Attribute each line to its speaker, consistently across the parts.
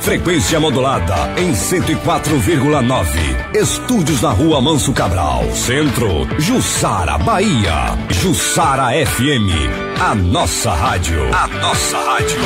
Speaker 1: Frequência modulada em 104,9. Estúdios na rua Manso Cabral. Centro, Jussara, Bahia. Jussara FM. A nossa rádio. A nossa rádio.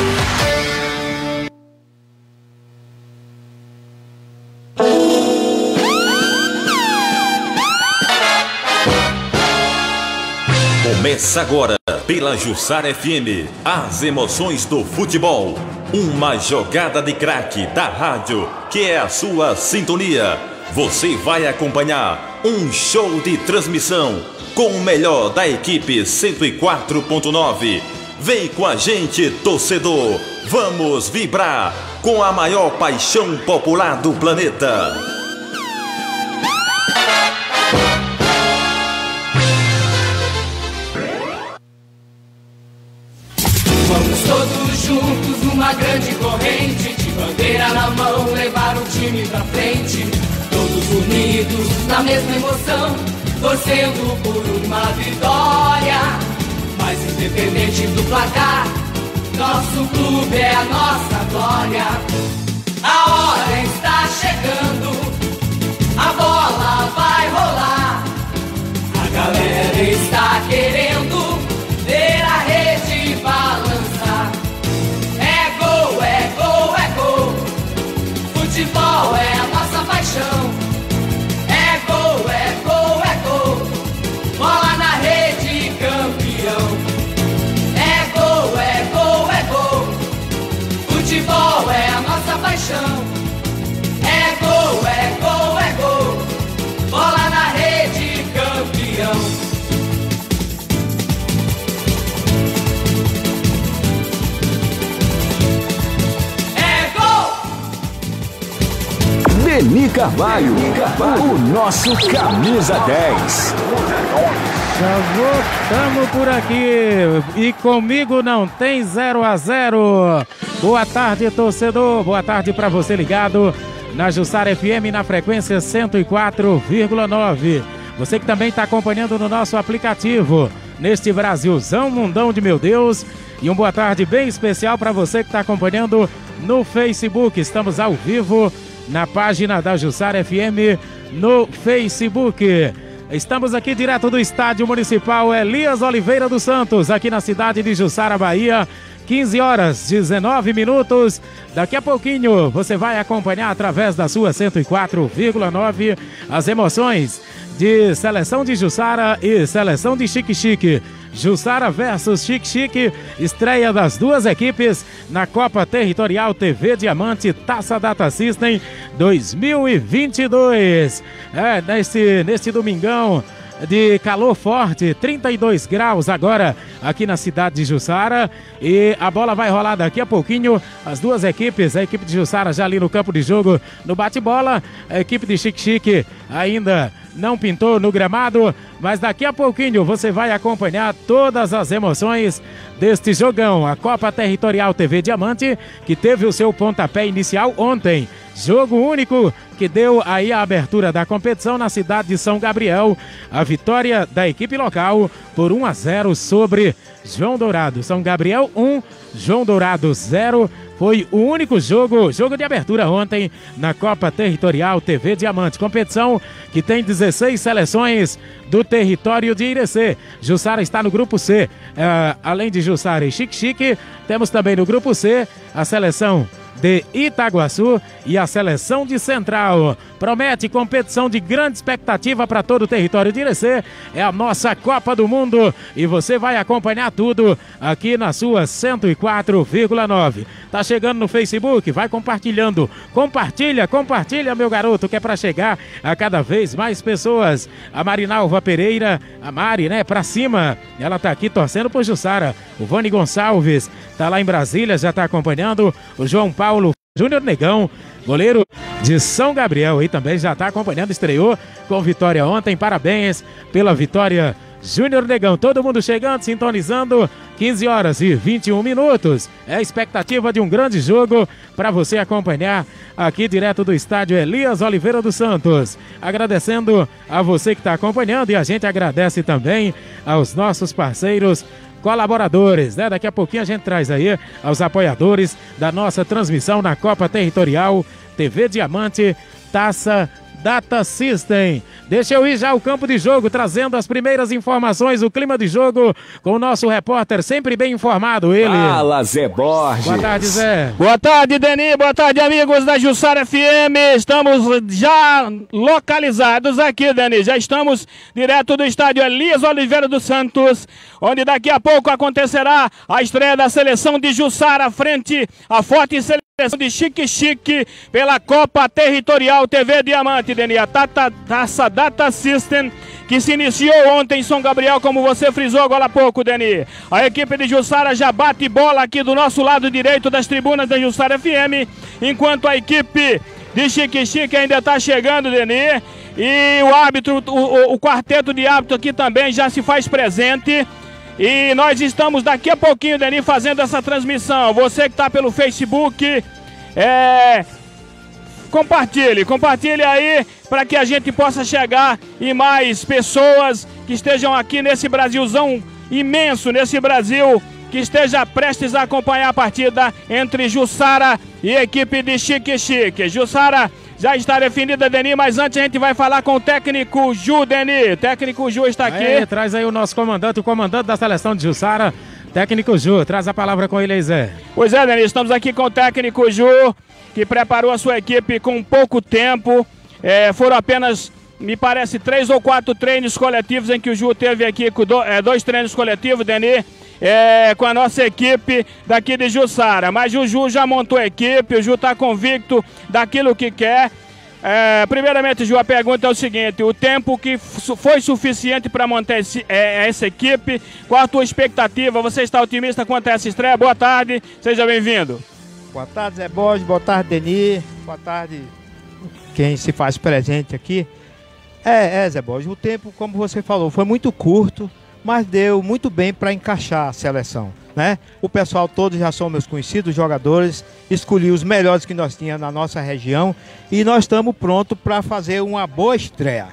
Speaker 2: Começa agora pela Jussara FM, as emoções do futebol. Uma jogada de craque da rádio, que é a sua sintonia. Você vai acompanhar um show de transmissão com o melhor da equipe 104.9. Vem com a gente, torcedor. Vamos vibrar com a maior paixão popular do planeta.
Speaker 3: Grande corrente de bandeira na mão levar o time pra frente. Todos unidos na mesma emoção torcendo por uma vitória. Mas independente do placar nosso clube é a nossa glória. A hora está chegando a bola vai rolar. A galera está paixão. É gol, é gol, é gol. Bola na rede, campeão.
Speaker 1: Eli Carvalho, o nosso camisa 10.
Speaker 4: Já voltamos por aqui e comigo não tem 0 a 0. Boa tarde, torcedor. Boa tarde para você ligado na Jussara FM na frequência 104,9. Você que também está acompanhando no nosso aplicativo, neste Brasilzão Mundão de Meu Deus. E uma boa tarde bem especial para você que está acompanhando no Facebook. Estamos ao vivo na página da Jussara FM no Facebook. Estamos aqui direto do Estádio Municipal Elias Oliveira dos Santos, aqui na cidade de Jussara, Bahia. 15 horas 19 minutos. Daqui a pouquinho você vai acompanhar através da sua 104,9 as emoções de seleção de Jussara e seleção de Chique Chique. Jussara versus Chique Chique, estreia das duas equipes na Copa Territorial TV Diamante Taça Data System 2022. É, neste, neste domingão de calor forte, 32 graus agora aqui na cidade de Jussara. E a bola vai rolar daqui a pouquinho. As duas equipes, a equipe de Jussara já ali no campo de jogo no bate-bola, a equipe de Chique Chique ainda não pintou no gramado, mas daqui a pouquinho você vai acompanhar todas as emoções deste jogão, a Copa Territorial TV Diamante, que teve o seu pontapé inicial ontem. Jogo único que deu aí a abertura da competição na cidade de São Gabriel. A vitória da equipe local por 1 a 0 sobre João Dourado. São Gabriel 1, João Dourado 0. Foi o único jogo, jogo de abertura ontem na Copa Territorial TV Diamante. Competição que tem 16 seleções do território de Irecê. Jussara está no grupo C. Uh, além de Jussara e Chique Chique, temos também no grupo C a seleção de Itaguaçu e a seleção de Central. Promete competição de grande expectativa para todo o território de Irecê. É a nossa Copa do Mundo e você vai acompanhar tudo aqui na sua 104,9. Tá chegando no Facebook, vai compartilhando. Compartilha, compartilha, meu garoto, que é para chegar a cada vez mais pessoas. A Marinalva Pereira, a Mari, né, para cima. Ela tá aqui torcendo por Jussara. O Vani Gonçalves tá lá em Brasília, já tá acompanhando. O João Paulo Júnior Negão, goleiro de São Gabriel, aí também já está acompanhando, estreou com vitória ontem. Parabéns pela vitória, Júnior Negão. Todo mundo chegando, sintonizando. 15 horas e 21 minutos. É a expectativa de um grande jogo para você acompanhar aqui direto do estádio Elias Oliveira dos Santos. Agradecendo a você que está acompanhando e a gente agradece também aos nossos parceiros colaboradores, né? Daqui a pouquinho a gente traz aí aos apoiadores da nossa transmissão na Copa Territorial TV Diamante Taça Data System. Deixa eu ir já ao campo de jogo, trazendo as primeiras informações, o clima de jogo, com o nosso repórter sempre bem informado, ele.
Speaker 1: Fala, Zé Borges.
Speaker 4: Boa tarde, Zé.
Speaker 5: Boa tarde, Deni. Boa tarde, amigos da Jussara FM. Estamos já localizados aqui, Deni. Já estamos direto do estádio Elias Oliveira dos Santos, onde daqui a pouco acontecerá a estreia da seleção de Jussara frente à forte seleção de Chique Chique pela Copa Territorial TV Diamante, Deni. A Tata, Taça Data System que se iniciou ontem em São Gabriel, como você frisou agora há pouco, Deni. A equipe de Jussara já bate bola aqui do nosso lado direito das tribunas da Jussara FM, enquanto a equipe de Chique Chique ainda está chegando, Deni. E o árbitro, o, o, o quarteto de árbitro aqui também já se faz presente. E nós estamos daqui a pouquinho, Deni, fazendo essa transmissão. Você que está pelo Facebook, é, compartilhe, compartilhe aí para que a gente possa chegar e mais pessoas que estejam aqui nesse Brasilzão imenso, nesse Brasil que esteja prestes a acompanhar a partida entre Jussara e equipe de Chique Chique. Jussara já está definida, Deni, mas antes a gente vai falar com o técnico Ju, Deni. O técnico Ju está aqui.
Speaker 4: Aí, traz aí o nosso comandante, o comandante da seleção de Jussara, técnico Ju. Traz a palavra com ele aí, Zé.
Speaker 5: Pois é, Deni, estamos aqui com o técnico Ju, que preparou a sua equipe com pouco tempo. É, foram apenas, me parece, três ou quatro treinos coletivos em que o Ju teve aqui, com do, é, dois treinos coletivos, Deni é, com a nossa equipe daqui de Jussara. Mas o Ju já montou a equipe, o Ju está convicto daquilo que quer. É, primeiramente, Ju, a pergunta é o seguinte: o tempo que foi suficiente para montar esse, é, essa equipe? Qual a tua expectativa? Você está otimista quanto a essa estreia? Boa tarde, seja bem-vindo.
Speaker 6: Boa tarde, Zé Borges. Boa tarde, Deni. Boa tarde, quem se faz presente aqui. É, é, Zé Borges, o tempo, como você falou, foi muito curto mas deu muito bem para encaixar a seleção. Né? O pessoal todos já são meus conhecidos jogadores, escolhi os melhores que nós tínhamos na nossa região e nós estamos prontos para fazer uma boa estreia.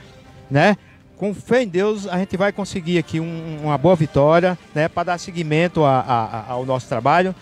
Speaker 6: Né? Com fé em Deus, a gente vai conseguir aqui um, uma boa vitória né? para dar seguimento a, a, ao nosso trabalho.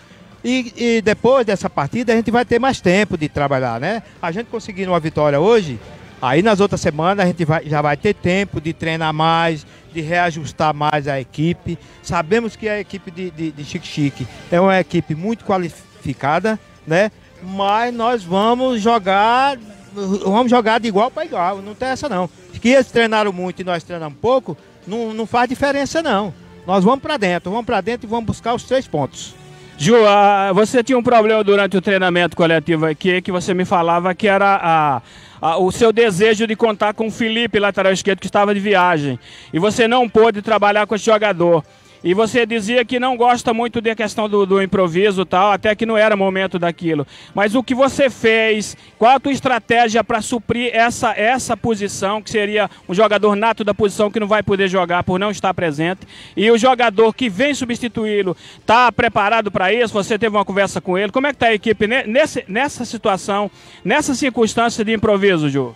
Speaker 6: E, e, depois dessa partida a gente vai ter mais tempo de trabalhar, né? A gente conseguindo uma vitória hoje, aí nas outras semanas a gente vai, já vai ter tempo de treinar mais, de reajustar mais a equipe. Sabemos que a equipe de, de, de Chique Chique é uma equipe muito qualificada, né? Mas nós vamos jogar, vamos jogar de igual para igual, não tem essa não. Que eles treinaram muito e nós treinamos pouco, não, não faz diferença não. Nós vamos para dentro, vamos para dentro e vamos buscar os três pontos.
Speaker 5: Ju, você tinha um problema durante o treinamento coletivo aqui, que você me falava que era a o seu desejo de contar com o Felipe, lateral esquerdo, que estava de viagem. E você não pôde trabalhar com esse jogador. E você dizia que não gosta muito da questão do, do improviso tal, até que não era momento daquilo. Mas o que você fez, qual a tua estratégia para suprir essa, essa posição, que seria um jogador nato da posição que não vai poder jogar por não estar presente, e o jogador que vem substituí-lo está preparado para isso? Você teve uma conversa com ele? Como é que está a equipe nesse, nessa situação, nessa circunstância de improviso, Ju?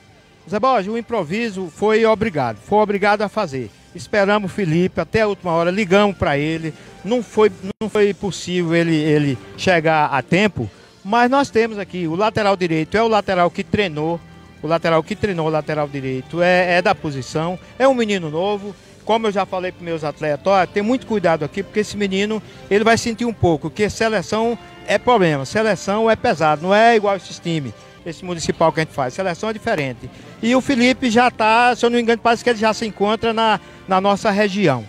Speaker 6: Zé Borges, o improviso foi obrigado, foi obrigado a fazer. Esperamos o Felipe até a última hora, ligamos para ele. Não foi, não foi possível ele, ele chegar a tempo, mas nós temos aqui o lateral direito, é o lateral que treinou, o lateral que treinou o lateral direito, é, é da posição, é um menino novo. Como eu já falei para meus atletas, ó, tem muito cuidado aqui, porque esse menino ele vai sentir um pouco, que seleção é problema, seleção é pesado, não é igual esses times esse municipal que a gente faz. Seleção é diferente. E o Felipe já está, se eu não me engano, parece que ele já se encontra na, na nossa região.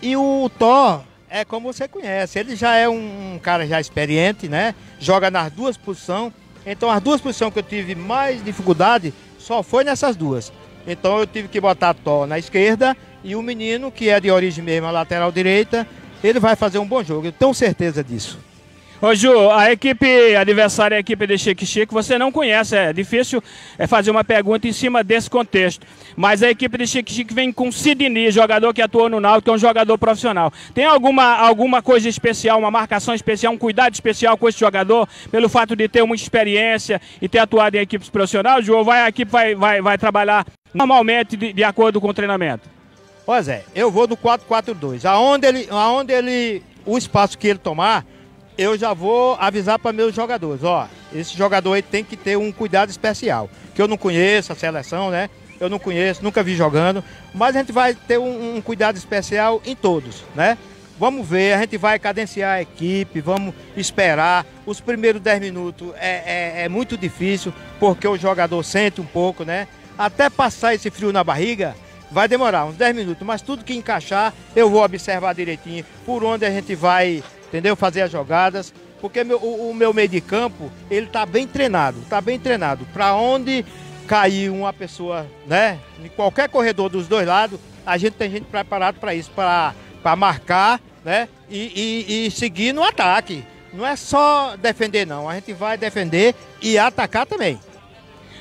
Speaker 6: E o Thor é como você conhece, ele já é um, um cara já experiente, né? Joga nas duas posições. Então as duas posições que eu tive mais dificuldade só foi nessas duas. Então eu tive que botar Thor na esquerda e o menino, que é de origem mesmo, a lateral direita, ele vai fazer um bom jogo. Eu tenho certeza disso.
Speaker 5: Ô Ju, a equipe adversária, a equipe de Chique Chique, você não conhece, é difícil é, fazer uma pergunta em cima desse contexto. Mas a equipe de Chique Chique vem com Sidney, jogador que atuou no Náutico, é um jogador profissional. Tem alguma, alguma coisa especial, uma marcação especial, um cuidado especial com esse jogador, pelo fato de ter uma experiência e ter atuado em equipes profissionais, Ju? Ou vai, a equipe vai, vai, vai trabalhar normalmente de, de acordo com o treinamento?
Speaker 6: Ó Zé, eu vou no 4-4-2. Aonde ele, aonde ele, o espaço que ele tomar, eu já vou avisar para meus jogadores. Ó, esse jogador aí tem que ter um cuidado especial. Que eu não conheço a seleção, né? Eu não conheço, nunca vi jogando. Mas a gente vai ter um, um cuidado especial em todos, né? Vamos ver, a gente vai cadenciar a equipe, vamos esperar. Os primeiros 10 minutos é, é, é muito difícil, porque o jogador sente um pouco, né? Até passar esse frio na barriga, vai demorar uns 10 minutos, mas tudo que encaixar, eu vou observar direitinho por onde a gente vai, entendeu? Fazer as jogadas. Porque meu, o, o, meu meio de campo, ele tá bem treinado, tá bem treinado. Para onde cair uma pessoa, né? Em qualquer corredor dos dois lados, a gente tem gente preparado para isso, para marcar, né? E, e, e seguir no ataque. Não é só defender, não. A gente vai defender e atacar também.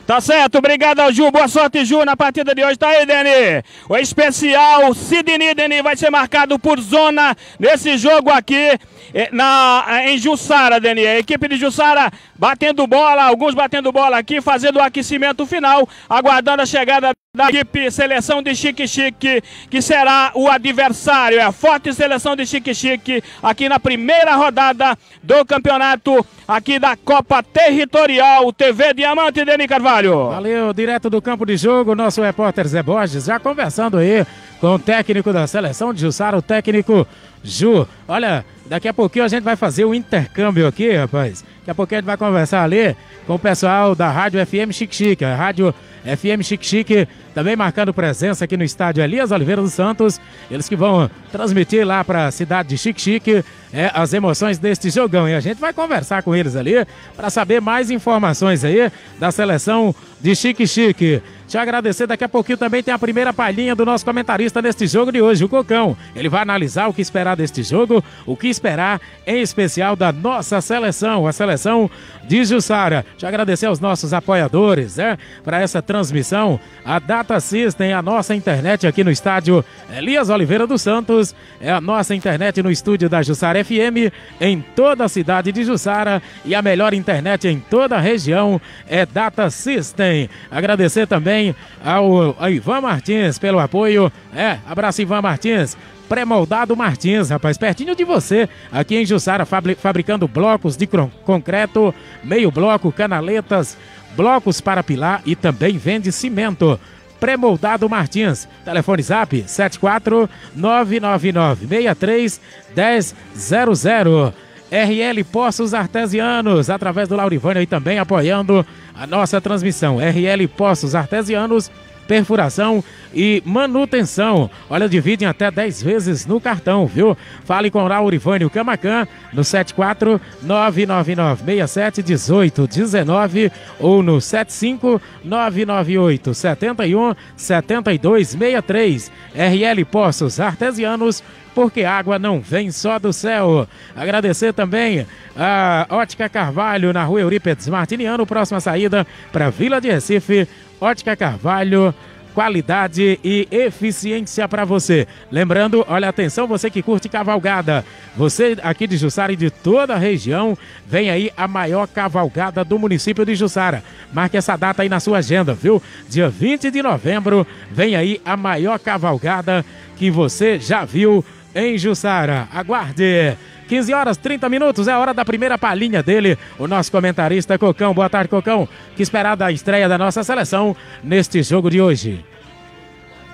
Speaker 5: Tá certo, obrigado ao Ju, boa sorte Ju na partida de hoje, tá aí Deni, o especial Sidney Deni vai ser marcado por zona nesse jogo aqui eh, na, eh, em Jussara, Deni, a equipe de Jussara batendo bola, alguns batendo bola aqui, fazendo o aquecimento final, aguardando a chegada da equipe seleção de Chique Chique, que será o adversário. É a forte seleção de Chique Chique aqui na primeira rodada do campeonato aqui da Copa Territorial TV Diamante, Deni Carvalho.
Speaker 4: Valeu, direto do campo de jogo, nosso repórter Zé Borges, já conversando aí com o técnico da seleção de Jussara, o técnico Ju. Olha, daqui a pouquinho a gente vai fazer o intercâmbio aqui, rapaz. Daqui a pouquinho a gente vai conversar ali com o pessoal da Rádio FM Chique Chique, a Rádio FM Chique Chique, também marcando presença aqui no estádio Elias Oliveira dos Santos. Eles que vão transmitir lá para a cidade de Chique Chique é, as emoções deste jogão. E a gente vai conversar com eles ali para saber mais informações aí da seleção de Chique Chique. Te agradecer, daqui a pouquinho também tem a primeira palhinha do nosso comentarista neste jogo de hoje, o Cocão. Ele vai analisar o que esperar deste jogo, o que esperar em especial da nossa seleção, a seleção de Jussara. Te agradecer aos nossos apoiadores, né, para essa transmissão, a Data System, a nossa internet aqui no estádio Elias Oliveira dos Santos, é a nossa internet no estúdio da Jussara FM, em toda a cidade de Jussara e a melhor internet em toda a região é Data System. Agradecer também também ao, ao Ivan Martins pelo apoio. É, abraço Ivan Martins pré-moldado Martins, rapaz, pertinho de você, aqui em Jussara, fabricando blocos de concreto, meio bloco, canaletas, blocos para pilar e também vende cimento. Pré-moldado Martins, telefone zap 74 999 63 1000. RL Poços Artesianos, através do Laurivânio e também apoiando a nossa transmissão. RL Poços Artesianos, perfuração e manutenção. Olha, dividem até 10 vezes no cartão, viu? Fale com Laurivânio Camacan no 74999671819 ou no 75998717263. RL Poços Artesianos porque água não vem só do céu. Agradecer também a Ótica Carvalho na rua Eurípedes Martiniano, próxima saída para Vila de Recife. Ótica Carvalho qualidade e eficiência para você. Lembrando, olha atenção, você que curte cavalgada, você aqui de Jussara e de toda a região, vem aí a maior cavalgada do município de Jussara. Marque essa data aí na sua agenda, viu? Dia 20 de novembro, vem aí a maior cavalgada que você já viu em Jussara. Aguarde! 15 horas 30 minutos, é hora da primeira palhinha dele, o nosso comentarista Cocão. Boa tarde, Cocão. Que esperar da estreia da nossa seleção neste jogo de hoje?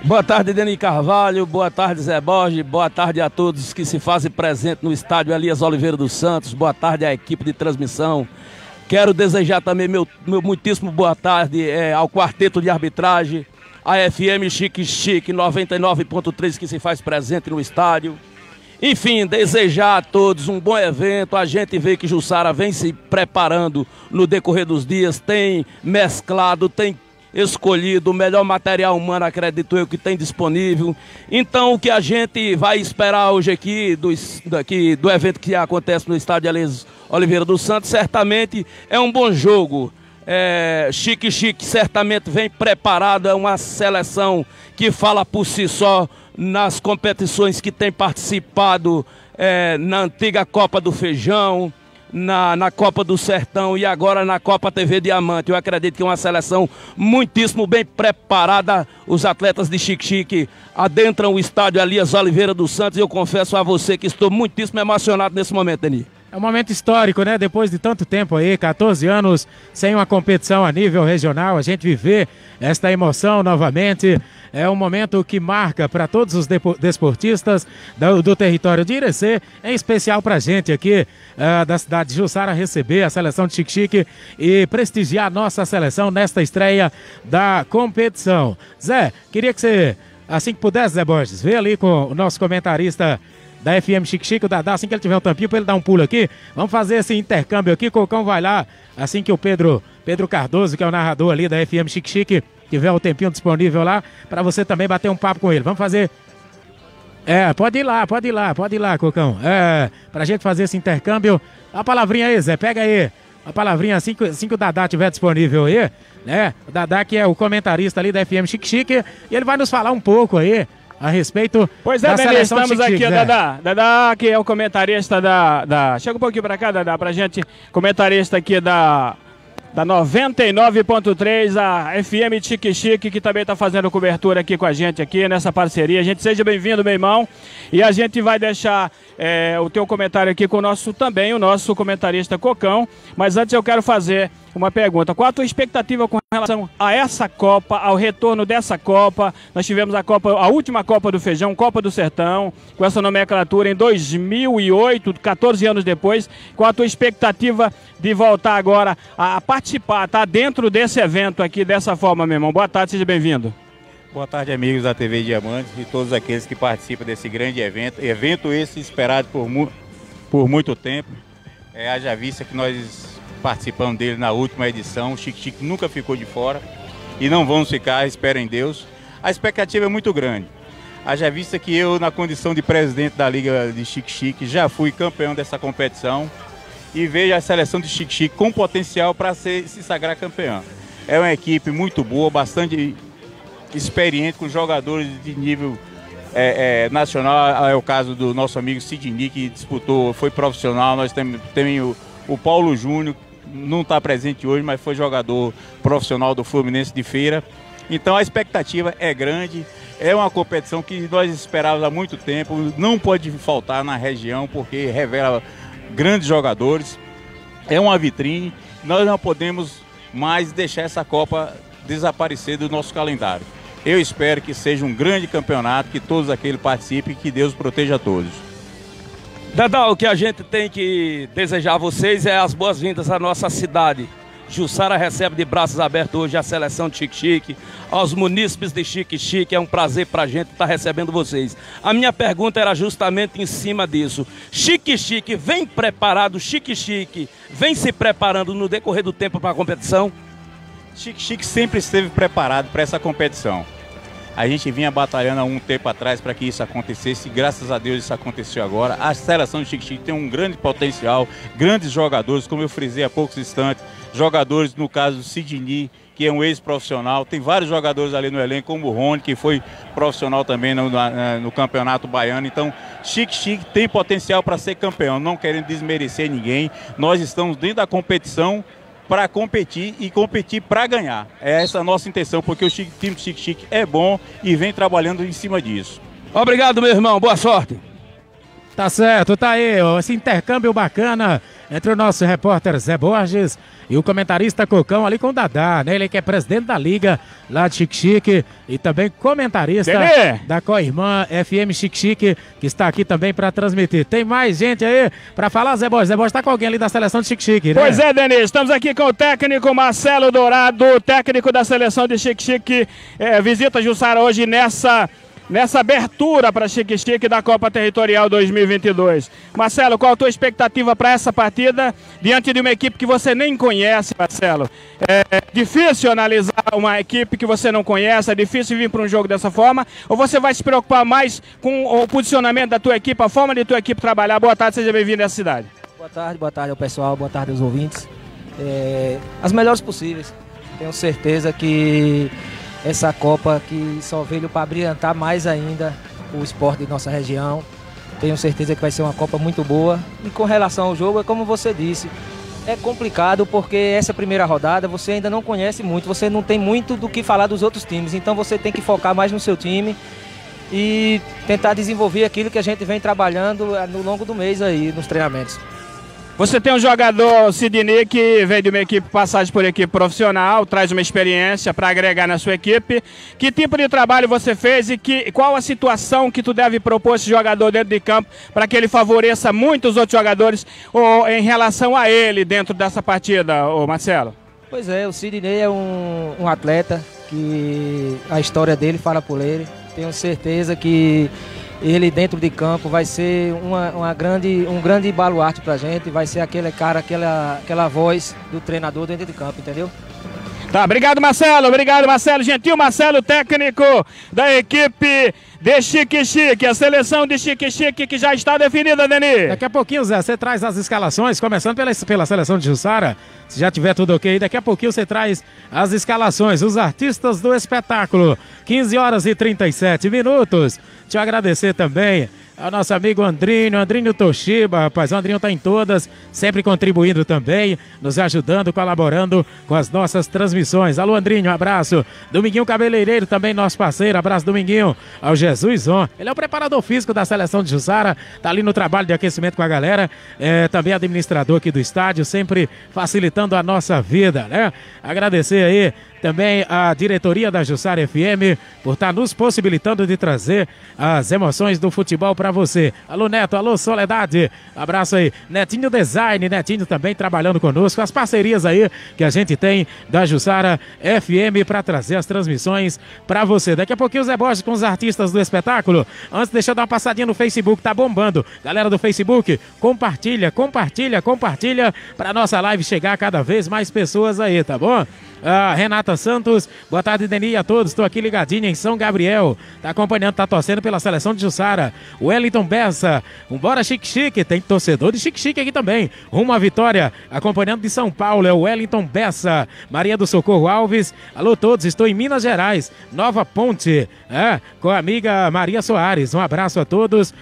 Speaker 7: Boa tarde, Deni Carvalho. Boa tarde, Zé Borges. Boa tarde a todos que se fazem presente no estádio Elias Oliveira dos Santos. Boa tarde à equipe de transmissão. Quero desejar também meu, meu muitíssimo boa tarde é, ao quarteto de arbitragem, a FM Chique Chique 99.3 que se faz presente no estádio. Enfim, desejar a todos um bom evento. A gente vê que Jussara vem se preparando no decorrer dos dias, tem mesclado, tem escolhido o melhor material humano, acredito eu, que tem disponível. Então, o que a gente vai esperar hoje aqui do, daqui, do evento que acontece no estádio Alex Oliveira dos Santos, certamente é um bom jogo. É, Chique Chique certamente vem preparado, é uma seleção que fala por si só nas competições que tem participado é, na antiga Copa do Feijão, na, na Copa do Sertão e agora na Copa TV Diamante. Eu acredito que é uma seleção muitíssimo bem preparada. Os atletas de Chique Chique adentram o estádio Elias Oliveira dos Santos e eu confesso a você que estou muitíssimo emocionado nesse momento, Denis.
Speaker 4: É um momento histórico, né? Depois de tanto tempo aí, 14 anos sem uma competição a nível regional, a gente viver esta emoção novamente. É um momento que marca para todos os desportistas do, do, território de Irecê, em especial para a gente aqui uh, da cidade de Jussara receber a seleção de Chique Chique e prestigiar a nossa seleção nesta estreia da competição. Zé, queria que você, assim que pudesse, Zé Borges, vê ali com o nosso comentarista da FM Chique Chique, o Dadá, assim que ele tiver um tampinho para ele dar um pulo aqui. Vamos fazer esse intercâmbio aqui. Cocão vai lá, assim que o Pedro, Pedro Cardoso, que é o narrador ali da FM Chique Chique, tiver o tempinho disponível lá, para você também bater um papo com ele. Vamos fazer. É, pode ir lá, pode ir lá, pode ir lá, Cocão. É, pra gente fazer esse intercâmbio. A palavrinha aí, Zé, pega aí. A palavrinha assim que, assim que o Dadá tiver disponível aí, né? O Dadá que é o comentarista ali da FM Chique Chique, e ele vai nos falar um pouco aí a respeito
Speaker 5: pois é, da Beleza, estamos aqui, é. Dadá. Dadá, que é o comentarista da, da... Chega um pouquinho para cá, Dadá, pra gente. Comentarista aqui da da 99.3, a FM Tique Chique, que também está fazendo cobertura aqui com a gente aqui nessa parceria. A gente seja bem-vindo, meu irmão. E a gente vai deixar é, o teu comentário aqui com o nosso também, o nosso comentarista Cocão. Mas antes eu quero fazer uma pergunta. Qual a tua expectativa com relação a essa Copa, ao retorno dessa Copa? Nós tivemos a Copa, a última Copa do Feijão, Copa do Sertão, com essa nomenclatura em 2008, 14 anos depois. Qual a tua expectativa de voltar agora a participar, tá dentro desse evento aqui dessa forma, meu irmão? Boa tarde, seja bem-vindo.
Speaker 8: Boa tarde, amigos da TV Diamantes e todos aqueles que participam desse grande evento. Evento esse esperado por, mu por muito tempo. É, haja vista que nós participando dele na última edição. O Chique Chique nunca ficou de fora e não vamos ficar, espero em Deus. A expectativa é muito grande. Haja vista que eu, na condição de presidente da Liga de Chique Chique, já fui campeão dessa competição e vejo a seleção de Chique Chique com potencial para se sagrar campeão. É uma equipe muito boa, bastante experiente, com jogadores de nível é, é, nacional. É o caso do nosso amigo Sidney, que disputou, foi profissional. Nós temos, temos o, o Paulo Júnior, não está presente hoje, mas foi jogador profissional do Fluminense de Feira. Então a expectativa é grande. É uma competição que nós esperávamos há muito tempo. Não pode faltar na região, porque revela grandes jogadores. É uma vitrine. Nós não podemos mais deixar essa Copa desaparecer do nosso calendário. Eu espero que seja um grande campeonato, que todos aqueles participem que Deus proteja todos.
Speaker 7: Dadá, o que a gente tem que desejar a vocês é as boas-vindas à nossa cidade. Jussara recebe de braços abertos hoje a seleção de Chique Chique, aos munícipes de Chique Chique, é um prazer para a gente estar recebendo vocês. A minha pergunta era justamente em cima disso. Chique Chique vem preparado, Chique Chique vem se preparando no decorrer do tempo para a competição?
Speaker 8: Chique Chique sempre esteve preparado para essa competição. A gente vinha batalhando há um tempo atrás para que isso acontecesse graças a Deus isso aconteceu agora. A seleção de Chique Chique tem um grande potencial, grandes jogadores, como eu frisei há poucos instantes, jogadores no caso do Sidney, que é um ex-profissional. Tem vários jogadores ali no elenco, como o Rony, que foi profissional também no, no, no Campeonato Baiano. Então, Chique Chique tem potencial para ser campeão, não querendo desmerecer ninguém. Nós estamos dentro da competição para competir e competir para ganhar. É essa a nossa intenção, porque o time Chique Chique é bom e vem trabalhando em cima disso.
Speaker 7: Obrigado, meu irmão. Boa sorte.
Speaker 4: Tá certo, tá aí, ó, esse intercâmbio bacana entre o nosso repórter Zé Borges e o comentarista Cocão ali com o Dadá, né? Ele que é presidente da Liga lá de Chique Chique e também comentarista da co-irmã FM Chique Chique, que está aqui também para transmitir. Tem mais gente aí para falar, Zé Borges. Zé Borges está com alguém ali da seleção de Chique Chique,
Speaker 5: né? Pois é, Denis, estamos aqui com o técnico Marcelo Dourado, técnico da seleção de Chique Chique, é, visita Jussara hoje nessa nessa abertura para Chique Chique da Copa Territorial 2022. Marcelo, qual a tua expectativa para essa partida diante de uma equipe que você nem conhece, Marcelo? É difícil analisar uma equipe que você não conhece, é difícil vir para um jogo dessa forma, ou você vai se preocupar mais com o posicionamento da tua equipe, a forma de tua equipe trabalhar? Boa tarde, seja bem-vindo à cidade.
Speaker 9: Boa tarde, boa tarde ao pessoal, boa tarde aos ouvintes. É, as melhores possíveis. Tenho certeza que essa Copa que só veio para brilhantar mais ainda o esporte de nossa região. Tenho certeza que vai ser uma Copa muito boa. E com relação ao jogo, é como você disse, é complicado porque essa primeira rodada você ainda não conhece muito, você não tem muito do que falar dos outros times, então você tem que focar mais no seu time e tentar desenvolver aquilo que a gente vem trabalhando eh, no longo do mês aí nos treinamentos.
Speaker 5: Você tem um jogador, Sidney, que veio de uma equipe passagem por equipe profissional, traz uma experiência para agregar na sua equipe. Que tipo de trabalho você fez e que, qual a situação que tu deve propor esse jogador dentro de campo para que ele favoreça muitos outros jogadores ou em relação a ele dentro dessa partida, ô Marcelo?
Speaker 9: Pois é, o Sidney é um, um atleta que a história dele fala por ele. Tenho certeza que ele dentro de campo vai ser uma, uma grande, um grande baluarte pra gente, vai ser aquele cara, aquela, aquela voz do treinador dentro de campo, entendeu?
Speaker 5: Tá, obrigado Marcelo, obrigado Marcelo. Gentil, Marcelo técnico da equipe de Chique Chique, a seleção de Chique Chique que já está definida, Deni.
Speaker 4: Daqui a pouquinho, Zé, você traz as escalações, começando pela, pela seleção de Jussara, se já tiver tudo ok, daqui a pouquinho você traz as escalações, os artistas do espetáculo, 15 horas e 37 minutos. Te agradecer também ao nosso amigo Andrinho, Andrinho Toshiba, rapaz, o Andrinho tá em todas, sempre contribuindo também, nos ajudando, colaborando com as nossas transmissões. Alô, Andrinho, um abraço. Dominguinho Cabeleireiro, também nosso parceiro, abraço, Dominguinho. Ao Jesus On, ele é o preparador físico da seleção de Jussara, tá ali no trabalho de aquecimento com a galera, é, também administrador aqui do estádio, sempre facilitando a nossa vida, né? Agradecer aí também a diretoria da Jussara FM por estar nos possibilitando de trazer as emoções do futebol para você. Alô Neto, alô Soledade, abraço aí. Netinho Design, Netinho também trabalhando conosco, as parcerias aí que a gente tem da Jussara FM para trazer as transmissões para você. Daqui a pouquinho Zé Borges com os artistas do espetáculo. Antes, deixa eu dar uma passadinha no Facebook, tá bombando. Galera do Facebook, compartilha, compartilha, compartilha para nossa live chegar a cada vez mais pessoas aí, tá bom? Ah, Renata Santos, boa tarde, Deni, a todos. Estou aqui ligadinho em São Gabriel. Tá acompanhando, tá torcendo pela seleção de Jussara. Wellington Bessa, vambora Chique Chique. Tem torcedor de Chique Chique aqui também. Rumo à vitória, acompanhando de São Paulo, é o Wellington Bessa. Maria do Socorro Alves, alô todos, estou em Minas Gerais, Nova Ponte, é, com a amiga Maria Soares. Um abraço a todos.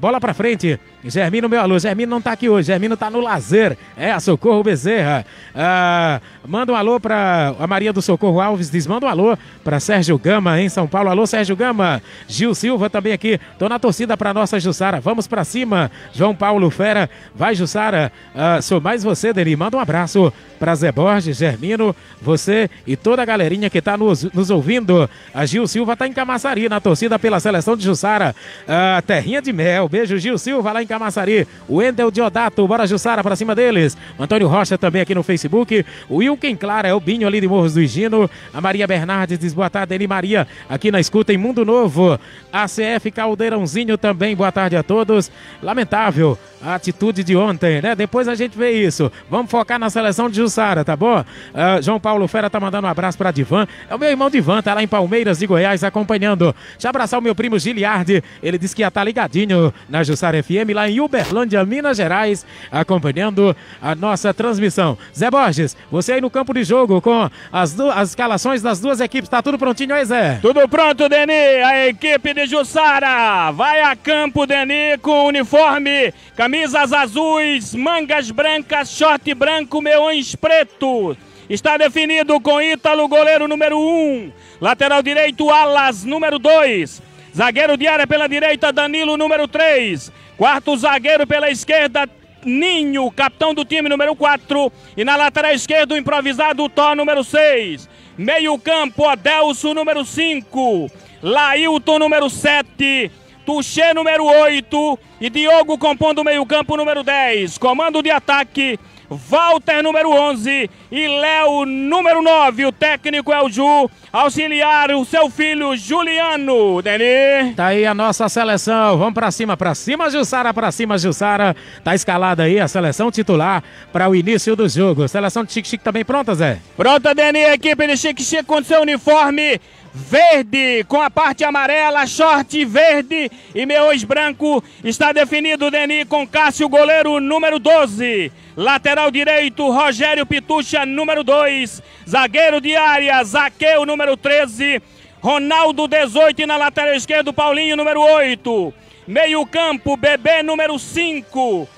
Speaker 4: Bola pra frente. Germino, meu alô. Germino não tá aqui hoje. Germino tá no lazer. É, a Socorro Bezerra. Ah, manda um alô pra a Maria do Socorro Alves. Diz, manda um alô pra Sérgio Gama, em São Paulo. Alô, Sérgio Gama. Gil Silva também aqui. Tô na torcida pra nossa Jussara. Vamos pra cima. João Paulo Fera. Vai, Jussara. Ah, sou mais você, Deni. Manda um abraço pra Zé Borges, Germino, você e toda a galerinha que tá nos, nos ouvindo. A Gil Silva tá em Camaçari, na torcida pela seleção de Jussara. Ah, terrinha de mel. Beijo, Gil Silva, lá em Camaçari. O Endel Diodato, bora Jussara pra cima deles. Antônio Rocha também aqui no Facebook. O Wilken Clara é o Binho ali de Morros do Higino. A Maria Bernardes diz boa tarde, Eli Maria, aqui na escuta em Mundo Novo. ACF Caldeirãozinho também, boa tarde a todos. Lamentável a atitude de ontem, né? Depois a gente vê isso. Vamos focar na seleção de Jussara, tá bom? Ah, João Paulo Fera tá mandando um abraço pra Divan. É o meu irmão Divan, tá lá em Palmeiras de Goiás acompanhando. Deixa eu abraçar o meu primo Giliardi. Ele disse que ia estar tá ligadinho na Jussara FM lá em Uberlândia, Minas Gerais, acompanhando a nossa transmissão. Zé Borges, você aí no campo de jogo com as, as escalações das duas equipes, tá tudo prontinho aí, Zé?
Speaker 5: Tudo pronto, Deni. A equipe de Jussara vai a campo, Deni, com uniforme, camisas azuis, mangas brancas, short branco, meões preto. Está definido com Ítalo, goleiro número 1. Um. Lateral direito, Alas, número 2. Zagueiro de área pela direita, Danilo, número 3. Quarto zagueiro pela esquerda, Ninho, capitão do time, número 4. E na lateral esquerda, o improvisado, Tó, número 6. Meio campo, Adelso, número 5. Lailton, número 7. Tuxê, número 8. E Diogo compondo o meio campo, número 10. Comando de ataque, Walter, número 11, e Léo, número 9. O técnico é o Ju, auxiliar o seu filho Juliano. Deni.
Speaker 4: Tá aí a nossa seleção. Vamos pra cima, pra cima, Jussara, pra cima, Jussara. Tá escalada aí a seleção titular para o início do jogo. Seleção de Chique Chique também pronta, Zé?
Speaker 5: Pronta, Deni. Equipe de Chique Chique com seu uniforme verde com a parte amarela, short verde e meões branco. Está definido Deni com Cássio, goleiro número 12. Lateral direito, Rogério Pitucha, número 2. Zagueiro de área, Zaqueu, número 13. Ronaldo, 18. E na lateral esquerda, Paulinho, número 8. Meio campo, Bebê número 5.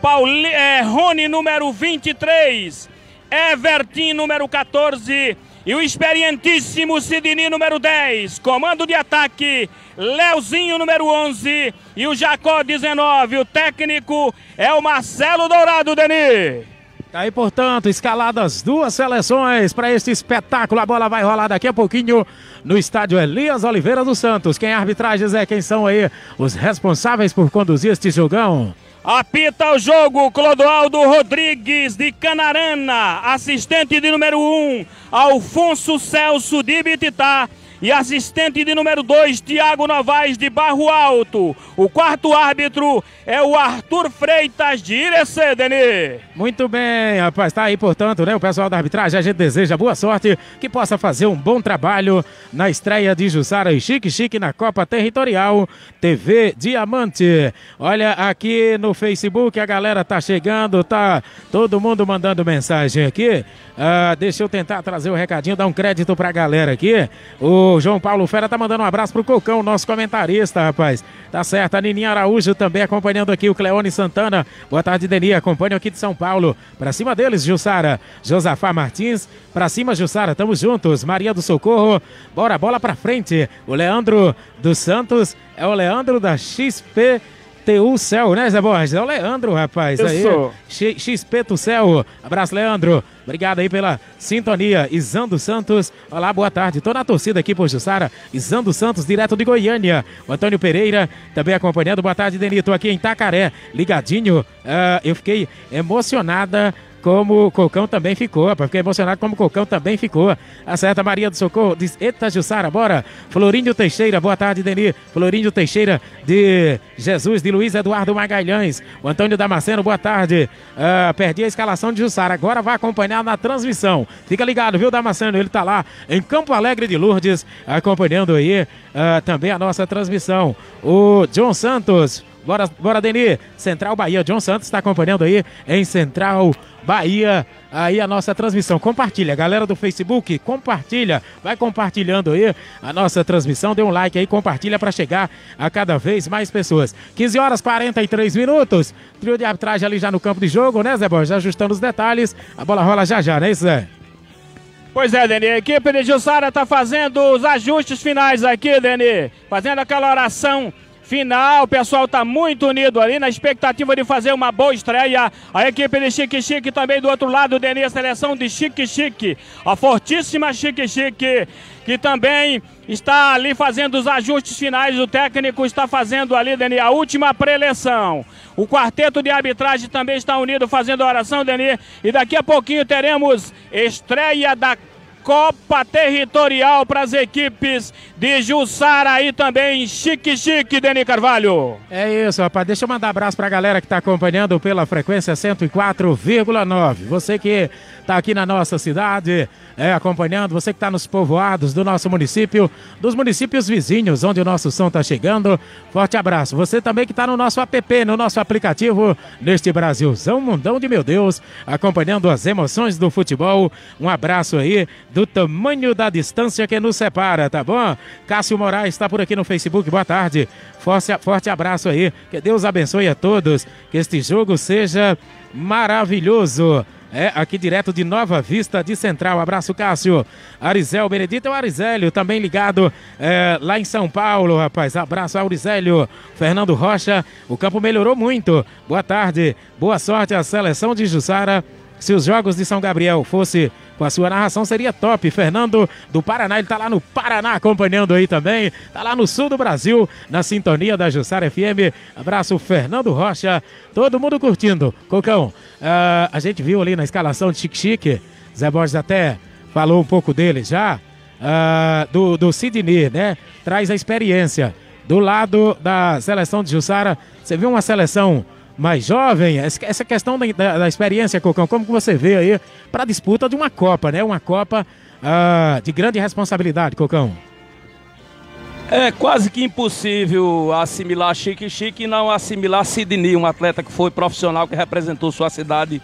Speaker 5: Pauli, é, Rony número 23. Everton número 14. E o experientíssimo Sidney número 10. Comando de ataque, Leozinho número 11. E o Jacó 19. O técnico é o Marcelo Dourado, Denis.
Speaker 4: Tá aí, portanto, escaladas duas seleções para este espetáculo. A bola vai rolar daqui a pouquinho no estádio Elias Oliveira dos Santos. Quem é a arbitragem, Zé? Quem são aí os responsáveis por conduzir este jogão?
Speaker 5: Apita o jogo Clodoaldo Rodrigues de Canarana, assistente de número 1, um, Alfonso Celso de Bititá e assistente de número 2, Tiago Novaes de Barro Alto. O quarto árbitro é o Arthur Freitas de Irecê, Denis.
Speaker 4: Muito bem, rapaz. Tá aí, portanto, né? O pessoal da arbitragem, a gente deseja boa sorte, que possa fazer um bom trabalho na estreia de Jussara e Chique Chique na Copa Territorial TV Diamante. Olha, aqui no Facebook a galera tá chegando, tá todo mundo mandando mensagem aqui. Uh, deixa eu tentar trazer o recadinho, dar um crédito pra galera aqui. O João Paulo Fera tá mandando um abraço pro Cocão, nosso comentarista, rapaz. Tá certo, a Nininha Araújo também acompanhando aqui o Cleone Santana. Boa tarde, Deni. Acompanho aqui de São Paulo. Pra cima deles, Jussara. Josafá Martins. Pra cima, Jussara. Tamo juntos. Maria do Socorro. Bora, bola pra frente. O Leandro dos Santos é o Leandro da XP. TU Céu, né, Zé Borges? É o Leandro, rapaz.
Speaker 5: Eu
Speaker 4: aí.
Speaker 5: sou.
Speaker 4: XP do Céu. Abraço, Leandro. Obrigado aí pela sintonia. Isando Santos. Olá, boa tarde. Tô na torcida aqui por Jussara. Isando Santos, direto de Goiânia. O Antônio Pereira também acompanhando. Boa tarde, Denito. Aqui em Tacaré. Ligadinho. Uh, eu fiquei emocionada como o Cocão também ficou, rapaz. Fiquei emocionado como o Cocão também ficou. Acerta Maria do Socorro, diz, eita Jussara, bora. Florinho Teixeira, boa tarde, Deni. Florinho Teixeira de Jesus, de Luiz Eduardo Magalhães. O Antônio Damasceno, boa tarde. Uh, perdi a escalação de Jussara, agora vai acompanhar na transmissão. Fica ligado, viu, Damasceno? Ele tá lá em Campo Alegre de Lourdes, acompanhando aí uh, também a nossa transmissão. O John Santos, Bora, bora, Deni. Central Bahia. John Santos está acompanhando aí em Central Bahia. Aí a nossa transmissão. Compartilha, galera do Facebook, compartilha. Vai compartilhando aí a nossa transmissão. Dê um like aí, compartilha para chegar a cada vez mais pessoas. 15 horas 43 minutos. Trio de arbitragem ali já no campo de jogo, né, Zé Borges? Ajustando os detalhes. A bola rola já já, né, Zé?
Speaker 5: Pois é, Deni. A equipe de Jussara está fazendo os ajustes finais aqui, Deni. Fazendo aquela oração final. O pessoal está muito unido ali na expectativa de fazer uma boa estreia. A equipe de Chique Chique também do outro lado, Denis, a seleção de Chique Chique. A fortíssima Chique Chique, que também está ali fazendo os ajustes finais. O técnico está fazendo ali, Denis, a última preleção. O quarteto de arbitragem também está unido fazendo a oração, Denis. E daqui a pouquinho teremos estreia da Copa Territorial para as equipes de Jussara e também Chique Chique, Deni Carvalho.
Speaker 4: É isso, rapaz. Deixa eu mandar abraço para a galera que está acompanhando pela frequência 104,9. Você que está aqui na nossa cidade, é, acompanhando, você que está nos povoados do nosso município, dos municípios vizinhos, onde o nosso som está chegando. Forte abraço. Você também que está no nosso app, no nosso aplicativo, neste Brasilzão Mundão de meu Deus, acompanhando as emoções do futebol. Um abraço aí do tamanho da distância que nos separa, tá bom? Cássio Moraes está por aqui no Facebook. Boa tarde. Forte, forte abraço aí. Que Deus abençoe a todos. Que este jogo seja maravilhoso. É, aqui direto de Nova Vista de Central. Abraço, Cássio. Arizel Benedito é o Arizélio, também ligado é, lá em São Paulo, rapaz. Abraço, Arizélio. Fernando Rocha, o campo melhorou muito. Boa tarde, boa sorte à seleção de Jussara. Se os jogos de São Gabriel fosse com a sua narração seria top. Fernando do Paraná, ele tá lá no Paraná acompanhando aí também. Tá lá no sul do Brasil, na sintonia da Jussara FM. Abraço, Fernando Rocha. Todo mundo curtindo. Cocão, uh, a gente viu ali na escalação de Chique Chique. Zé Borges até falou um pouco dele já. Uh, do, do Sidney, né? Traz a experiência. Do lado da seleção de Jussara, você viu uma seleção mais jovem, essa questão da, da, da experiência, Cocão, como que você vê aí para a disputa de uma Copa, né? Uma Copa uh, de grande responsabilidade, Cocão.
Speaker 7: É quase que impossível assimilar Chique Chique e não assimilar Sidney, um atleta que foi profissional, que representou sua cidade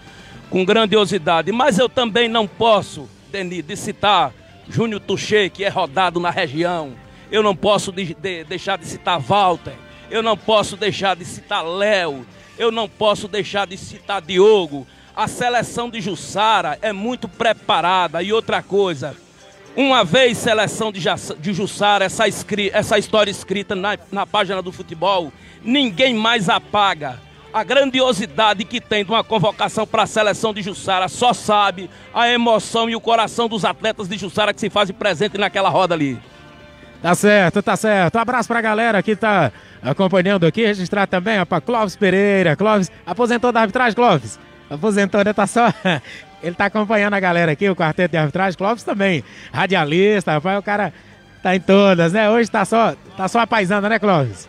Speaker 7: com grandiosidade. Mas eu também não posso, Denis, de citar Júnior Tuchê, que é rodado na região. Eu não posso de, de, deixar de citar Walter, eu não posso deixar de citar Léo, eu não posso deixar de citar Diogo. A seleção de Jussara é muito preparada. E outra coisa, uma vez seleção de, Jussara, essa, essa história escrita na, na página do futebol, ninguém mais apaga. A grandiosidade que tem de uma convocação para a seleção de Jussara só sabe a emoção e o coração dos atletas de Jussara que se fazem presente naquela roda ali.
Speaker 4: Tá certo, tá certo. Abraço pra galera que tá acompanhando aqui. Registrar também, ó, pra Clóvis Pereira. Clóvis, aposentou da arbitragem, Clóvis? Aposentou, né? Tá só. Ele tá acompanhando a galera aqui, o quarteto de arbitragem. Clóvis também, radialista, rapaz, o cara tá em todas, né? Hoje tá só, tá só apaisando, né, Clóvis?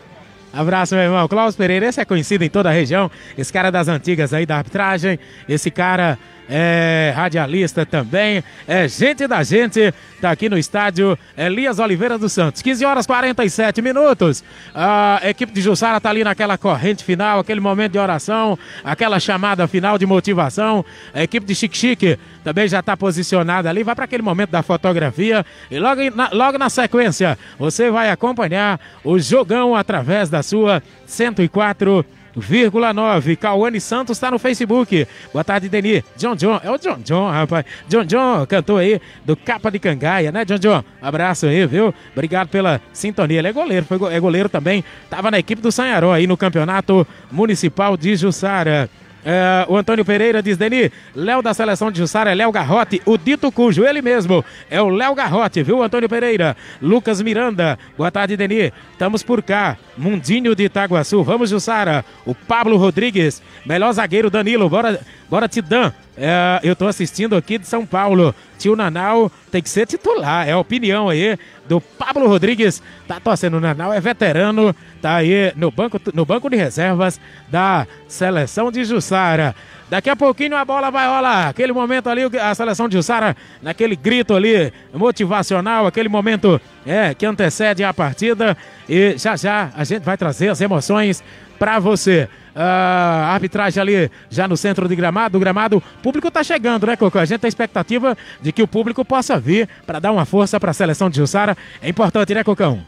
Speaker 4: Abraço, meu irmão. Clóvis Pereira, esse é conhecido em toda a região. Esse cara das antigas aí da arbitragem. Esse cara é radialista também, é gente da gente, tá aqui no estádio Elias Oliveira dos Santos. 15 horas 47 minutos. A equipe de Jussara tá ali naquela corrente final, aquele momento de oração, aquela chamada final de motivação. A equipe de Chique Chique também já está posicionada ali, vai para aquele momento da fotografia e logo na, logo na sequência você vai acompanhar o jogão através da sua 104 9. Cauane Santos está no Facebook. Boa tarde, Deni. John John. É o John John, rapaz. John John cantou aí do Capa de Cangaia, né, John John? Abraço aí, viu? Obrigado pela sintonia. Ele é goleiro, foi, é goleiro também. Tava na equipe do Sanharó aí no Campeonato Municipal de Jussara. É, o Antônio Pereira diz, Deni, Léo da seleção de Jussara é Léo Garrote, o dito cujo, ele mesmo, é o Léo Garrote, viu, Antônio Pereira? Lucas Miranda, boa tarde, Deni, estamos por cá, Mundinho de Itaguaçu, vamos, Jussara, o Pablo Rodrigues, melhor zagueiro Danilo, bora, bora Tidã, é, eu tô assistindo aqui de São Paulo, tio Nanau tem que ser titular, é a opinião aí do Pablo Rodrigues, tá torcendo o Nanau, é veterano, tá aí no banco, no banco de reservas da seleção de Jussara. Daqui a pouquinho a bola vai rolar. Aquele momento ali, a seleção de Jussara, naquele grito ali motivacional, aquele momento é, que antecede a partida. E já já a gente vai trazer as emoções para você. Uh, arbitragem ali já no centro de gramado, o gramado, público está chegando, né, Coco? A gente tem expectativa de que o público possa vir para dar uma força para a seleção de Jussara. É importante, né, Cocão?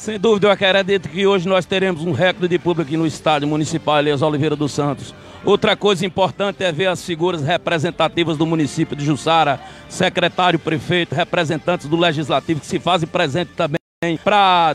Speaker 7: Sem dúvida, eu acredito que hoje nós teremos um recorde de público aqui no estádio municipal Elias Oliveira dos Santos. Outra coisa importante é ver as figuras representativas do município de Jussara, secretário, prefeito, representantes do legislativo que se fazem presente também para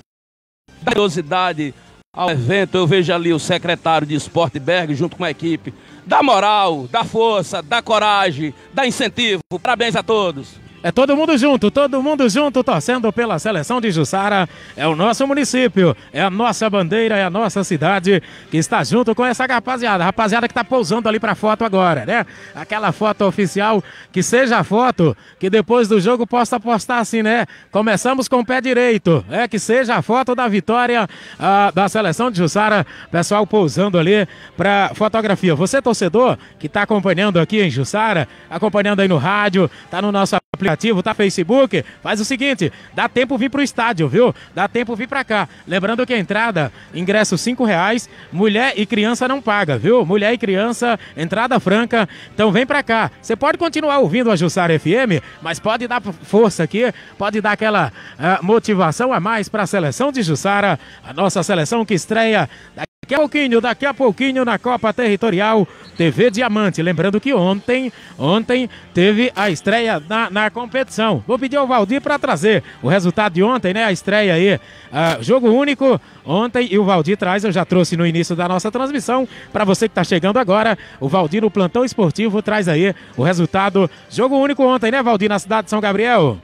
Speaker 7: curiosidade ao evento. Eu vejo ali o secretário de Esporte Berg junto com a equipe. Dá moral, dá força, dá coragem, dá incentivo. Parabéns a todos.
Speaker 4: É todo mundo junto, todo mundo junto, torcendo pela seleção de Jussara. É o nosso município, é a nossa bandeira, é a nossa cidade que está junto com essa rapaziada. Rapaziada que está pousando ali para foto agora, né? Aquela foto oficial, que seja a foto que depois do jogo possa postar assim, né? Começamos com o pé direito, é que seja a foto da vitória uh, da seleção de Jussara. Pessoal pousando ali para fotografia. Você, torcedor, que está acompanhando aqui em Jussara, acompanhando aí no rádio, tá no nosso aplicativo, tá? Facebook, faz o seguinte, dá tempo vir pro estádio, viu? Dá tempo vir pra cá. Lembrando que a entrada, ingresso cinco reais, mulher e criança não paga, viu? Mulher e criança, entrada franca. Então vem pra cá. Você pode continuar ouvindo a Jussara FM, mas pode dar força aqui, pode dar aquela uh, motivação a mais para a seleção de Jussara, a nossa seleção que estreia Daqui a pouquinho, daqui a pouquinho na Copa Territorial TV Diamante. Lembrando que ontem, ontem teve a estreia na, na competição. Vou pedir ao Valdir para trazer o resultado de ontem, né? A estreia aí, uh, jogo único ontem e o Valdir traz, eu já trouxe no início da nossa transmissão. Para você que está chegando agora, o Valdir no plantão esportivo traz aí o resultado. Jogo único ontem, né, Valdir, na cidade de São Gabriel?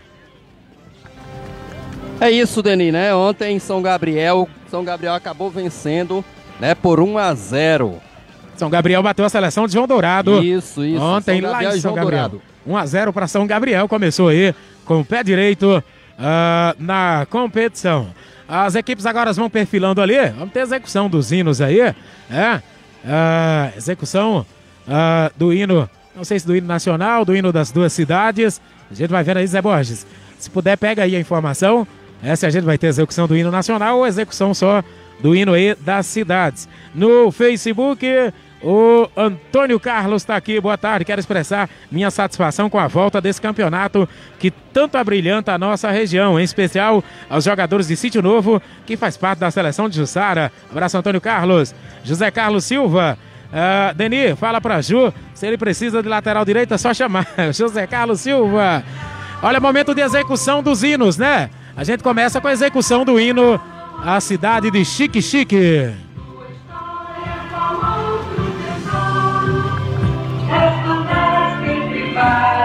Speaker 10: É isso, Deni, né? Ontem São Gabriel, São Gabriel acabou vencendo né, por 1 a 0.
Speaker 4: São Gabriel bateu a seleção de João Dourado.
Speaker 10: Isso, isso.
Speaker 4: Ontem lá em São Gabriel. Dourado. 1 a 0 para São Gabriel. Começou aí com o pé direito uh, na competição. As equipes agora vão perfilando ali. Vamos ter execução dos hinos aí. É. Uh, execução uh, do hino. Não sei se do hino nacional, do hino das duas cidades. A gente vai ver aí, Zé Borges. Se puder, pega aí a informação. Se a gente vai ter execução do hino nacional ou execução só do hino aí das cidades. No Facebook,
Speaker 11: O Antônio Carlos está aqui, boa tarde. Quero expressar minha satisfação com a volta desse campeonato que tanto abrilhanta a nossa região, em especial aos jogadores de Sítio Novo, que faz parte da seleção de Jussara. Abraço, Antônio Carlos. José Carlos Silva. Uh, fala para Ju se ele precisa de lateral direita, é só chamar. José Carlos Silva. Olha, momento de execução dos hinos, né? A gente começa com a execução do hino à cidade de Chique Chique. Aí,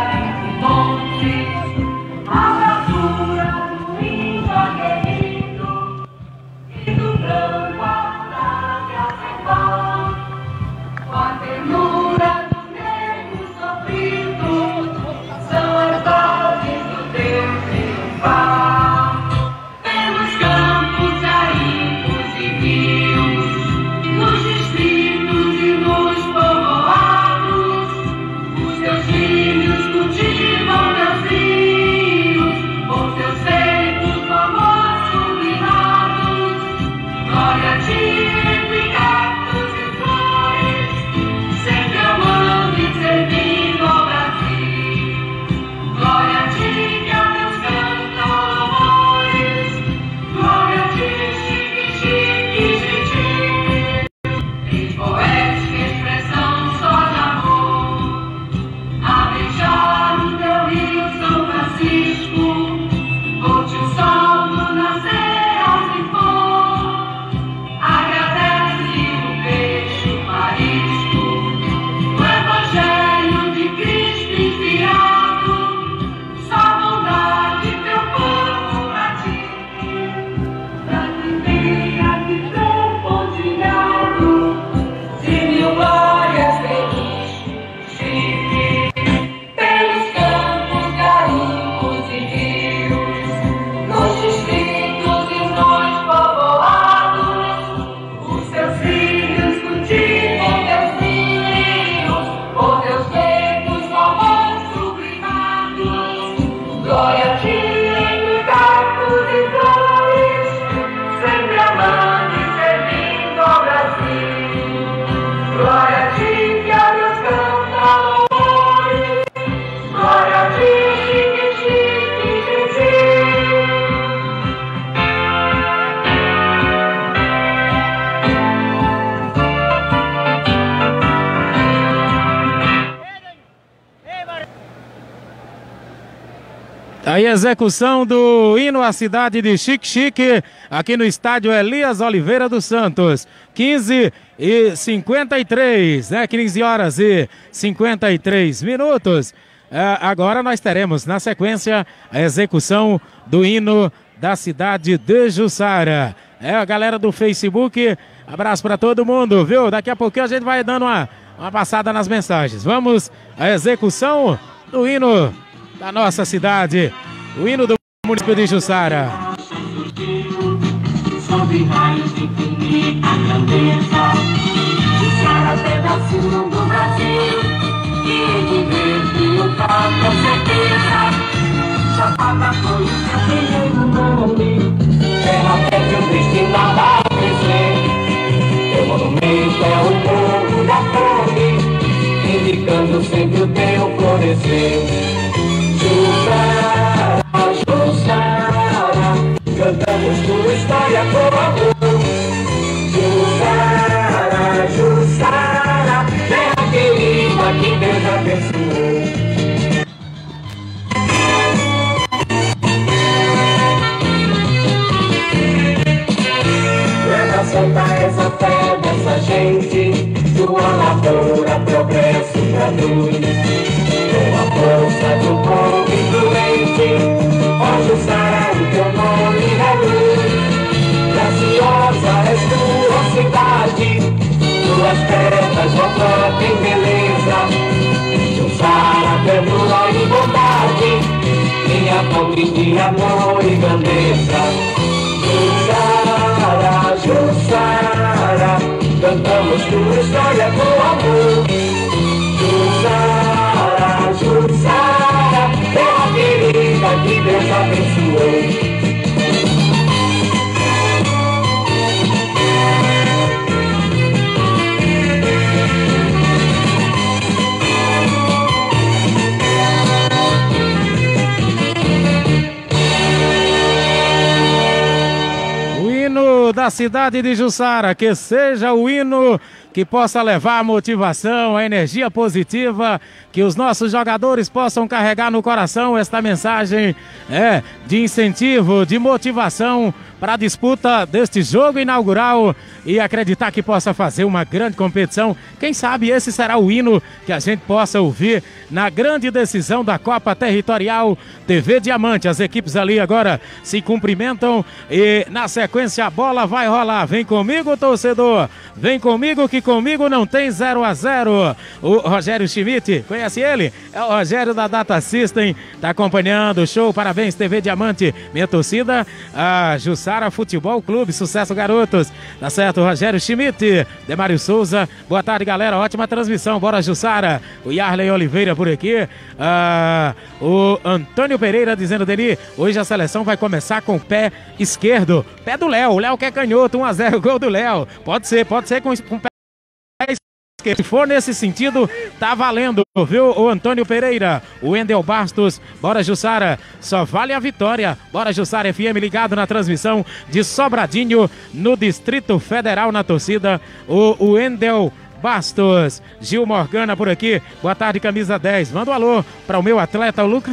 Speaker 11: execução do hino à cidade de Chique Chique, aqui no estádio Elias Oliveira dos Santos. 15 e 53, né? 15 horas e 53 minutos. É, agora nós teremos, na sequência, a execução do hino da cidade de Jussara. É, a galera do Facebook, abraço para todo mundo, viu? Daqui a pouquinho a gente vai dando uma, uma passada nas mensagens. Vamos à execução do hino da nossa cidade. O hino do município de Jussara. Sobe raios de infinita grandeza, Jussara pedacinho do Brasil, e de verde o com certeza. Chapada foi o seu primeiro nome, terra fértil destinada a crescer. Teu monumento é o povo da fome, indicando sempre o teu florescer. Cantamos tua história com amor. Jussara, Jussara, terra querida que Deus abençoou. Santa essa fé dessa gente, tua lavoura, progresso pra luz com a força do cidade, tuas terras em beleza. Jussara, ternura e bondade, minha fonte de amor e grandeza. Jussara, Jussara, cantamos tua história com amor. Jussara, Jussara,
Speaker 4: da cidade de Jussara, que seja o hino que possa levar a motivação, a energia positiva, que os nossos jogadores possam carregar no coração esta mensagem é, de incentivo, de motivação para a disputa deste jogo inaugural e acreditar que possa fazer uma grande competição. Quem sabe esse será o hino que a gente possa ouvir na grande decisão da Copa Territorial TV Diamante. As equipes ali agora se cumprimentam e na sequência a bola vai rolar. Vem comigo, torcedor. Vem comigo que comigo não tem 0 a 0. O Rogério Schmidt, conhece ele? É o Rogério da Data System, tá acompanhando o show. Parabéns TV Diamante. Minha torcida, a Jussara Futebol Clube, sucesso garotos. Tá certo, Rogério Schmidt, Demário Souza. Boa tarde, galera. Ótima transmissão. Bora Jussara. O Yarley Oliveira por aqui. Ah, o Antônio Pereira dizendo dele, hoje a seleção vai começar com o pé esquerdo. Pé do Léo. O Léo quer canhoto, 1 a 0 gol do Léo. Pode ser, pode ser com, com pé se for nesse sentido, tá valendo, viu? O Antônio Pereira, o Wendel Bastos, bora Jussara, só vale a vitória. Bora Jussara FM ligado na transmissão de Sobradinho, no Distrito Federal, na torcida. O Wendel Bastos. Gil Morgana por aqui. Boa tarde, camisa 10. Manda um alô para o meu atleta, o Luca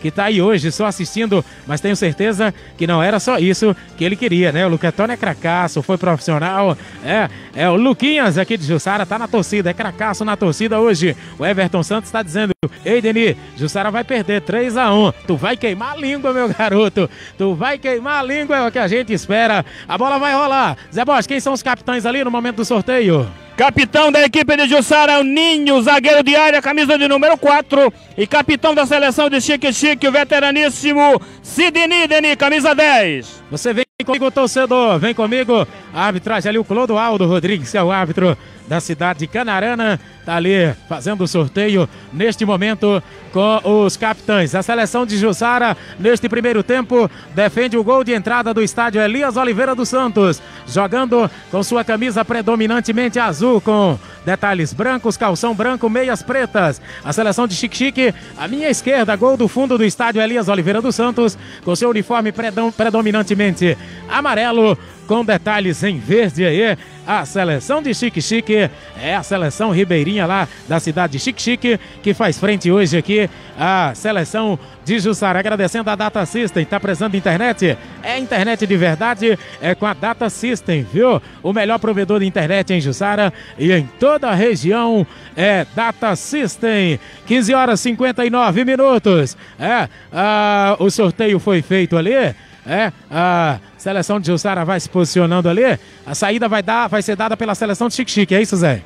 Speaker 4: que está aí hoje só assistindo, mas tenho certeza que não era só isso que ele queria, né? O Luca é cracaço, foi profissional. É, é o Luquinhas aqui de Jussara, tá na torcida, é cracaço na torcida hoje. O Everton Santos está dizendo: Ei, Deni, Jussara vai perder 3 a 1 Tu vai queimar a língua, meu garoto. Tu vai queimar a língua, é o que a gente espera. A bola vai rolar. Zé Bosch, quem são os capitães ali no momento do sorteio?
Speaker 5: Capitão da equipe de Jussara é o Ninho, zagueiro de área, camisa de número 4. E capitão da seleção de Chique Chique, o veteraníssimo Sidney Deni, camisa 10.
Speaker 4: Você vem comigo, torcedor, vem comigo. Arbitragem ali, o Clodoaldo Rodrigues, que é o árbitro da cidade de Canarana, tá ali fazendo o sorteio neste momento com os capitães. A seleção de Jussara, neste primeiro tempo, defende o gol de entrada do estádio Elias Oliveira dos Santos, jogando com sua camisa predominantemente azul, com detalhes brancos, calção branco, meias pretas. A seleção de Chique Chique, à minha esquerda, gol do fundo do estádio Elias Oliveira dos Santos, com seu uniforme predominantemente amarelo, com detalhes em verde aí. A seleção de Chique Chique é a seleção ribeirinha lá da cidade de Chique Chique, que faz frente hoje aqui à seleção de Jussara. Agradecendo a Data System, tá precisando de internet? É internet de verdade, é com a Data System, viu? O melhor provedor de internet em Jussara e em toda a região é Data System. 15 horas e 59 minutos. É, ah, o sorteio foi feito ali. É, a seleção de Jussara vai se posicionando ali. A saída vai, dar, vai ser dada pela seleção de Chique Chique, é isso, Zé?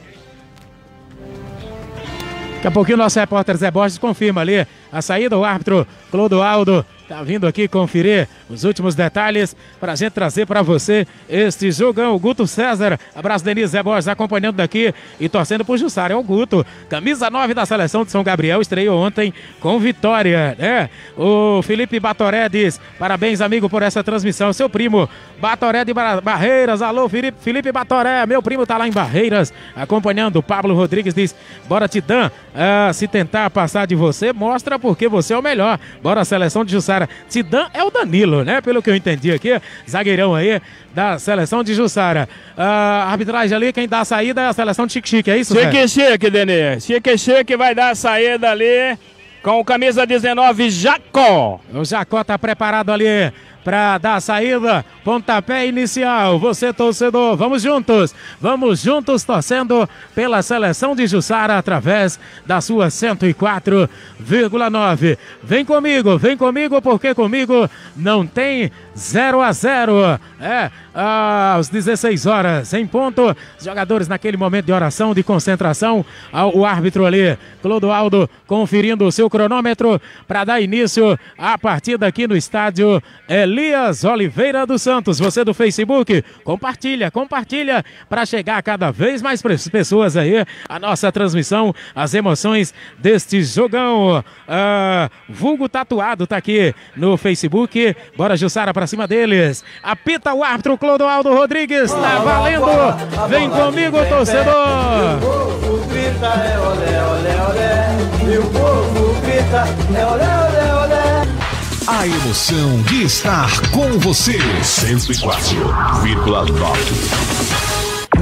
Speaker 4: Daqui a pouquinho o nosso repórter Zé Borges confirma ali a saída. O árbitro Clodoaldo Tá vindo aqui conferir os últimos detalhes para a gente trazer para você este jogão. O Guto César, abraço Denise Zé Borges acompanhando daqui e torcendo por Jussara. É o Guto, camisa 9 da seleção de São Gabriel, estreou ontem com vitória, né? O Felipe Batoré diz, parabéns amigo por essa transmissão. Seu primo Batoré de Barreiras, alô Felipe, Felipe Batoré, meu primo tá lá em Barreiras acompanhando. O Pablo Rodrigues diz, bora Titã, ah, se tentar passar de você, mostra porque você é o melhor. Bora seleção de Jussara. Tidan é o Danilo, né? Pelo que eu entendi aqui, zagueirão aí da seleção de Jussara. A arbitragem ali, quem dá a saída é a seleção de Chique Chique, é isso,
Speaker 5: Chique Chique, Denê. Chique Chique vai dar a saída ali com camisa 19, Jacó.
Speaker 4: O Jacó tá preparado ali para dar a saída, pontapé inicial. Você, torcedor, vamos juntos, vamos juntos torcendo pela seleção de Jussara através da sua 104,9. Vem comigo, vem comigo, porque comigo não tem 0 a 0. É, às 16 horas em ponto. Jogadores naquele momento de oração, de concentração. O árbitro ali, Clodoaldo, conferindo o seu cronômetro para dar início à partida aqui no estádio Elias Oliveira dos Santos. Você do Facebook, compartilha, compartilha para chegar a cada vez mais pessoas aí a nossa transmissão, as emoções deste jogão. Ah, vulgo Tatuado tá aqui no Facebook. Bora, Jussara, para cima deles. Apita o árbitro Clodoaldo Rodrigues. Tá valendo. Vem comigo, torcedor.
Speaker 11: É. E o povo grita, é olé, olé, olé.
Speaker 12: A emoção de estar com você.
Speaker 1: 104,9.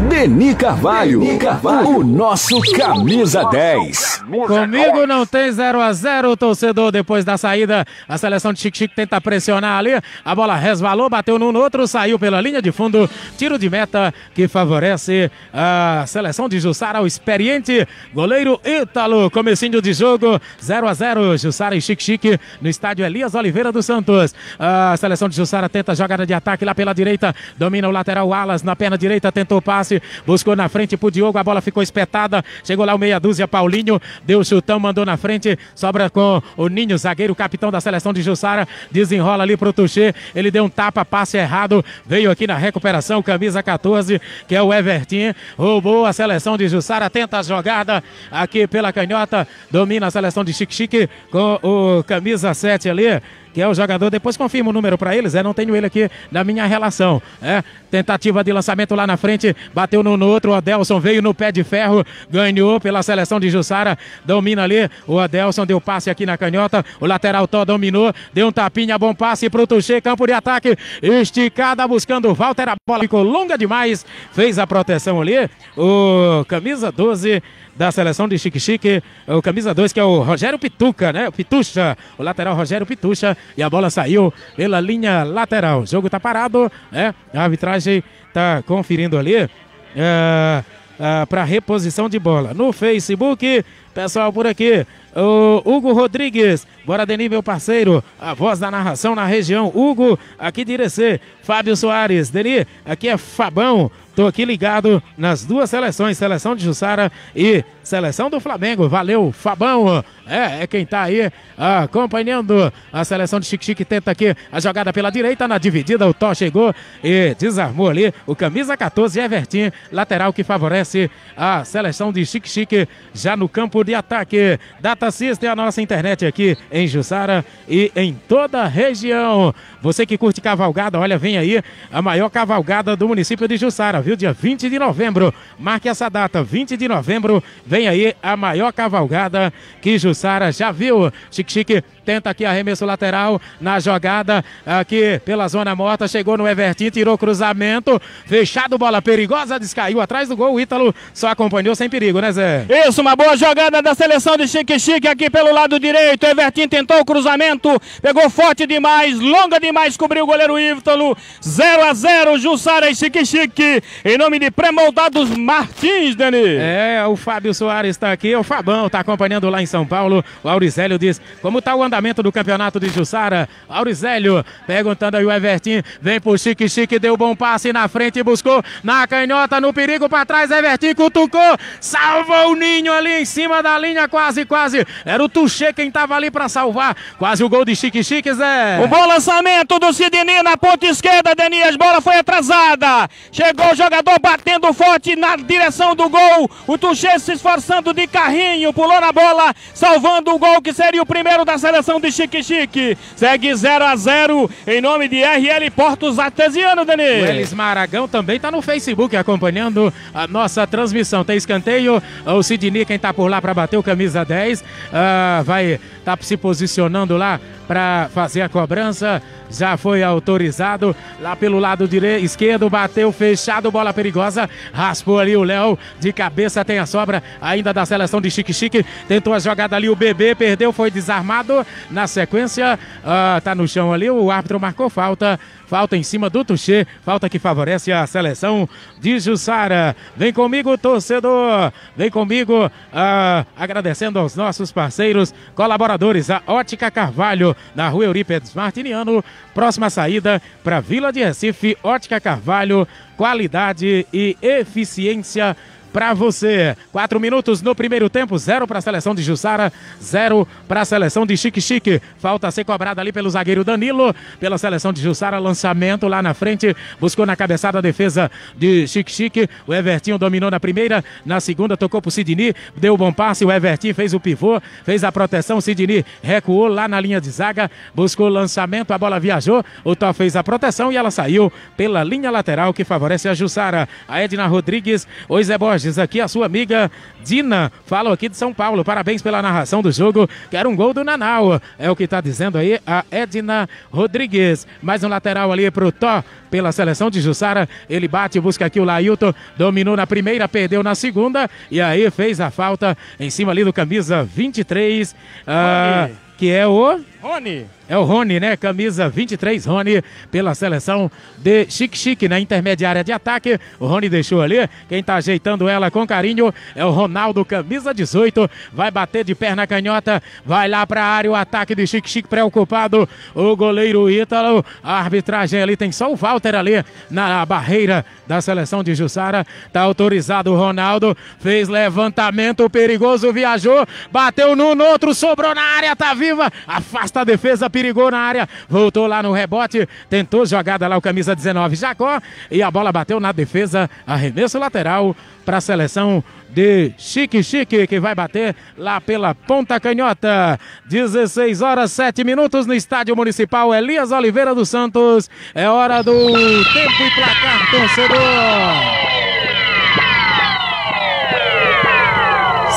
Speaker 1: Deni Carvalho, Deni Carvalho, o nosso camisa 10.
Speaker 4: Comigo não tem 0 a 0 torcedor. Depois da saída, a seleção de Chique Chique tenta pressionar ali. A bola resvalou, bateu num no outro, saiu pela linha de fundo. Tiro de meta que favorece a seleção de Jussara, o experiente goleiro Ítalo. Comecinho de jogo, 0 a 0 Jussara e Chique Chique no estádio Elias Oliveira dos Santos. A seleção de Jussara tenta jogada de ataque lá pela direita, domina o lateral Alas na perna direita, tentou o passe, buscou na frente pro Diogo, a bola ficou espetada, chegou lá o meia dúzia, Paulinho, deu o chutão, mandou na frente, sobra com o Ninho, zagueiro, capitão da seleção de Jussara, desenrola ali pro Tuxê, ele deu um tapa, passe errado, veio aqui na recuperação, camisa 14, que é o Everton, roubou a seleção de Jussara, tenta a jogada aqui pela canhota, domina a seleção de Chique Chique com o camisa 7 ali, que é o jogador. Depois confirma o número para eles, é, não tenho ele aqui na minha relação. É, tentativa de lançamento lá na frente, bateu no, no outro, o Adelson veio no pé de ferro, ganhou pela seleção de Jussara, domina ali, o Adelson deu passe aqui na canhota, o lateral Tó dominou, deu um tapinha, bom passe pro Tuxê, campo de ataque, esticada buscando o Walter, a bola ficou longa demais, fez a proteção ali, o camisa 12 da seleção de Chique Chique, o camisa 2 que é o Rogério Pituca, né? Pitucha, o lateral Rogério Pitucha e a bola saiu pela linha lateral. O jogo tá parado, né? A arbitragem tá conferindo ali. É, é, para reposição de bola. No Facebook, pessoal por aqui, o Hugo Rodrigues, bora Denis, meu parceiro, a voz da narração na região. Hugo, aqui de Irecê, Fábio Soares, Denis, aqui é Fabão, tô aqui ligado nas duas seleções, seleção de Jussara e seleção do Flamengo. Valeu, Fabão, é, é quem tá aí acompanhando a seleção de Chique Chique. Tenta aqui a jogada pela direita na dividida. O Tó chegou e desarmou ali o camisa 14, Everton, lateral que favorece a seleção de Chique Chique já no campo de ataque. Data System, a nossa internet aqui em Jussara e em toda a região. Você que curte cavalgada, olha, vem aí a maior cavalgada do município de Jussara, viu? Dia 20 de novembro. Marque essa data, 20 de novembro. Vem aí a maior cavalgada que Jussara já viu. Chique Chique tenta aqui arremesso lateral na jogada aqui pela zona morta. Chegou no Everton, tirou cruzamento. Fechado, bola perigosa, descaiu atrás do gol. O Ítalo só acompanhou sem perigo, né, Zé?
Speaker 5: Isso, uma boa jogada da seleção de Chique Chique aqui pelo lado direito. Everton tentou o cruzamento, pegou forte demais, longa demais, cobriu o goleiro Ítalo. 0 a 0 Jussara e Chique Chique. Em nome de Premoldados Martins, Dani.
Speaker 4: É, o Fábio Soares está aqui, o Fabão está acompanhando lá em São Paulo. O Aurizélio diz: como está o andamento do campeonato de Jussara? Aurizélio perguntando aí o Everton. Vem pro Chique Chique, deu bom passe na frente, buscou na canhota, no perigo para trás. Everton cutucou, salvou o ninho ali em cima da linha, quase, quase. Era o Tuxê quem estava ali para salvar. Quase o gol de Chique Chique, Zé.
Speaker 5: O bom lançamento do Sidney na ponta esquerda, Denias. Bola foi atrasada. Chegou o jogador batendo forte na direção do gol. O Tuxê se esforçando de carrinho, pulou na bola, salvando o gol que seria o primeiro da seleção de Chique Chique. Segue 0 a 0 em nome de RL Portos Artesiano, Dani.
Speaker 4: O Elis Maragão também está no Facebook acompanhando a nossa transmissão. Tem escanteio. O Sidney, quem está por lá para bater o camisa 10, ah, vai estar se posicionando lá para fazer a cobrança. Já foi autorizado lá pelo lado direito, esquerdo, bateu fechado, bola perigosa, raspou ali o Léo de cabeça, tem a sobra ainda da seleção de Chique Chique. Tentou a jogada ali, o bebê perdeu, foi desarmado. Na sequência, ah, tá no chão ali, o árbitro marcou falta. Falta em cima do Tuxê, falta que favorece a seleção de Jussara. Vem comigo, torcedor. Vem comigo, ah, agradecendo aos nossos parceiros, colaboradores, a Ótica Carvalho, na rua Eurípedes Martiniano. Próxima saída para Vila de Recife, Ótica Carvalho, qualidade e eficiência para você. Quatro minutos no primeiro tempo, zero para a seleção de Jussara, zero para a seleção de Chique Chique. Falta ser cobrada ali pelo zagueiro Danilo, pela seleção de Jussara, lançamento lá na frente, buscou na cabeçada a defesa de Chique Chique. O Evertinho dominou na primeira, na segunda tocou pro Sidney, deu o bom passe, o Evertinho fez o pivô, fez a proteção, o Sidney recuou lá na linha de zaga, buscou o lançamento, a bola viajou, o Tó fez a proteção e ela saiu pela linha lateral que favorece a Jussara. A Edna Rodrigues, o Zé Borges Borges, aqui a sua amiga Dina, fala aqui de São Paulo. Parabéns pela narração do jogo. Quero um gol do Nanau. É o que está dizendo aí a Edna Rodrigues. Mais um lateral ali pro Tó pela seleção de Jussara. Ele bate, busca aqui o Lailton. Dominou na primeira, perdeu na segunda. E aí fez a falta em cima ali do camisa 23. ah, que é o.
Speaker 5: Rony.
Speaker 4: É o Rony, né? Camisa 23, Rony, pela seleção de Chique Chique na intermediária de ataque. O Rony deixou ali. Quem tá ajeitando ela com carinho é o Ronaldo, camisa 18. Vai bater de perna canhota. Vai lá pra área o ataque de Chique Chique preocupado. O goleiro Ítalo. A arbitragem ali tem só o Walter ali na barreira da seleção de Jussara. Tá autorizado o Ronaldo. Fez levantamento perigoso, viajou. Bateu no, outro, sobrou na área, tá viva. Afasta a defesa, perigou na área. Voltou lá no rebote. Tentou jogada lá o camisa 19, Jacó. E a bola bateu na defesa. Arremesso lateral para a seleção de Chique Chique, que vai bater lá pela ponta canhota. 16 horas 7 minutos no estádio municipal Elias Oliveira dos Santos. É hora do tempo e placar, torcedor.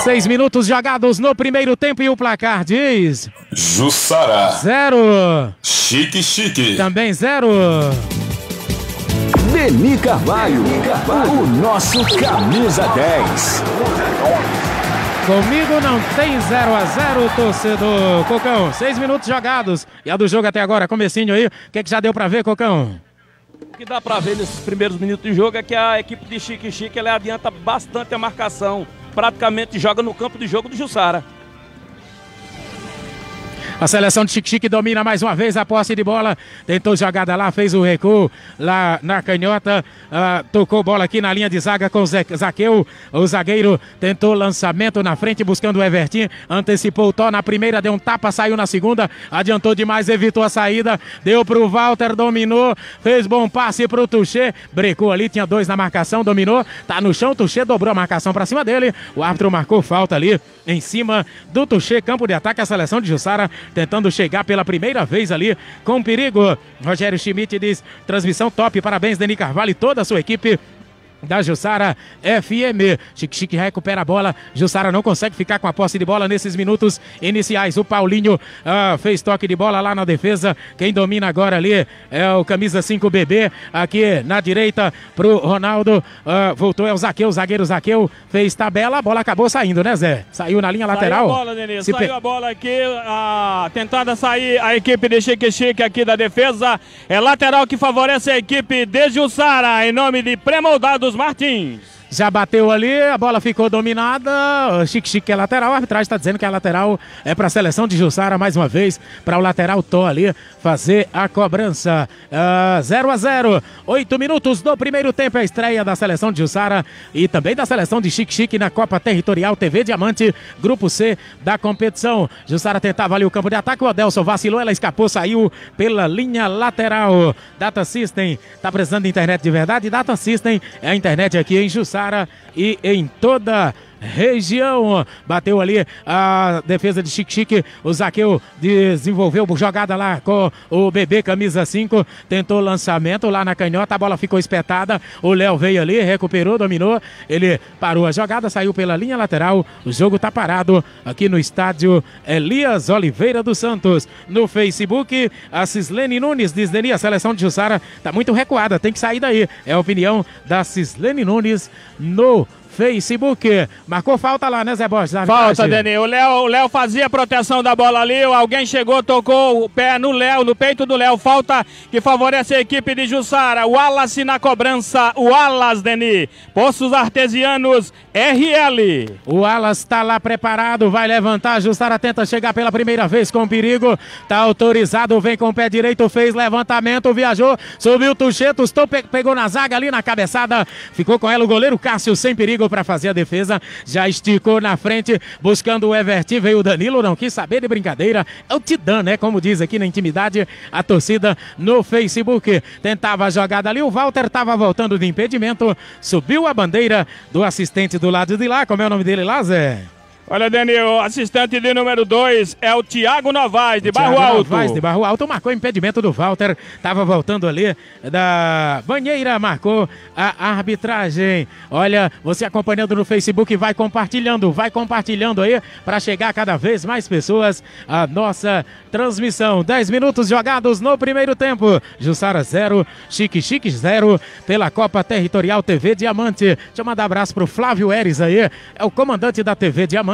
Speaker 4: Seis minutos jogados no primeiro tempo e o placar diz.
Speaker 13: Jussara.
Speaker 4: Zero.
Speaker 13: Chique Chique.
Speaker 4: Também zero.
Speaker 1: Deni Carvalho, o nosso camisa 10.
Speaker 4: Comigo não tem 0 a 0 torcedor. Cocão, seis minutos jogados. E a do jogo até agora, comecinho aí. O que, que já deu pra ver, Cocão?
Speaker 7: O que dá pra ver nesses primeiros minutos de jogo é que a equipe de Chique Chique ela adianta bastante a marcação. Praticamente joga no campo de jogo do Jussara.
Speaker 4: A seleção de Chique Chique domina mais uma vez a posse de bola. Tentou jogada lá, fez o recuo lá na canhota. ah, tocou bola aqui na linha de zaga com o Zaqueu. O zagueiro tentou lançamento na frente, buscando o Evertin. Antecipou o Tó na primeira, deu um tapa, saiu na segunda. Adiantou demais, evitou a saída. Deu pro Walter, dominou. Fez bom passe pro Tuxê. Brecou ali, tinha dois na marcação, dominou. Tá no chão, Tuxê dobrou a marcação pra cima dele. O árbitro marcou falta ali em cima do Tuxê. Campo de ataque, a seleção de Jussara tentando chegar pela primeira vez ali com perigo. Rogério Schmidt diz: transmissão top, parabéns, Deni Carvalho e toda a sua equipe. Da Jussara FM. Chique Chique recupera a bola. Jussara não consegue ficar com a posse de bola nesses minutos iniciais. O Paulinho ah, fez toque de bola lá na defesa. Quem domina agora ali é o camisa 5 BB. Aqui na direita pro Ronaldo. Ah, voltou é o Zaqueu, zagueiro Zaqueu. Fez tabela, a bola acabou saindo, né, Zé? Saiu na linha lateral.
Speaker 5: Saiu a bola, Denise.
Speaker 4: Se
Speaker 5: Saiu
Speaker 4: pe-
Speaker 5: a bola aqui. A... Tentada sair a equipe de Chique Chique aqui da defesa. É lateral que favorece a equipe de Jussara, em nome de Premoldados Martins.
Speaker 4: Já bateu ali, a bola ficou dominada. Chique Chique é lateral. A arbitragem está dizendo que a lateral é para a seleção de Jussara mais uma vez. Para o lateral Tó ali fazer a cobrança. 0 a 0 Oito minutos do primeiro tempo. A estreia da seleção de Jussara e também da seleção de Chique Chique na Copa Territorial TV Diamante, grupo C da competição. Jussara tentava ali o campo de ataque. O Adelson vacilou, ela escapou, saiu pela linha lateral. Data System está precisando de internet de verdade. Data System é a internet aqui em Jussara e em toda região. Bateu ali a defesa de Chique Chique. O Zaqueu desenvolveu jogada lá com o bebê camisa 5. Tentou lançamento lá na canhota. A bola ficou espetada. O Léo veio ali, recuperou, dominou. Ele parou a jogada, saiu pela linha lateral. O jogo tá parado aqui no estádio Elias Oliveira dos Santos. No Facebook, a Cislene Nunes diz: Deni, a seleção de Jussara tá muito recuada, tem que sair daí. É a opinião da Cislene Nunes no Facebook. Marcou falta lá, né, Zé Borges?
Speaker 5: Falta,
Speaker 4: arbitragem.
Speaker 5: Deni. O Léo, o Léo fazia a proteção da bola ali. Alguém chegou, tocou o pé no Léo, no peito do Léo. Falta que favorece a equipe de Jussara. O Wallace na cobrança. O Alas, Deni. Poços Artesianos, RL.
Speaker 4: O Alas está lá preparado, vai levantar. Jussara tenta chegar pela primeira vez com perigo. Tá autorizado, vem com o pé direito, fez levantamento, viajou, subiu o Tucheto, Estou pegou na zaga ali na cabeçada. Ficou com ela o goleiro Cássio sem perigo para fazer a defesa. Já esticou na frente, buscando o Everton. Veio o Danilo, não quis saber de brincadeira. É o Tidan, né? Como diz aqui na intimidade a torcida no Facebook. Tentava a jogada ali, o Walter estava voltando de impedimento. Subiu a bandeira do assistente do lado de lá. Como é o nome dele lá, Zé?
Speaker 5: Olha, Daniel, o assistente de número 2 é o Thiago Novaes, de Barro
Speaker 4: Thiago
Speaker 5: Alto.
Speaker 4: Novaes de Barro Alto marcou impedimento do Walter. Tava voltando ali da banheira, marcou a arbitragem. Olha, você acompanhando no Facebook, vai compartilhando, vai compartilhando aí para chegar cada vez mais pessoas a nossa transmissão. 10 minutos jogados no primeiro tempo. Jussara 0, Chique Chique 0 pela Copa Territorial TV Diamante. Deixa eu mandar um abraço pro Flávio Eres aí, é o comandante da TV Diamante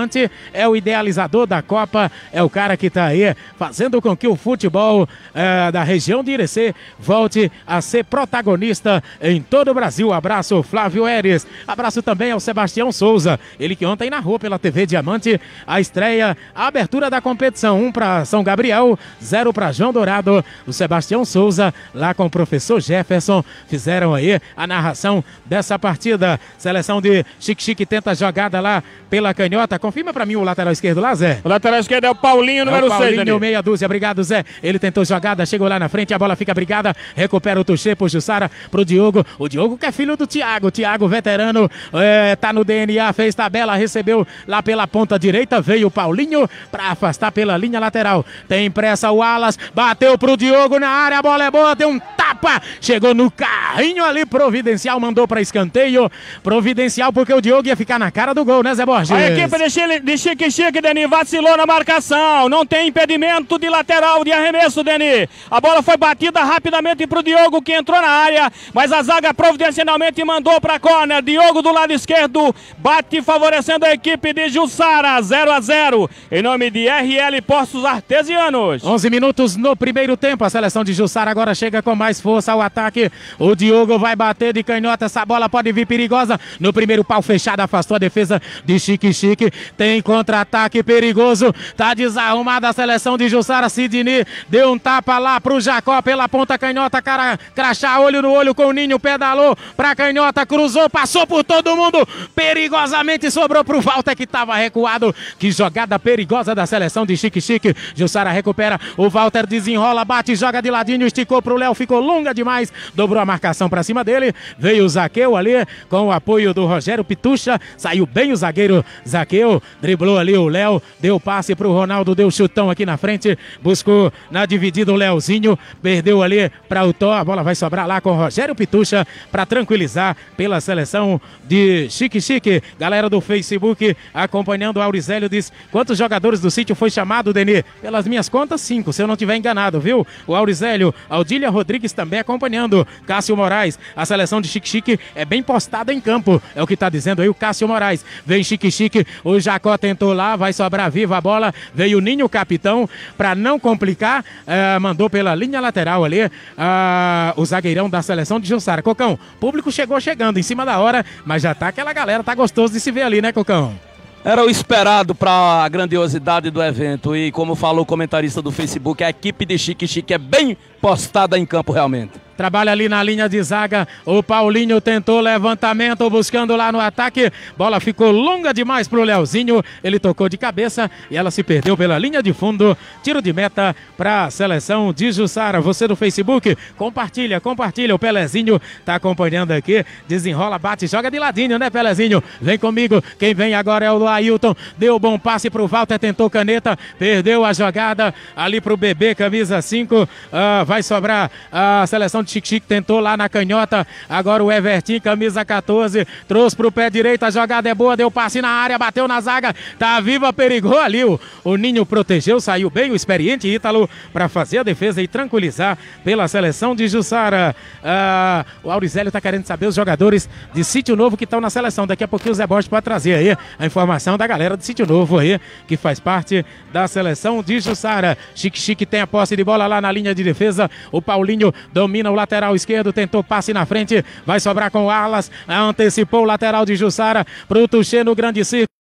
Speaker 4: é o idealizador da Copa, é o cara que está aí fazendo com que o futebol é, da região de Irecê volte a ser protagonista em todo o Brasil. Abraço, Flávio Eres. Abraço também ao Sebastião Souza, ele que ontem narrou pela TV Diamante a estreia, a abertura da competição. Um para São Gabriel, zero para João Dourado. O Sebastião Souza, lá com o professor Jefferson, fizeram aí a narração dessa partida. Seleção de Chique Chique tenta jogada lá pela canhota. Confirma para mim o lateral esquerdo lá, Zé.
Speaker 5: O lateral esquerdo é o Paulinho, número 6.
Speaker 4: É o Paulinho, meia dúzia. Obrigado, Zé. Ele tentou jogada, chegou lá na frente, a bola fica brigada. Recupera o Tuxê pro Jussara, pro Diogo. O Diogo que é filho do Thiago. Thiago, veterano, é, tá no DNA, fez tabela, recebeu lá pela ponta direita. Veio o Paulinho para afastar pela linha lateral. Tem pressa o Alas, bateu pro Diogo na área, a bola é boa, deu um tapa. Chegou no carrinho ali, providencial, mandou para escanteio. Providencial porque o Diogo ia ficar na cara do gol, né, Zé Borges?
Speaker 5: A equipe de Chile, de Chique Chique, Deni, vacilou na marcação. Não tem impedimento de lateral de arremesso, Deni. A bola foi batida rapidamente pro Diogo, que entrou na área, mas a zaga providencialmente mandou pra corner. Diogo do lado esquerdo bate favorecendo a equipe de Jussara, 0 a 0 em nome de RL Postos Artesianos.
Speaker 4: 11 minutos no primeiro tempo. A seleção de Jussara agora chega com mais força ao ataque. O Diogo vai bater de canhota. Essa bola pode vir perigosa. No primeiro pau fechado, afastou a defesa de Chique Chique. Tem contra-ataque perigoso. Tá desarrumada a seleção de Jussara. Sidney deu um tapa lá pro Jacó pela ponta canhota. Cara, crachá, olho no olho com o Ninho. Pedalou pra canhota, cruzou, passou por todo mundo. Perigosamente sobrou pro Walter que tava recuado. Que jogada perigosa da seleção de Chique Chique. Jussara recupera. O Walter desenrola, bate, joga de ladinho, esticou pro Léo. Ficou longa demais. Dobrou a marcação pra cima dele. Veio o Zaqueu ali com o apoio do Rogério Pitucha. Saiu bem o zagueiro Zaqueu. Driblou ali o Léo. Deu passe pro Ronaldo. Deu chutão aqui na frente. Buscou na dividida o Léozinho. Perdeu ali para o Tó. A bola vai sobrar lá com o Rogério Pitucha para tranquilizar pela seleção de Chique Chique. Galera do Facebook acompanhando o Aurizélio diz quantos jogadores do sítio foi chamado, Denê? Pelas minhas contas, cinco, se eu não tiver enganado, viu? O Aurizélio, Aldília Rodrigues também acompanhando. Cássio Moraes, a seleção de Chique Chique é bem postada em campo. É o que está dizendo aí o Cássio Moraes. Vem Chique Chique, o Jacó tentou lá, vai sobrar viva a bola. Veio o Ninho Capitão para não complicar, eh, mandou pela linha lateral ali ah, o zagueirão da seleção de Jussara. Cocão, público chegou chegando em cima da hora, mas já tá aquela galera, tá gostoso de se ver ali, né, Cocão?
Speaker 7: Era o esperado para a grandiosidade do evento e como falou o comentarista do Facebook, a equipe de Chique Chique é bem postada em campo realmente.
Speaker 4: Trabalha ali na linha de zaga. O Paulinho tentou levantamento, buscando lá no ataque. Bola ficou longa demais pro Leozinho. Ele tocou de cabeça e ela se perdeu pela linha de fundo. Tiro de meta para a seleção de Jussara. Você do Facebook, compartilha, compartilha. O Pelezinho tá acompanhando aqui. Desenrola, bate, joga de ladinho, né, Pelezinho? Vem comigo. Quem vem agora é o Ailton. Deu bom passe pro Walter, tentou caneta, perdeu a jogada ali pro bebê, camisa 5. Ah, vai sobrar a seleção de Chique Chique tentou lá na canhota. Agora o Everton, camisa 14, trouxe pro pé direito. A jogada é boa, deu passe na área, bateu na zaga. Tá viva, perigou ali. O, o Ninho protegeu, saiu bem o experiente Ítalo para fazer a defesa e tranquilizar pela seleção de Jussara. Ah, o Aurizélio tá querendo saber os jogadores de Sítio Novo que estão na seleção. Daqui a pouquinho o Zé Borges pode trazer aí a informação da galera de Sítio Novo aí, que faz parte da seleção de Jussara. Chique Chique tem a posse de bola lá na linha de defesa. O Paulinho domina o lateral esquerdo, tentou passe na frente, vai sobrar com o Alas, antecipou o lateral de Jussara pro Tuxê no grande círculo.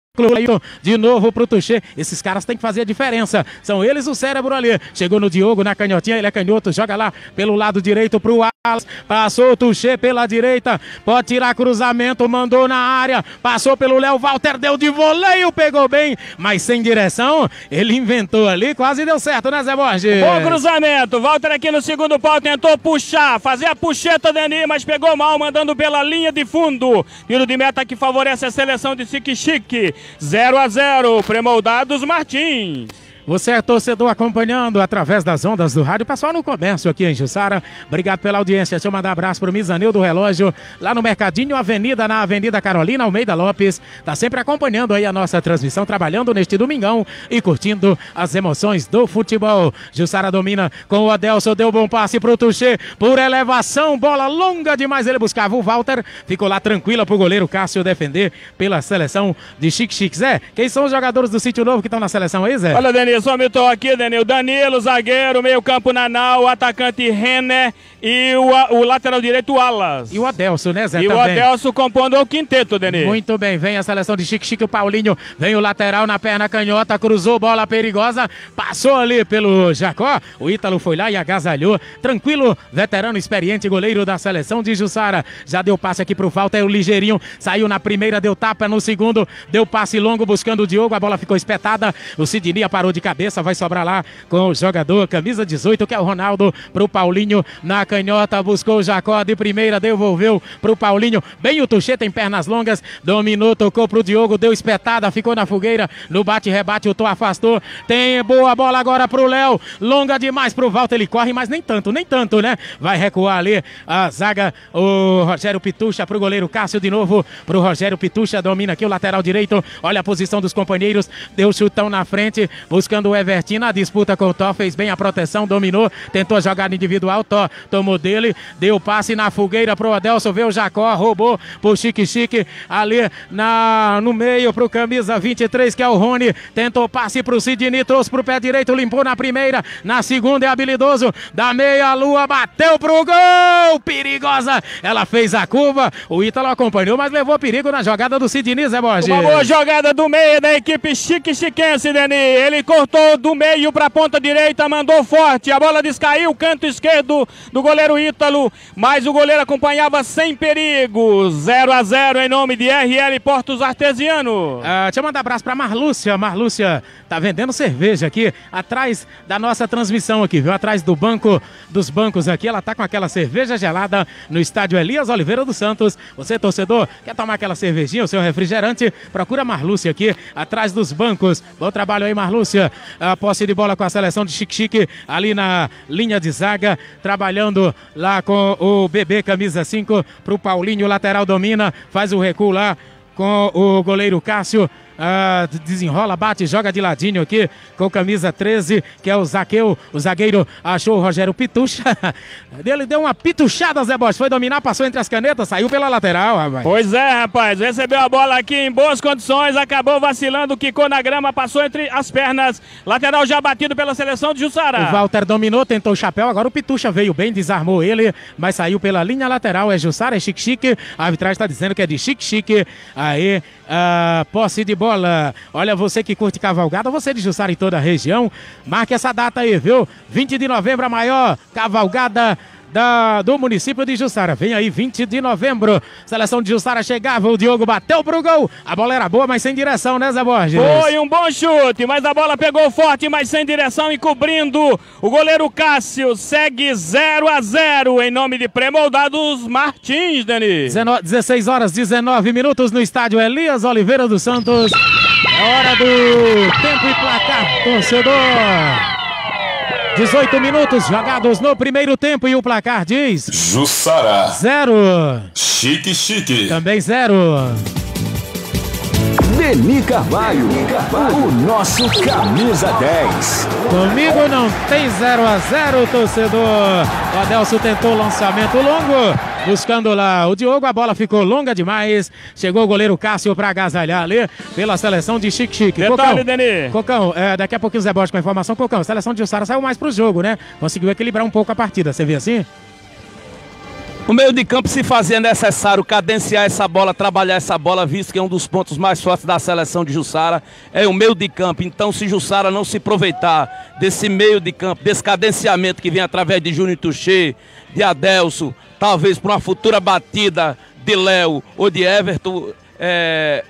Speaker 4: De novo pro Tuxê. Esses caras têm que fazer a diferença. São eles o cérebro ali. Chegou no Diogo na canhotinha, ele é canhoto, joga lá pelo lado direito pro Alas. Passou o Tuxê pela direita. Pode tirar cruzamento, mandou na área. Passou pelo Léo Walter, deu de voleio, pegou bem, mas sem direção. Ele inventou ali, quase deu certo, né, Zé Borges?
Speaker 5: Bom cruzamento. Walter aqui no segundo pau tentou puxar, fazer a puxeta Deni, mas pegou mal, mandando pela linha de fundo. Tiro de meta que favorece a seleção de Chique Chique. 0 a 0 Premoldados Martins.
Speaker 4: Você é torcedor acompanhando através das ondas do rádio. Pessoal no comércio aqui em Jussara. Obrigado pela audiência. Deixa eu mandar um abraço pro Misanil do Relógio, lá no Mercadinho Avenida, na Avenida Carolina Almeida Lopes. Tá sempre acompanhando aí a nossa transmissão, trabalhando neste domingão e curtindo as emoções do futebol. Jussara domina com o Adelson, deu bom passe pro Tuxê, por elevação, bola longa demais. Ele buscava o Walter, ficou lá tranquila pro goleiro Cássio defender pela seleção de Chique Chique. Zé, quem são os jogadores do Sítio Novo que estão na seleção aí, Zé?
Speaker 5: Olha, Denis, tô aqui, Danilo. Danilo, zagueiro, meio campo Nanau, atacante Renner e o, o lateral direito Alas.
Speaker 4: E o Adelson, né, Zé?
Speaker 5: E o
Speaker 4: também.
Speaker 5: Adelson compondo o quinteto, Denis.
Speaker 4: Muito bem, vem a seleção de Chique Chique, o Paulinho, vem o lateral na perna canhota, cruzou, bola perigosa, passou ali pelo Jacó, o Ítalo foi lá e agasalhou, tranquilo, veterano experiente, goleiro da seleção de Jussara, já deu passe aqui pro Falta, é o ligeirinho, saiu na primeira, deu tapa no segundo, deu passe longo buscando o Diogo, a bola ficou espetada, o Sidney parou de cabeça, vai sobrar lá com o jogador, camisa 18, que é o Ronaldo, pro Paulinho, na canhota, buscou o Jacó de primeira, devolveu pro Paulinho, bem o Tuxê, tem pernas longas, dominou, tocou pro Diogo, deu espetada, ficou na fogueira, no bate-rebate, o Tô afastou, tem boa bola agora pro Léo, longa demais pro Walter, ele corre, mas nem tanto, nem tanto, né? Vai recuar ali a zaga, o Rogério Pitucha pro goleiro Cássio de novo, pro Rogério Pitucha, domina aqui o lateral direito, olha a posição dos companheiros, deu chutão na frente, buscando o Evertinho na disputa com o Tó, fez bem a proteção, dominou, tentou a jogada individual, Tó tomou dele, deu passe na fogueira pro Adelson, veio o Jacó, roubou pro Chique Chique, ali na, no meio pro camisa 23, que é o Rony, tentou passe pro Sidney, trouxe pro pé direito, limpou na primeira, na segunda é habilidoso, da meia lua, bateu pro gol, perigosa, ela fez a curva, o Ítalo acompanhou, mas levou perigo na jogada do Sidney, Zé Borges.
Speaker 5: Uma boa jogada do meio da equipe Chique Chiquense, Deni. Ele cortou do meio para a ponta direita, mandou forte. A bola descaiu, canto esquerdo do goleiro Ítalo, mas o goleiro acompanhava sem perigo. 0 a 0 em nome de RL Portos Artesiano.
Speaker 4: Ah, deixa eu mandar abraço pra Marlúcia. Marlúcia tá vendendo cerveja aqui atrás da nossa transmissão aqui, viu? Atrás do banco dos bancos aqui. Ela tá com aquela cerveja gelada no estádio Elias Oliveira dos Santos. Você, torcedor, quer tomar aquela cervejinha, o seu refrigerante? Procura Marlúcia aqui atrás dos bancos. Bom trabalho aí, Marlúcia. A posse de bola com a seleção de Chique Chique ali na linha de zaga, trabalhando lá com o bebê camisa 5 pro Paulinho, lateral domina, faz o recuo lá com o goleiro Cássio. Ah, desenrola, bate, joga de ladinho aqui com camisa 13, que é o Zaqueu. O zagueiro achou o Rogério Pitucha. Ele deu uma pituchada, Zé Bosch. Foi dominar, passou entre as canetas, saiu pela lateral, rapaz.
Speaker 5: Pois é, rapaz. Recebeu a bola aqui em boas condições, acabou vacilando, quicou na grama, passou entre as pernas. Lateral já batido pela seleção de Jussara.
Speaker 4: O Walter dominou, tentou o chapéu, agora o Pitucha veio bem, desarmou ele, mas saiu pela linha lateral. É Jussara, é Chique Chique. A arbitragem está dizendo que é de Chique Chique. Aí, ah, posse de bola. Olha, você que curte cavalgada, você de Jussara em toda a região, marque essa data aí, viu? 20 de novembro, a maior cavalgada da, do município de Jussara. Vem aí, 20 de novembro. Seleção de Jussara chegava, o Diogo bateu pro gol. A bola era boa, mas sem direção, né, Zé Borges?
Speaker 5: Foi um bom chute, mas a bola pegou forte, mas sem direção, encobrindo o goleiro Cássio. Segue 0 a 0 em nome de Premoldados Martins, Dani.
Speaker 4: 19 16 horas 19 minutos no estádio Elias Oliveira dos Santos. É hora do tempo e placar, torcedor. 18 minutos jogados no primeiro tempo e o placar diz
Speaker 13: Jussara.
Speaker 4: zero.
Speaker 13: Chique Chique.
Speaker 4: Também zero.
Speaker 1: Deni Carvalho, o nosso camisa 10.
Speaker 4: Comigo não tem 0 a 0 torcedor. O Adelso tentou o lançamento longo, buscando lá o Diogo. A bola ficou longa demais. Chegou o goleiro Cássio para agasalhar ali pela seleção de Chique Chique.
Speaker 5: Detalhe, Deni.
Speaker 4: Cocão, é, daqui a pouquinho o Zé Borges com a informação. Cocão, a seleção de Jussara saiu mais pro jogo, né? Conseguiu equilibrar um pouco a partida. Você vê assim?
Speaker 7: No meio de campo, se fazia necessário cadenciar essa bola, trabalhar essa bola, visto que é um dos pontos mais fortes da seleção de Jussara, é o meio de campo. Então, se Jussara não se aproveitar desse meio de campo, desse cadenciamento que vem através de Júnior Tuchê, de Adelso, talvez para uma futura batida de Léo ou de Everton, é,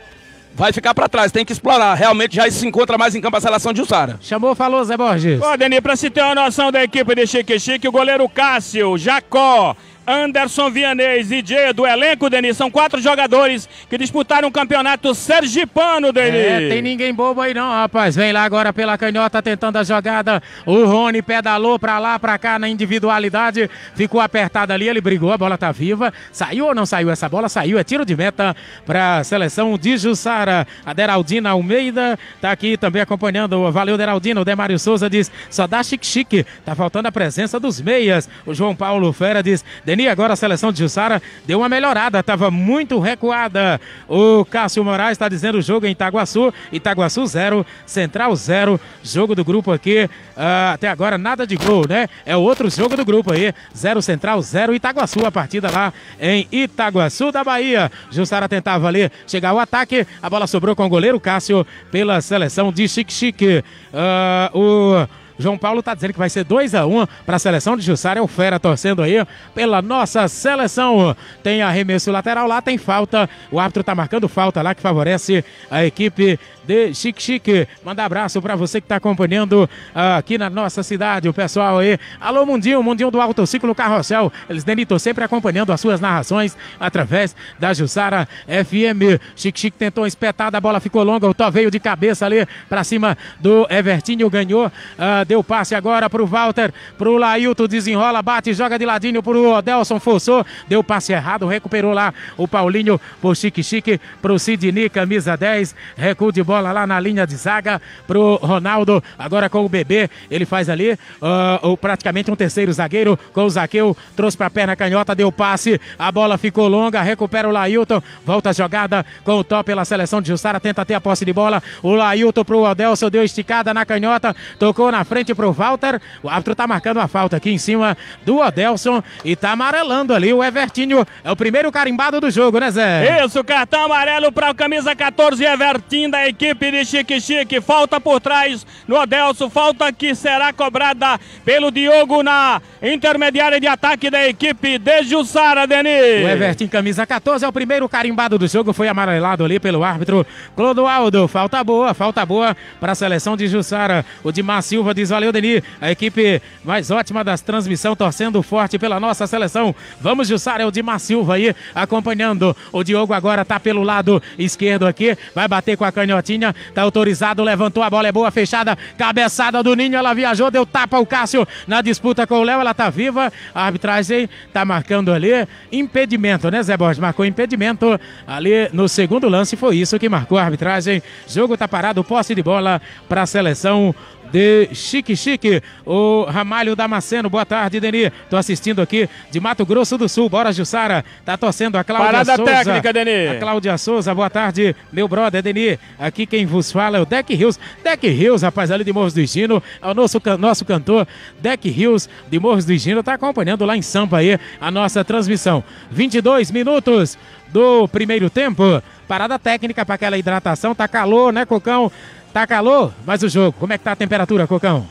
Speaker 7: vai ficar para trás. Tem que explorar. Realmente já se encontra mais em campo a seleção de Jussara.
Speaker 4: Chamou, falou, Zé Borges.
Speaker 5: Ó, Deni, pra se ter uma noção da equipe de Chique Chique, o goleiro Cássio, Jacó, Anderson Vianês e Diego do elenco, Denis. São quatro jogadores que disputaram o campeonato sergipano, Denis.
Speaker 4: É, tem ninguém bobo aí não, rapaz. Vem lá agora pela canhota tentando a jogada. O Rony pedalou pra lá, pra cá na individualidade. Ficou apertado ali, ele brigou, a bola tá viva. Saiu ou não saiu essa bola? Saiu, é tiro de meta pra seleção de Jussara. A Deraldina Almeida tá aqui também acompanhando. Valeu, Deraldina. O Demário Souza diz, só dá chique-chique. Tá faltando a presença dos meias. O João Paulo Fera diz, Deni, agora a seleção de Jussara deu uma melhorada, estava muito recuada. O Cássio Moraes está dizendo o jogo em Itaguaçu, Itaguaçu 0, Central 0, jogo do grupo aqui, ah, até agora nada de gol, né? É o outro jogo do grupo aí, 0 Central, 0 Itaguaçu, a partida lá em Itaguaçu da Bahia. Jussara tentava ali chegar ao ataque, a bola sobrou com o goleiro Cássio pela seleção de Chique Chique. Ah, o João Paulo está dizendo que vai ser 2 a 1 um para a seleção de Jussara. É o Fera torcendo aí pela nossa seleção. Tem arremesso lateral lá, tem falta. O árbitro está marcando falta lá que favorece a equipe de Chique Chique. Manda abraço para você que está acompanhando uh, aqui na nossa cidade, o pessoal aí. Alô, Mundinho, Mundinho do Autociclo Carrossel. Eles Denito sempre acompanhando as suas narrações através da Jussara FM. Chique Chique tentou espetar, a bola ficou longa, o Tó veio de cabeça ali para cima do Evertinho, ganhou. Uh, deu passe agora pro Walter, pro Lailton, desenrola, bate, joga de ladinho pro Odelson, forçou, deu passe errado, recuperou lá o Paulinho pro Chique Chique, pro Sidney, camisa 10, recuo de bola lá na linha de zaga pro Ronaldo, agora com o bebê, ele faz ali uh, praticamente um terceiro zagueiro com o Zaqueu, trouxe pra perna canhota, deu passe, a bola ficou longa, recupera o Lailton, volta a jogada com o top pela seleção de Jussara, tenta ter a posse de bola, o Lailton pro Odelson, deu esticada na canhota, tocou na frente pro Walter, o árbitro tá marcando a falta aqui em cima do Odelson e tá amarelando ali o Evertinho, é o primeiro carimbado do jogo, né Zé?
Speaker 5: Isso, cartão amarelo para o camisa 14 Evertinho da equipe de Chique Chique, falta por trás no Odelson, falta que será cobrada pelo Diogo na intermediária de ataque da equipe de Jussara, Denis.
Speaker 4: O Evertinho, camisa 14, é o primeiro carimbado do jogo, foi amarelado ali pelo árbitro Clodoaldo, falta boa, falta boa para a seleção de Jussara, o Dimar Silva diz valeu Denis, a equipe mais ótima das transmissão, torcendo forte pela nossa seleção, vamos Jussara, é o Dimar Silva aí, acompanhando, o Diogo agora tá pelo lado esquerdo aqui, vai bater com a canhotinha, tá autorizado, levantou a bola, é boa, fechada, cabeçada do Ninho, ela viajou, deu tapa ao Cássio na disputa com o Léo, ela tá viva, a arbitragem tá marcando ali impedimento, né Zé Borges? Marcou impedimento ali no segundo lance, foi isso que marcou a arbitragem, jogo tá parado, posse de bola para a seleção de Chique Chique, o Ramalho Damasceno. Boa tarde, Deni. Tô assistindo aqui de Mato Grosso do Sul. Bora, Jussara. Tá torcendo a Cláudia
Speaker 5: Parada
Speaker 4: Souza.
Speaker 5: técnica, Deni.
Speaker 4: A Cláudia Souza, boa tarde, meu brother, Deni. Aqui quem vos fala é o Deck Rios. Deck Rios, rapaz, ali de Morros do Higino. É o nosso, nosso cantor, Deck Rios, de Morros do Higino. Tá acompanhando lá em Sampa aí a nossa transmissão. 22 minutos do primeiro tempo. Parada técnica para aquela hidratação. Tá calor, né, Cocão? Tá calor, mas o jogo, como é que tá a temperatura, Cocão?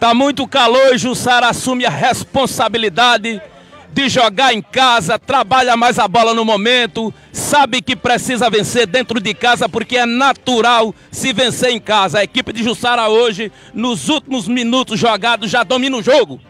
Speaker 7: Tá muito calor e Jussara assume a responsabilidade de jogar em casa, trabalha mais a bola no momento, sabe que precisa vencer dentro de casa porque é natural se vencer em casa. A equipe de Jussara hoje, nos últimos minutos jogados, já domina o jogo.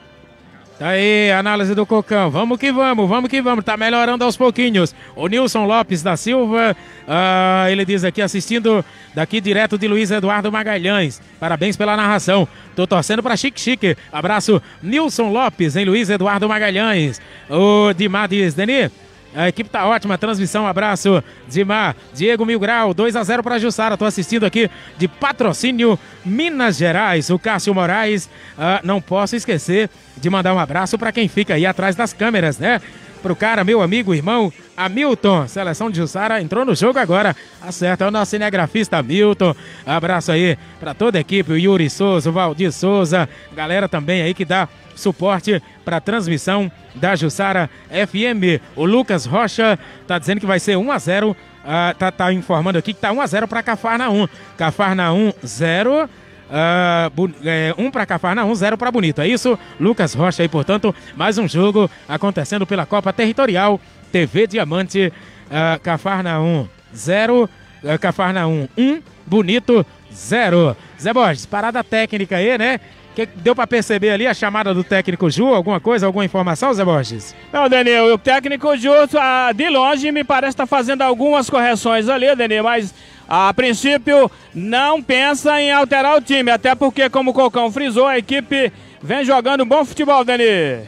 Speaker 4: Tá aí, análise do Cocão. Vamos que vamos, vamos que vamos. Tá melhorando aos pouquinhos. O Nilson Lopes da Silva, ah, ele diz aqui, assistindo daqui direto de Luiz Eduardo Magalhães. Parabéns pela narração. Tô torcendo pra Chique Chique. Abraço, Nilson Lopes, em Luiz Eduardo Magalhães. O Dimar diz, Deni, a equipe tá ótima, transmissão, abraço, Dimar, Diego Mil Grau, 2 a 0 para Jussara. Tô assistindo aqui de patrocínio Minas Gerais, o Cássio Moraes. Ah, não posso esquecer de mandar um abraço para quem fica aí atrás das câmeras, né? Pro cara, meu amigo, irmão, Hamilton, seleção de Jussara, entrou no jogo agora. Acerta, é o nosso cinegrafista Hamilton. Abraço aí para toda a equipe, o Yuri Souza, o Valdir Souza, galera também aí que dá suporte para transmissão da Jussara FM. O Lucas Rocha tá dizendo que vai ser 1 a 0 ah, tá, tá informando aqui que tá 1 a 0 para Cafarnaum. Cafarnaum 0. Uh, é, um para Cafarnaum, zero para Bonito. É isso, Lucas Rocha aí, portanto, mais um jogo acontecendo pela Copa Territorial TV Diamante. Uh, Cafarnaum, zero. Uh, Cafarnaum, um. Bonito, zero. Zé Borges, parada técnica aí, né? Que deu para perceber ali a chamada do técnico Ju? Alguma coisa, alguma informação, Zé Borges?
Speaker 5: Não, Daniel, o técnico Ju, ah, de longe, me parece estar tá fazendo algumas correções ali, Daniel, mas a princípio não pensa em alterar o time, até porque, como o Cocão frisou, a equipe vem jogando bom futebol, Daniel.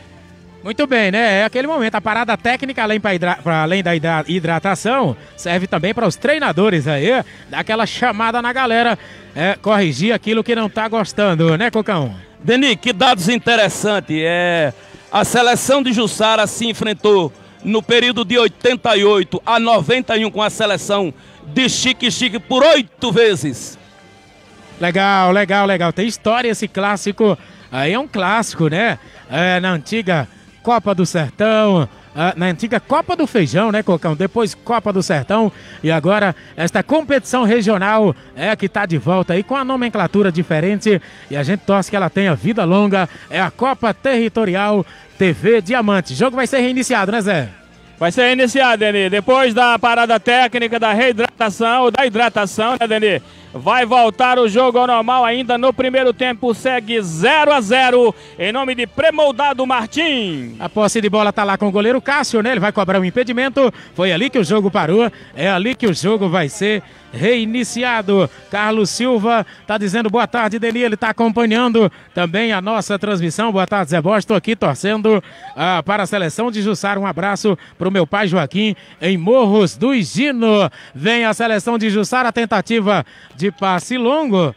Speaker 4: Muito bem, né? É aquele momento. A parada técnica, além, hidra... além da hidratação, serve também para os treinadores aí, dar aquela chamada na galera, é, corrigir aquilo que não está gostando, né, Cocão?
Speaker 7: Deni, que dados interessantes. É, a seleção de Jussara se enfrentou no período de 88 a 91 com a seleção de Chique Chique por oito vezes.
Speaker 4: Legal, legal, legal. Tem história esse clássico. Aí é um clássico, né? É, na antiga Copa do Sertão, na antiga Copa do Feijão, né, Cocão? Depois Copa do Sertão e agora esta competição regional é que está de volta aí com a nomenclatura diferente e a gente torce que ela tenha vida longa. É a Copa Territorial TV Diamante. O jogo vai ser reiniciado, né, Zé?
Speaker 5: Vai ser reiniciado, Deni. Depois da parada técnica da reidratação, da hidratação, né, Deni? Vai voltar o jogo ao normal ainda no primeiro tempo. Segue 0 a 0 em nome de Premoldado Martim.
Speaker 4: A posse de bola tá lá com o goleiro Cássio, né? Ele vai cobrar um impedimento. Foi ali que o jogo parou. É ali que o jogo vai ser reiniciado. Carlos Silva está dizendo boa tarde, Deni. Ele está acompanhando também a nossa transmissão. Boa tarde, Zé Bosch. Estou aqui torcendo uh, para a seleção de Jussara. Um abraço para o meu pai Joaquim em Morros do Higino. Vem a seleção de Jussara, tentativa de passe longo.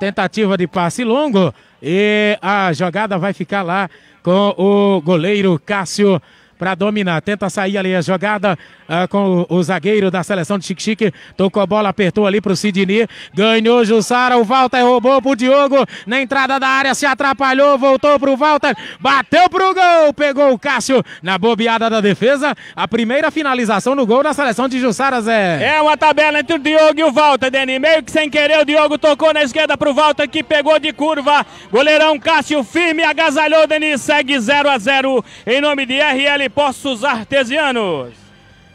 Speaker 4: Tentativa de passe longo. E a jogada vai ficar lá com o goleiro Cássio para dominar. Tenta sair ali a jogada uh, com o, o, zagueiro da seleção de Chique-Chique. Tocou a bola, apertou ali para o Sidney. Ganhou Jussara. O Walter roubou para o Diogo. Na entrada da área se atrapalhou. Voltou para o Walter. Bateu para o gol. Pegou o Cássio na bobeada da defesa. A primeira finalização no gol da seleção de Jussara, Zé.
Speaker 5: É uma tabela entre o Diogo e o Walter, Deni. Meio que sem querer, o Diogo tocou na esquerda para o Walter que pegou de curva. Goleirão Cássio firme, agasalhou, Deni. Segue 0 a 0 em nome de RL Poços Artesianos.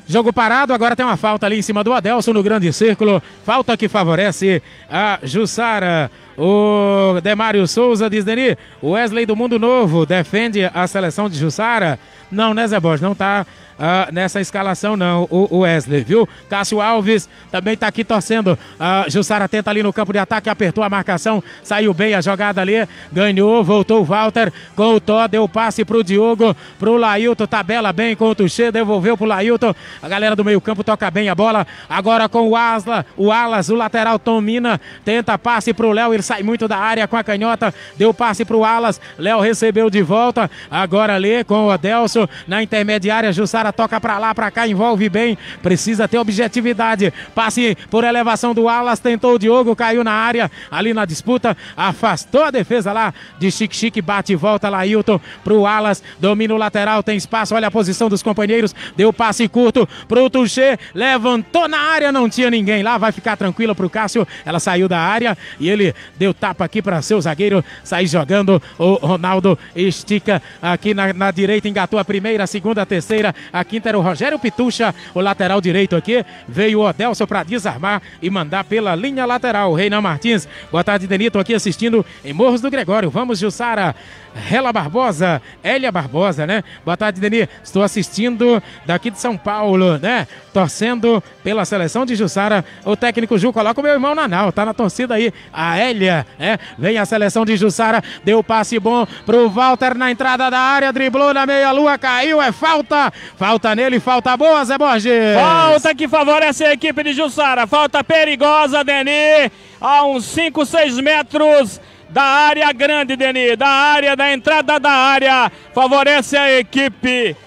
Speaker 4: Jogo parado, agora tem uma falta ali em cima do Adelson no grande círculo. Falta que favorece a Jussara. O Demário Souza diz, Deni, Wesley do Mundo Novo defende a seleção de Jussara. Não, né, Zé Borges? Não está uh, nessa escalação, não, o, Wesley, viu? Cássio Alves também está aqui torcendo. Uh, Jussara tenta ali no campo de ataque, apertou a marcação, saiu bem a jogada ali, ganhou, voltou o Walter com o Tó, deu passe pro Diogo, pro Lailton, tabela bem com o Tuxê, devolveu pro Lailton. A galera do meio-campo toca bem a bola. Agora com o Asla, o Alas, o lateral Tom Mina, tenta passe pro Léo, ele sai muito da área com a canhota, deu passe pro Alas, Léo recebeu de volta. Agora ali com o Adelson na intermediária, Jussara cara toca para lá, para cá, envolve bem, precisa ter objetividade. Passe por elevação do Alas, tentou o Diogo, caiu na área, ali na disputa, afastou a defesa lá de Chique Chique, bate e volta lá, Hilton pro Alas, domina o lateral, tem espaço, olha a posição dos companheiros, deu passe curto pro Tuxê, levantou na área, não tinha ninguém lá, vai ficar tranquila pro Cássio, ela saiu da área e ele deu tapa aqui para seu zagueiro sair jogando. O Ronaldo estica aqui na, na direita, engatou a primeira, a segunda, a terceira, a quinta era o Rogério Pitucha, o lateral direito aqui. Veio o Odelso para desarmar e mandar pela linha lateral. Reinan Martins. Boa tarde, Denito, aqui assistindo em Morros do Gregório. Vamos, Jussara. Rela Barbosa, Elia Barbosa, né? Boa tarde, Deni. Estou assistindo daqui de São Paulo, né? Torcendo pela seleção de Jussara. O técnico Ju coloca o meu irmão Nanal, tá na torcida aí. A Elia, né? Vem a seleção de Jussara, deu passe bom pro Walter na entrada da área, driblou na meia-lua, caiu, é falta. Falta nele, falta boa, Zé Borges.
Speaker 5: Falta que favorece a equipe de Jussara. Falta perigosa, Deni. A uns 5, 6 metros da área grande, Deni, da área, da entrada da área, favorece a equipe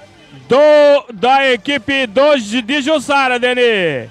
Speaker 5: do, da equipe do, de Jussara, Deni.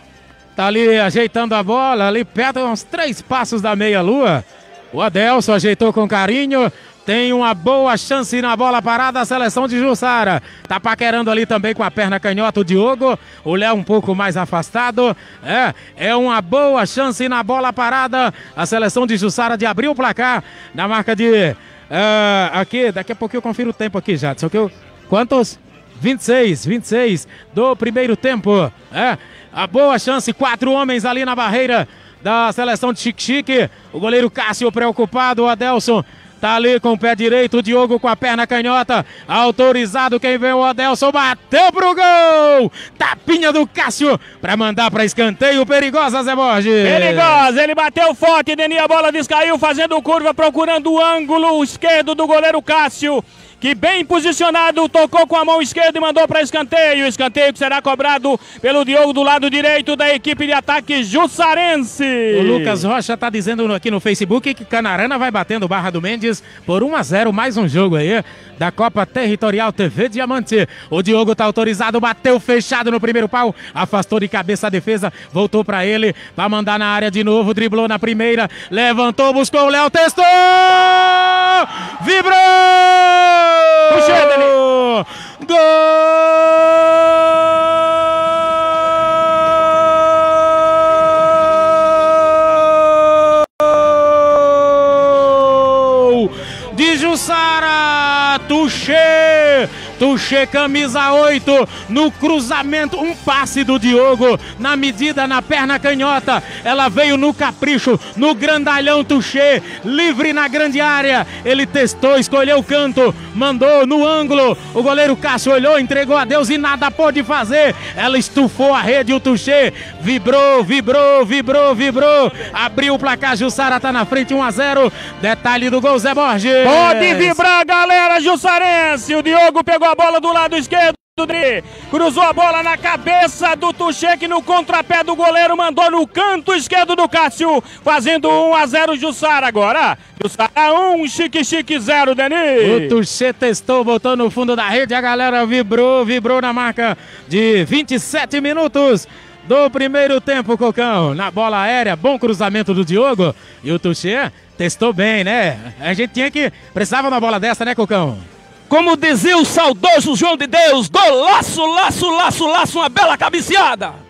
Speaker 4: Tá ali ajeitando a bola, ali perto, uns três passos da meia-lua. O Adelson ajeitou com carinho, tem uma boa chance na bola parada a seleção de Jussara. Tá paquerando ali também com a perna canhota o Diogo. O Léo um pouco mais afastado. É, é uma boa chance na bola parada a seleção de Jussara de abrir o placar na marca de. Uh, aqui, daqui a pouco eu confiro o tempo aqui, já. Só que eu. Quantos? 26, 26 do primeiro tempo. É, a boa chance, quatro homens ali na barreira da seleção de Chique Chique. O goleiro Cássio preocupado, o Adelson Tá ali com o pé direito, o Diogo com a perna canhota. Autorizado quem vem o Adelson, bateu pro gol. Tapinha do Cássio pra mandar pra escanteio. Perigosa, Zé Borges.
Speaker 5: Perigosa, ele bateu forte, Deni, a bola descaiu, fazendo curva, procurando o ângulo esquerdo do goleiro Cássio que bem posicionado, tocou com a mão esquerda e mandou para escanteio. Escanteio que será cobrado pelo Diogo do lado direito da equipe de ataque Jussarense.
Speaker 4: O Lucas Rocha está dizendo aqui no Facebook que Canarana vai batendo Barra do Mendes por 1 a 0 mais um jogo aí da Copa Territorial TV Diamante. O Diogo está autorizado, bateu fechado no primeiro pau, afastou de cabeça a defesa, voltou para ele, para mandar na área de novo, driblou na primeira, levantou, buscou o Léo, testou! Vibrou! Gol! De Jussara, Tuxê! Tuxê, camisa 8, no cruzamento, um passe do Diogo, na medida, na perna canhota, ela veio no capricho, no grandalhão Tuxê, livre na grande área, ele testou, escolheu o canto, mandou no ângulo, o goleiro Cássio olhou, entregou a Deus e nada pôde fazer, ela estufou a rede, o Tuxê vibrou, vibrou, vibrou, vibrou, abriu o placar, Jussara tá na frente, 1 a 0 detalhe do gol, Zé Borges.
Speaker 5: Pode vibrar, galera Jussarense, o Diogo pegou a bola do lado esquerdo. Cruzou a bola na cabeça do Tuchek no contrapé do goleiro, mandou no canto esquerdo do Cássio, fazendo 1 a 0 Jussara agora. Jussara 1, Chique Chique 0, Denis.
Speaker 4: O Tuchê testou, botou no fundo da rede, a galera vibrou, vibrou na marca de 27 minutos do primeiro tempo, Cocão. Na bola aérea, bom cruzamento do Diogo. E o Tuchê testou bem, né? A gente tinha que. Precisava uma bola dessa, né, Cocão?
Speaker 7: Como dizia o saudoso João de Deus, golaço, laço, laço, laço, uma bela cabeceada.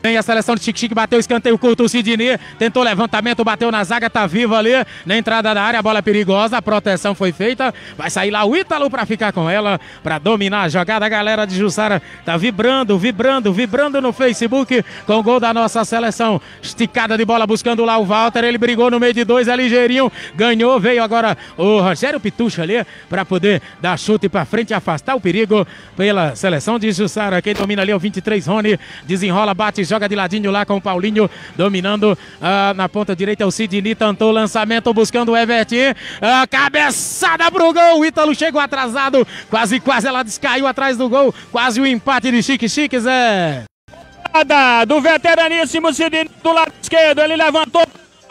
Speaker 4: Vem a seleção de Chique Chique, bateu escanteio, curto o Sidney, tentou levantamento, bateu na zaga, tá vivo ali, na entrada da área, a bola é perigosa, a proteção foi feita, vai sair lá o Ítalo pra ficar com ela, pra dominar a jogada, a galera de Jussara tá vibrando, vibrando, vibrando no Facebook, com o gol da nossa seleção, esticada de bola, buscando lá o Walter, ele brigou no meio de dois, é ligeirinho, ganhou, veio agora o Rogério Pitucha ali, pra poder dar chute pra frente afastar o perigo pela seleção de Jussara, quem domina ali é o 23 Rony, desenrola, bate, joga de ladinho lá com o Paulinho, dominando ah, na ponta direita o Sidney, tentou o lançamento, buscando o Everton, ah, cabeçada pro gol, o Ítalo chegou atrasado, quase, quase ela descaiu atrás do gol, quase o empate de Chique Chique, Zé.
Speaker 5: Do veteraníssimo Sidney do lado esquerdo, ele levantou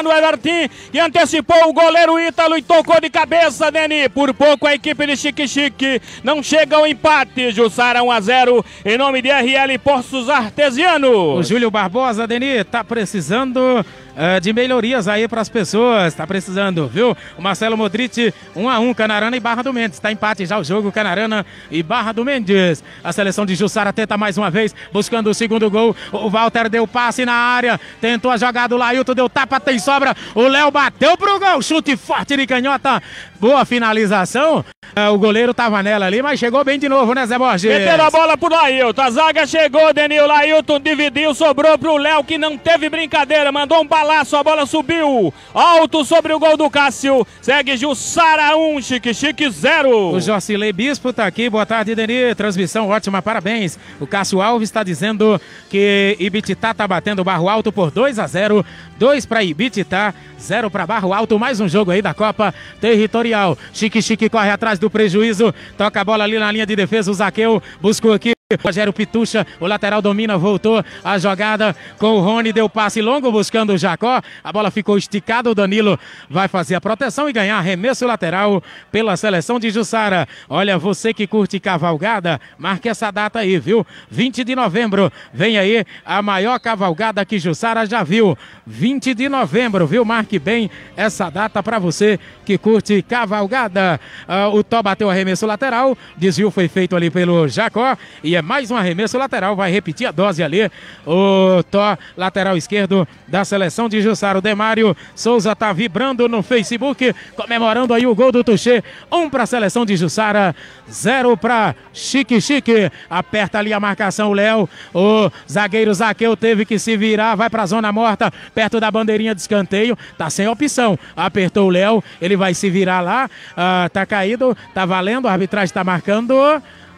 Speaker 5: no Everton e antecipou o goleiro Ítalo e tocou de cabeça, Deni. Por pouco a equipe de Chique Chique não chega ao empate. Jussara 1 a 0 em nome de RL Poços Artesianos.
Speaker 4: O Júlio Barbosa, Deni, tá precisando uh, de melhorias aí para as pessoas. Tá precisando, viu? O Marcelo Modric, 1 a 1 Canarana e Barra do Mendes. Tá empate já o jogo, Canarana e Barra do Mendes. A seleção de Jussara tenta mais uma vez, buscando o segundo gol. O Walter deu passe na área, tentou a jogada, o Lailton deu tapa, tem sobra. O Léo bateu pro gol, chute forte de canhota. Boa finalização. Uh, o goleiro tava nela ali, mas chegou bem de novo, né, Zé Borges?
Speaker 5: Meteram a bola pro Lailton. A zaga chegou, Denil. Lailton dividiu, sobrou pro Léo, que não teve brincadeira. Mandou um balaço, a bola subiu. Alto sobre o gol do Cássio. Segue Jussara 1, um, Chique Chique 0.
Speaker 4: O Jocilei Bispo tá aqui. Boa tarde, Denil. Transmissão ótima, parabéns. O Cássio Alves está dizendo que Ibititá tá batendo Barro Alto por 2 a 0. 2 para Ibititá, 0 para Barro Alto. Mais um jogo aí da Copa Territorial. Chique Chique corre atrás do prejuízo. Toca a bola ali na linha de defesa. O Zaqueu buscou aqui. Rogério Pitucha, o lateral domina, voltou a jogada com o Rony, deu passe longo buscando o Jacó. A bola ficou esticada, o Danilo vai fazer a proteção e ganhar arremesso lateral pela seleção de Jussara. Olha, você que curte cavalgada, marque essa data aí, viu? 20 de novembro, vem aí a maior cavalgada que Jussara já viu. 20 de novembro, viu? Marque bem essa data para você que curte cavalgada. Uh, o Tó bateu arremesso lateral, desvio foi feito ali pelo Jacó e é mais um arremesso lateral. Vai repetir a dose ali. O Tó, lateral esquerdo da seleção de Jussara. O Demário Souza tá vibrando no Facebook, comemorando aí o gol do Tuxê. Um para a seleção de Jussara, zero para Chique Chique. Aperta ali a marcação Léo. O zagueiro Zaqueu teve que se virar, vai para a zona morta, perto da bandeirinha de escanteio. Tá sem opção. Apertou o Léo, ele vai se virar lá. Ah, tá caído, tá valendo, a arbitragem tá marcando.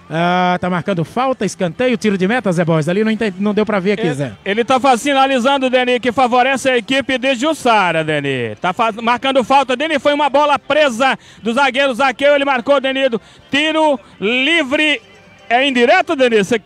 Speaker 4: Ah, tá marcando falta, escanteio, tiro de meta, Zé Borges. Ali não, não deu pra ver aqui, Zé.
Speaker 5: Ele tá sinalizando, Deni, que favorece a equipe de Jussara, Deni. Tá marcando falta dele, foi uma bola presa do zagueiro Zaqueu, ele marcou, Denido. Tiro livre. É indireto, Deni? Você?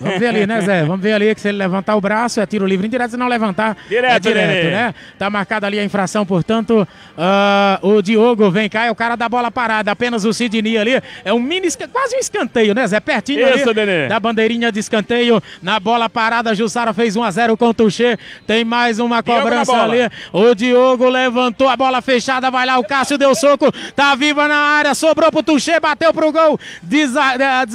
Speaker 4: Vamos ver ali, né, Zé? Vamos ver ali que se ele levantar o braço é tiro livre indireto, se não levantar
Speaker 5: Direto,
Speaker 4: é direto, né? Tá marcada ali a infração, portanto, ah, o Diogo vem cá, é o cara da bola parada, apenas o Sidney ali, é um mini, quase um escanteio, né, Zé? Pertinho
Speaker 5: Isso,
Speaker 4: ali da bandeirinha de escanteio, na bola parada, Jussara fez 1 a 0 com o Tuxê, tem mais uma cobrança ali, o Diogo levantou a bola fechada, vai lá, o Cássio deu soco, tá viva na área, sobrou pro Tuxê, bateu pro gol, desa- eh,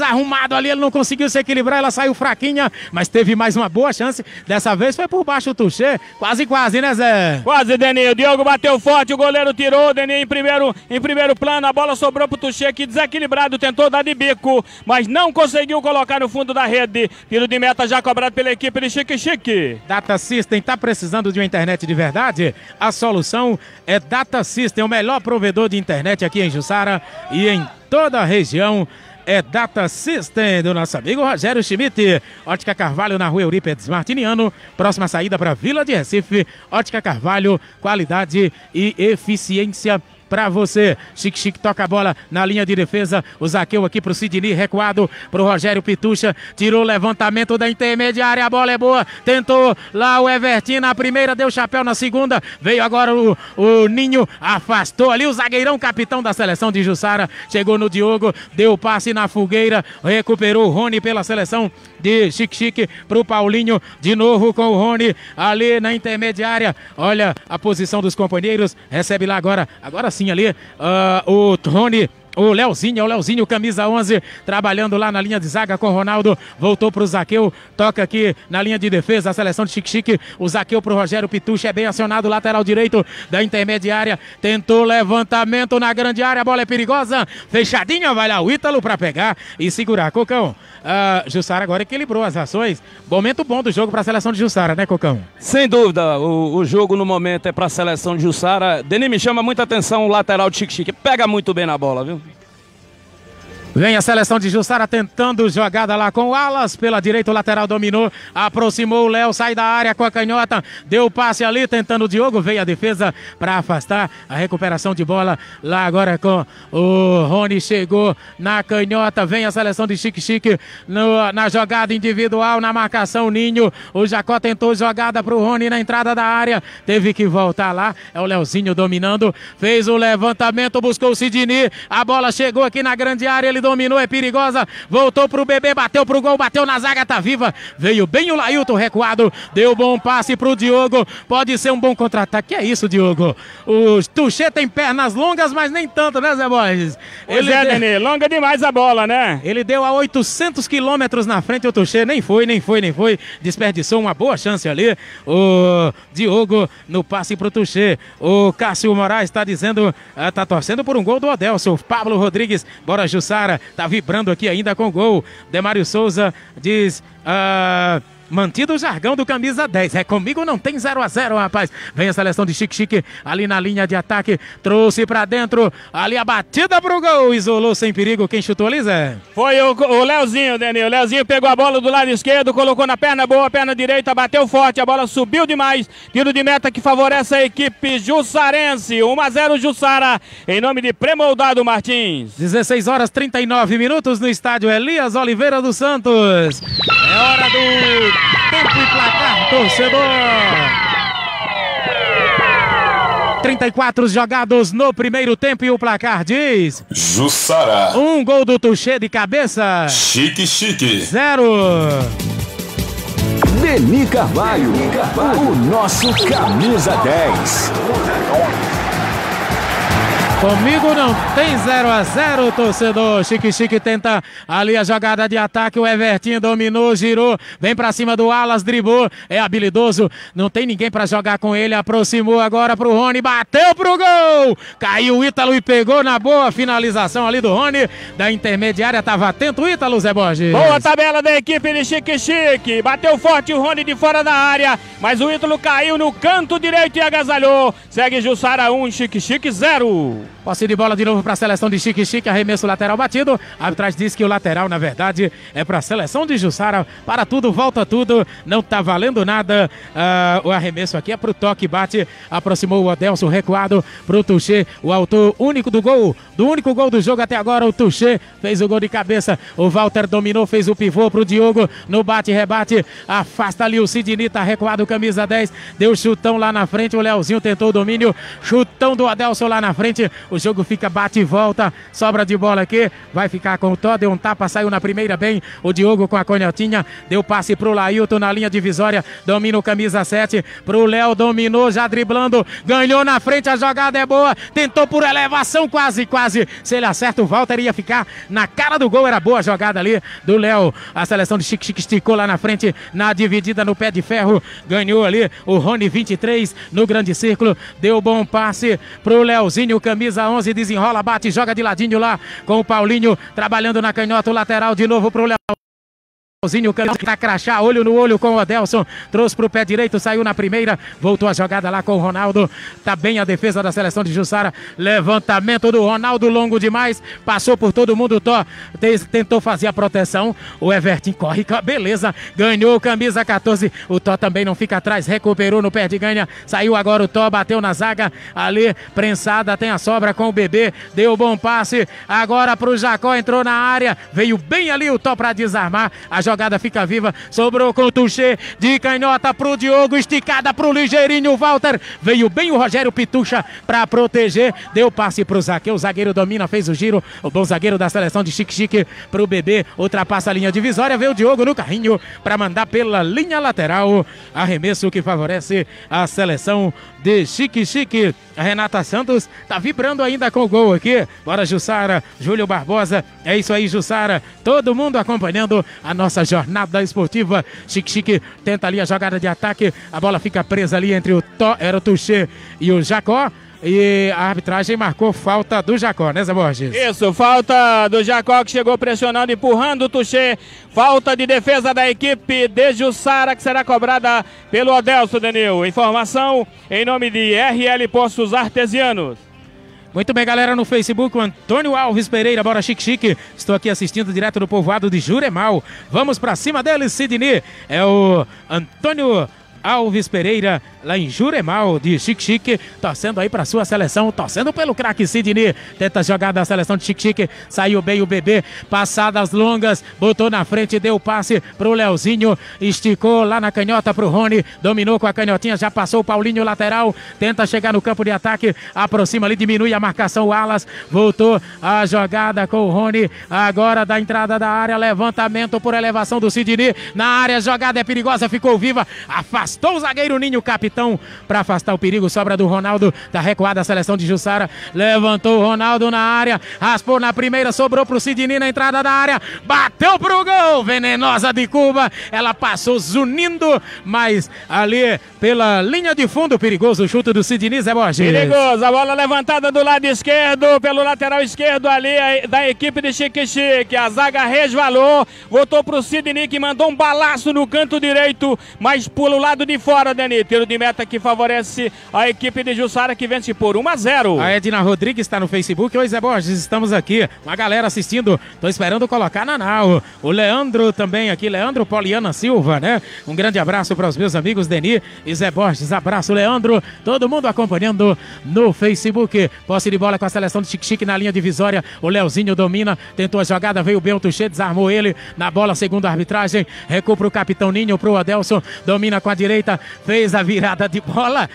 Speaker 4: ali, ele não conseguiu se equilibrar, ela saiu fraquinha, mas teve mais uma boa chance, dessa vez foi por baixo o Tuxê, quase quase, né Zé?
Speaker 5: Quase, Deni. O Diogo bateu forte, o goleiro tirou, Deni em primeiro, em primeiro plano. A bola sobrou pro Tuxê, que desequilibrado tentou dar de bico, mas não conseguiu colocar no fundo da rede. Tiro de meta já cobrado pela equipe de Chique Chique.
Speaker 4: Data System está precisando de uma internet de verdade? A solução é Data System, o melhor provedor de internet aqui em Jussara e em toda a região. É Data System do nosso amigo Rogério Schmidt. Ótica Carvalho na rua Eurípedes Martiniano. Próxima saída para Vila de Recife. Ótica Carvalho, qualidade e eficiência pra você. Chique Chique toca a bola na linha de defesa. O Zaqueu aqui pro Sidney, recuado pro Rogério Pitucha. Tirou o levantamento da intermediária. A bola é boa. Tentou lá o Everton na primeira, deu chapéu na segunda. Veio agora o, o Ninho, afastou ali o zagueirão capitão da seleção de Jussara. Chegou no Diogo, deu passe na fogueira. Recuperou o Rony pela seleção de Chique Chique pro Paulinho. De novo com o Rony ali na intermediária. Olha a posição dos companheiros. Recebe lá agora. Agora sim ali. ah, o Rony. O Leozinho, é o Leozinho, camisa 11, trabalhando lá na linha de zaga com o Ronaldo. Voltou pro Zaqueu, toca aqui na linha de defesa, a seleção de Chique Chique. O Zaqueu pro Rogério Pitucha, é bem acionado, lateral direito da intermediária. Tentou levantamento na grande área, a bola é perigosa. Fechadinha, vai lá o Ítalo pra pegar e segurar. Cocão, ah, Jussara agora equilibrou as ações. Momento bom do jogo pra seleção de Jussara, né, Cocão?
Speaker 7: Sem dúvida, o, o jogo no momento é para a seleção de Jussara. Denis me chama muita atenção o lateral de Chique Chique. Pega muito bem na bola, viu?
Speaker 4: Vem a seleção de Jussara tentando jogada lá com o Alas. Pela direita, o lateral dominou. Aproximou o Léo, sai da área com a canhota. Deu passe ali, tentando o Diogo. Veio a defesa para afastar a recuperação de bola. Lá agora com o Rony. Chegou na canhota. Vem a seleção de Chique Chique no- na jogada individual, na marcação Ninho. O Jacó tentou jogada para o Rony na entrada da área. Teve que voltar lá. É o Leozinho dominando. Fez o levantamento, buscou o Sidney. A bola chegou aqui na grande área. Ele dominou, é perigosa. Voltou pro bebê, bateu pro gol, bateu na zaga, tá viva. Veio bem o Lailton recuado. Deu bom passe pro Diogo. Pode ser um bom contra-ataque. Que é isso, Diogo? O Tuxê tem pernas longas, mas nem tanto, né, Zé Borges?
Speaker 5: Pois é,
Speaker 4: deu-
Speaker 5: Nenê, longa demais a bola, né?
Speaker 4: ele deu a 800 quilômetros na frente o Tuxê, nem foi, nem foi, nem foi. Desperdiçou uma boa chance ali. O Diogo no passe pro Tuxê. O Cássio Moraes está dizendo, ah, tá torcendo por um gol do Odelson. Pablo Rodrigues, bora Jussara, tá vibrando aqui ainda com gol. Demário Souza diz. ah, Mantido o jargão do camisa 10. É comigo não tem 0 a 0 rapaz. Vem a seleção de Chique Chique ali na linha de ataque. Trouxe pra dentro. Ali a batida pro gol. Isolou sem perigo. Quem chutou ali, Zé?
Speaker 5: Foi o, o Leozinho, Deni. O Leozinho pegou a bola do lado esquerdo, colocou na perna boa, perna direita, bateu forte, a bola subiu demais. Tiro de meta que favorece a equipe jussarense. 1 a 0 Jussara, em nome de Premoldado Martins.
Speaker 4: 16 horas 39 minutos no estádio Elias Oliveira dos Santos. É hora do tempo e placar, torcedor. 34 jogados no primeiro tempo e o placar diz:
Speaker 13: Jussara.
Speaker 4: um gol do Tuxê de cabeça,
Speaker 13: Chique Chique.
Speaker 4: zero.
Speaker 1: Deni Carvalho, o nosso camisa 10.
Speaker 4: Comigo não tem 0 a 0 torcedor. Chique Chique tenta ali a jogada de ataque. O Evertinho dominou, girou, vem pra cima do Alas, driblou. É habilidoso, não tem ninguém pra jogar com ele. Aproximou agora pro Rony, bateu pro gol. Caiu o Ítalo e pegou na boa finalização ali do Rony. Da intermediária, tava atento o Ítalo, Zé Borges.
Speaker 5: Boa tabela da equipe de Chique Chique. Bateu forte o Rony de fora da área, mas o Ítalo caiu no canto direito e agasalhou. Segue Jussara 1, Chique Chique 0.
Speaker 4: Posse de bola de novo para a seleção de Chique Chique, arremesso lateral batido. A diz que o lateral, na verdade, é para a seleção de Jussara. Para tudo, volta tudo, não tá valendo nada. Ah, o arremesso aqui é para o toque, bate, aproximou o Adelson, recuado para o Tuxê, o autor único do gol, do único gol do jogo até agora. O Tuxê fez o gol de cabeça. O Walter dominou, fez o pivô para o Diogo no bate-rebate. Afasta ali o Sidney, tá recuado, camisa 10. Deu chutão lá na frente. O Leozinho tentou o domínio. Chutão do Adelson lá na frente. O jogo fica bate e volta. Sobra de bola aqui. Vai ficar com o Tó. Deu um tapa, saiu na primeira bem. O Diogo com a conhotinha. Deu passe pro Lailton na linha divisória. Domina o camisa 7. Pro Léo. Dominou já driblando. Ganhou na frente. A jogada é boa. Tentou por elevação. Quase, quase. Se ele acerta o Walter, ia ficar na cara do gol. Era boa a jogada ali do Léo. A seleção de Chique Chique esticou lá na frente. Na dividida no pé de ferro. Ganhou ali o Rony 23 no grande círculo. Deu bom passe pro Léozinho. Camisa 11 desenrola, bate, joga de ladinho lá com o Paulinho, trabalhando na canhota, o lateral de novo pro Léo. Leozinho tá crachá, olho no olho com o Adelson, trouxe pro pé direito, saiu na primeira, voltou a jogada lá com o Ronaldo, tá bem a defesa da seleção de Jussara, levantamento do Ronaldo longo demais, passou por todo mundo, Tó, tentou fazer a proteção, o Everton corre, beleza, ganhou camisa 14, o Tó também não fica atrás, recuperou no pé de ganha, saiu agora o Tó, bateu na zaga, ali, prensada, tem a sobra com o Bebê, deu bom passe, agora pro Jacó, entrou na área, veio bem ali o Tó pra desarmar, a jogada fica viva, sobrou com o Tuxê, de canhota pro Diogo, esticada pro ligeirinho Walter, veio bem o Rogério Pitucha para proteger, deu passe pro Zaqueu, o zagueiro domina, fez o giro, o bom zagueiro da seleção de Chique Chique pro Bebê, ultrapassa a linha divisória, veio o Diogo no carrinho para mandar pela linha lateral, arremesso que favorece a seleção de Chique Chique. A Renata Santos tá vibrando ainda com o gol aqui. Bora, Jussara, Júlio Barbosa. É isso aí, Jussara. Todo mundo acompanhando a nossa jornada esportiva. Chique Chique tenta ali a jogada de ataque. A bola fica presa ali entre o Tó, era o Tuxê e o Jacó. E a arbitragem marcou falta do Jacó, né, Zé Borges?
Speaker 5: Isso, falta do Jacó que chegou pressionando, empurrando o Tuxê. Falta de defesa da equipe de Jussara que será cobrada pelo Adelso Denil. Informação em nome de RL Postos Artesianos.
Speaker 4: Muito bem, galera, no Facebook, Antônio Alves Pereira, bora chique chique. Estou aqui assistindo direto do povoado de Juremal. Vamos para cima dele, Sidney. É o Antônio Alves Pereira, lá em Juremal, de Chique Chique, torcendo aí para sua seleção, torcendo pelo craque Sidney. Tenta jogar da seleção de Chique Chique, saiu bem o bebê, passadas longas, botou na frente, deu passe pro Leozinho, esticou lá na canhota pro Rony, dominou com a canhotinha, já passou o Paulinho lateral, tenta chegar no campo de ataque, aproxima ali, diminui a marcação, o Alas, voltou a jogada com o Rony, agora da entrada da área, levantamento por elevação do Sidney, na área, jogada é perigosa, ficou viva, afastou o zagueiro Ninho, capitão, para afastar o perigo, sobra do Ronaldo, tá recuada a seleção de Jussara, levantou o Ronaldo na área, raspou na primeira, sobrou pro Sidney na entrada da área, bateu pro gol, venenosa de Cuba, ela passou zunindo, mas ali pela linha de fundo, perigoso o chute do Sidney Zé Borges.
Speaker 5: Perigoso, a bola levantada do lado esquerdo, pelo lateral esquerdo ali da equipe de Chique Chique, a zaga resvalou, voltou pro Sidney que mandou um balaço no canto direito, mas pelo lado de fora, Dani, tiro de meta que favorece a equipe de Jussara que vence por 1 a 0.
Speaker 4: A Edna Rodrigues está no Facebook. Oi, Zé Borges, estamos aqui. Uma galera assistindo. Tô esperando colocar na nau. O Leandro também aqui, Leandro Poliana Silva, né? Um grande abraço para os meus amigos Deni e Zé Borges. Abraço, Leandro. Todo mundo acompanhando no Facebook. Posse de bola com a seleção de Chique Chique na linha divisória. O Leozinho domina, tentou a jogada, veio o Bento Che, desarmou ele na bola, segundo a arbitragem. Recupera o capitão Ninho pro Adelson. Domina com a direita, fez a virada de bola.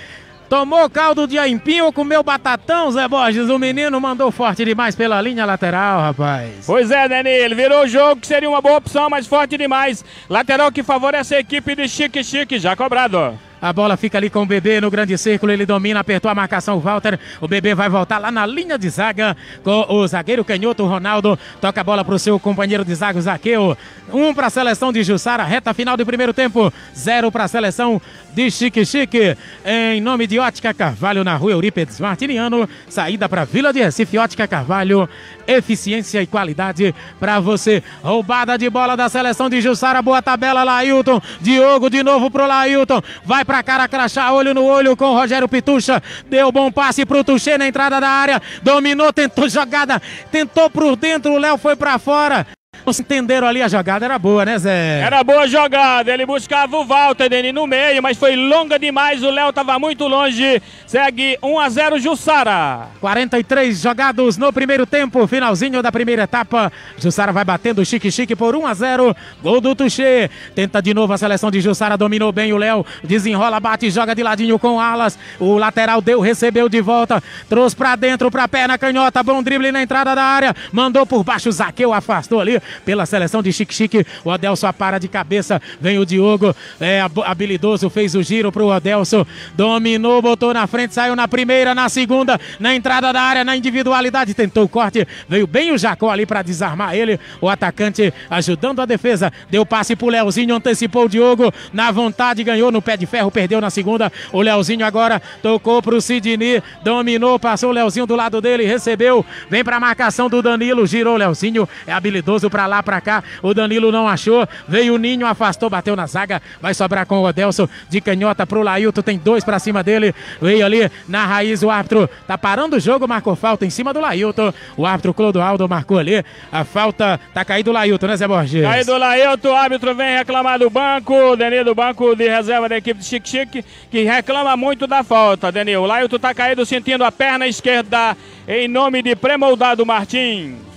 Speaker 4: Tomou caldo de aimpinho, comeu batatão, Zé Borges. O menino mandou forte demais pela linha lateral, rapaz.
Speaker 5: Pois é, Dani, ele virou o jogo que seria uma boa opção, mas forte demais. Lateral que favorece a equipe de Chique Chique, já cobrado.
Speaker 4: A bola fica ali com o bebê no grande círculo. Ele domina, apertou a marcação. Walter. O bebê vai voltar lá na linha de zaga com o zagueiro canhoto Ronaldo. Toca a bola para o seu companheiro de zaga, o Zaqueu. Um para a seleção de Jussara. Reta final do primeiro tempo. Zero para a seleção de Chique Chique. Em nome de Ótica Carvalho, na rua Eurípedes Martiniano. Saída para Vila de Recife. Ótica Carvalho. Eficiência e qualidade para você. Roubada de bola da seleção de Jussara. Boa tabela, Lailton. Diogo de novo pro Lailton. Vai para cara crachar, olho no olho com Rogério Pitucha. Deu bom passe pro Tuxê na entrada da área. Dominou, tentou jogada. Tentou por dentro. O Léo foi para fora. Entenderam ali, a jogada era boa, né, Zé?
Speaker 5: Era boa jogada, ele buscava o Walter Deni no meio, mas foi longa demais, o Léo estava muito longe. Segue 1 a 0 Jussara.
Speaker 4: 43 jogados no primeiro tempo, finalzinho da primeira etapa. Jussara vai batendo chique chique por 1 a 0. Gol do Tuxê. Tenta de novo a seleção de Jussara, dominou bem o Léo. Desenrola, bate, joga de ladinho com alas. O lateral deu, recebeu de volta. Trouxe pra dentro, pra perna canhota. Bom drible na entrada da área. Mandou por baixo, Zaqueu afastou ali pela seleção de Chique Chique. O Adelso para de cabeça. Vem o Diogo. É habilidoso, fez o giro pro Adelso. Dominou, botou na frente, saiu na primeira, na segunda, na entrada da área, na individualidade. Tentou o corte. Veio bem o Jacó ali para desarmar ele. O atacante ajudando a defesa. Deu passe pro Leozinho, antecipou o Diogo. Na vontade, ganhou no pé de ferro, perdeu na segunda. O Leozinho agora tocou pro Sidney. Dominou, passou o Leozinho do lado dele, recebeu. Vem pra marcação do Danilo. Girou o Leozinho. É habilidoso para lá, para cá. O Danilo não achou. Veio o Ninho, afastou, bateu na zaga. Vai sobrar com o Odelso de canhota pro Lailton. Tem dois para cima dele. Veio ali na raiz o árbitro. Tá parando o jogo, marcou falta em cima do Lailton. O árbitro Clodoaldo marcou ali. A falta tá caído o Lailton, né, Zé Borges?
Speaker 5: Caído o Lailton, o árbitro vem reclamar do banco. Denil do banco de reserva da equipe de Chique Chique, que reclama muito da falta, Denil. O Lailton tá caído sentindo a perna esquerda em nome de Premoldado Martins.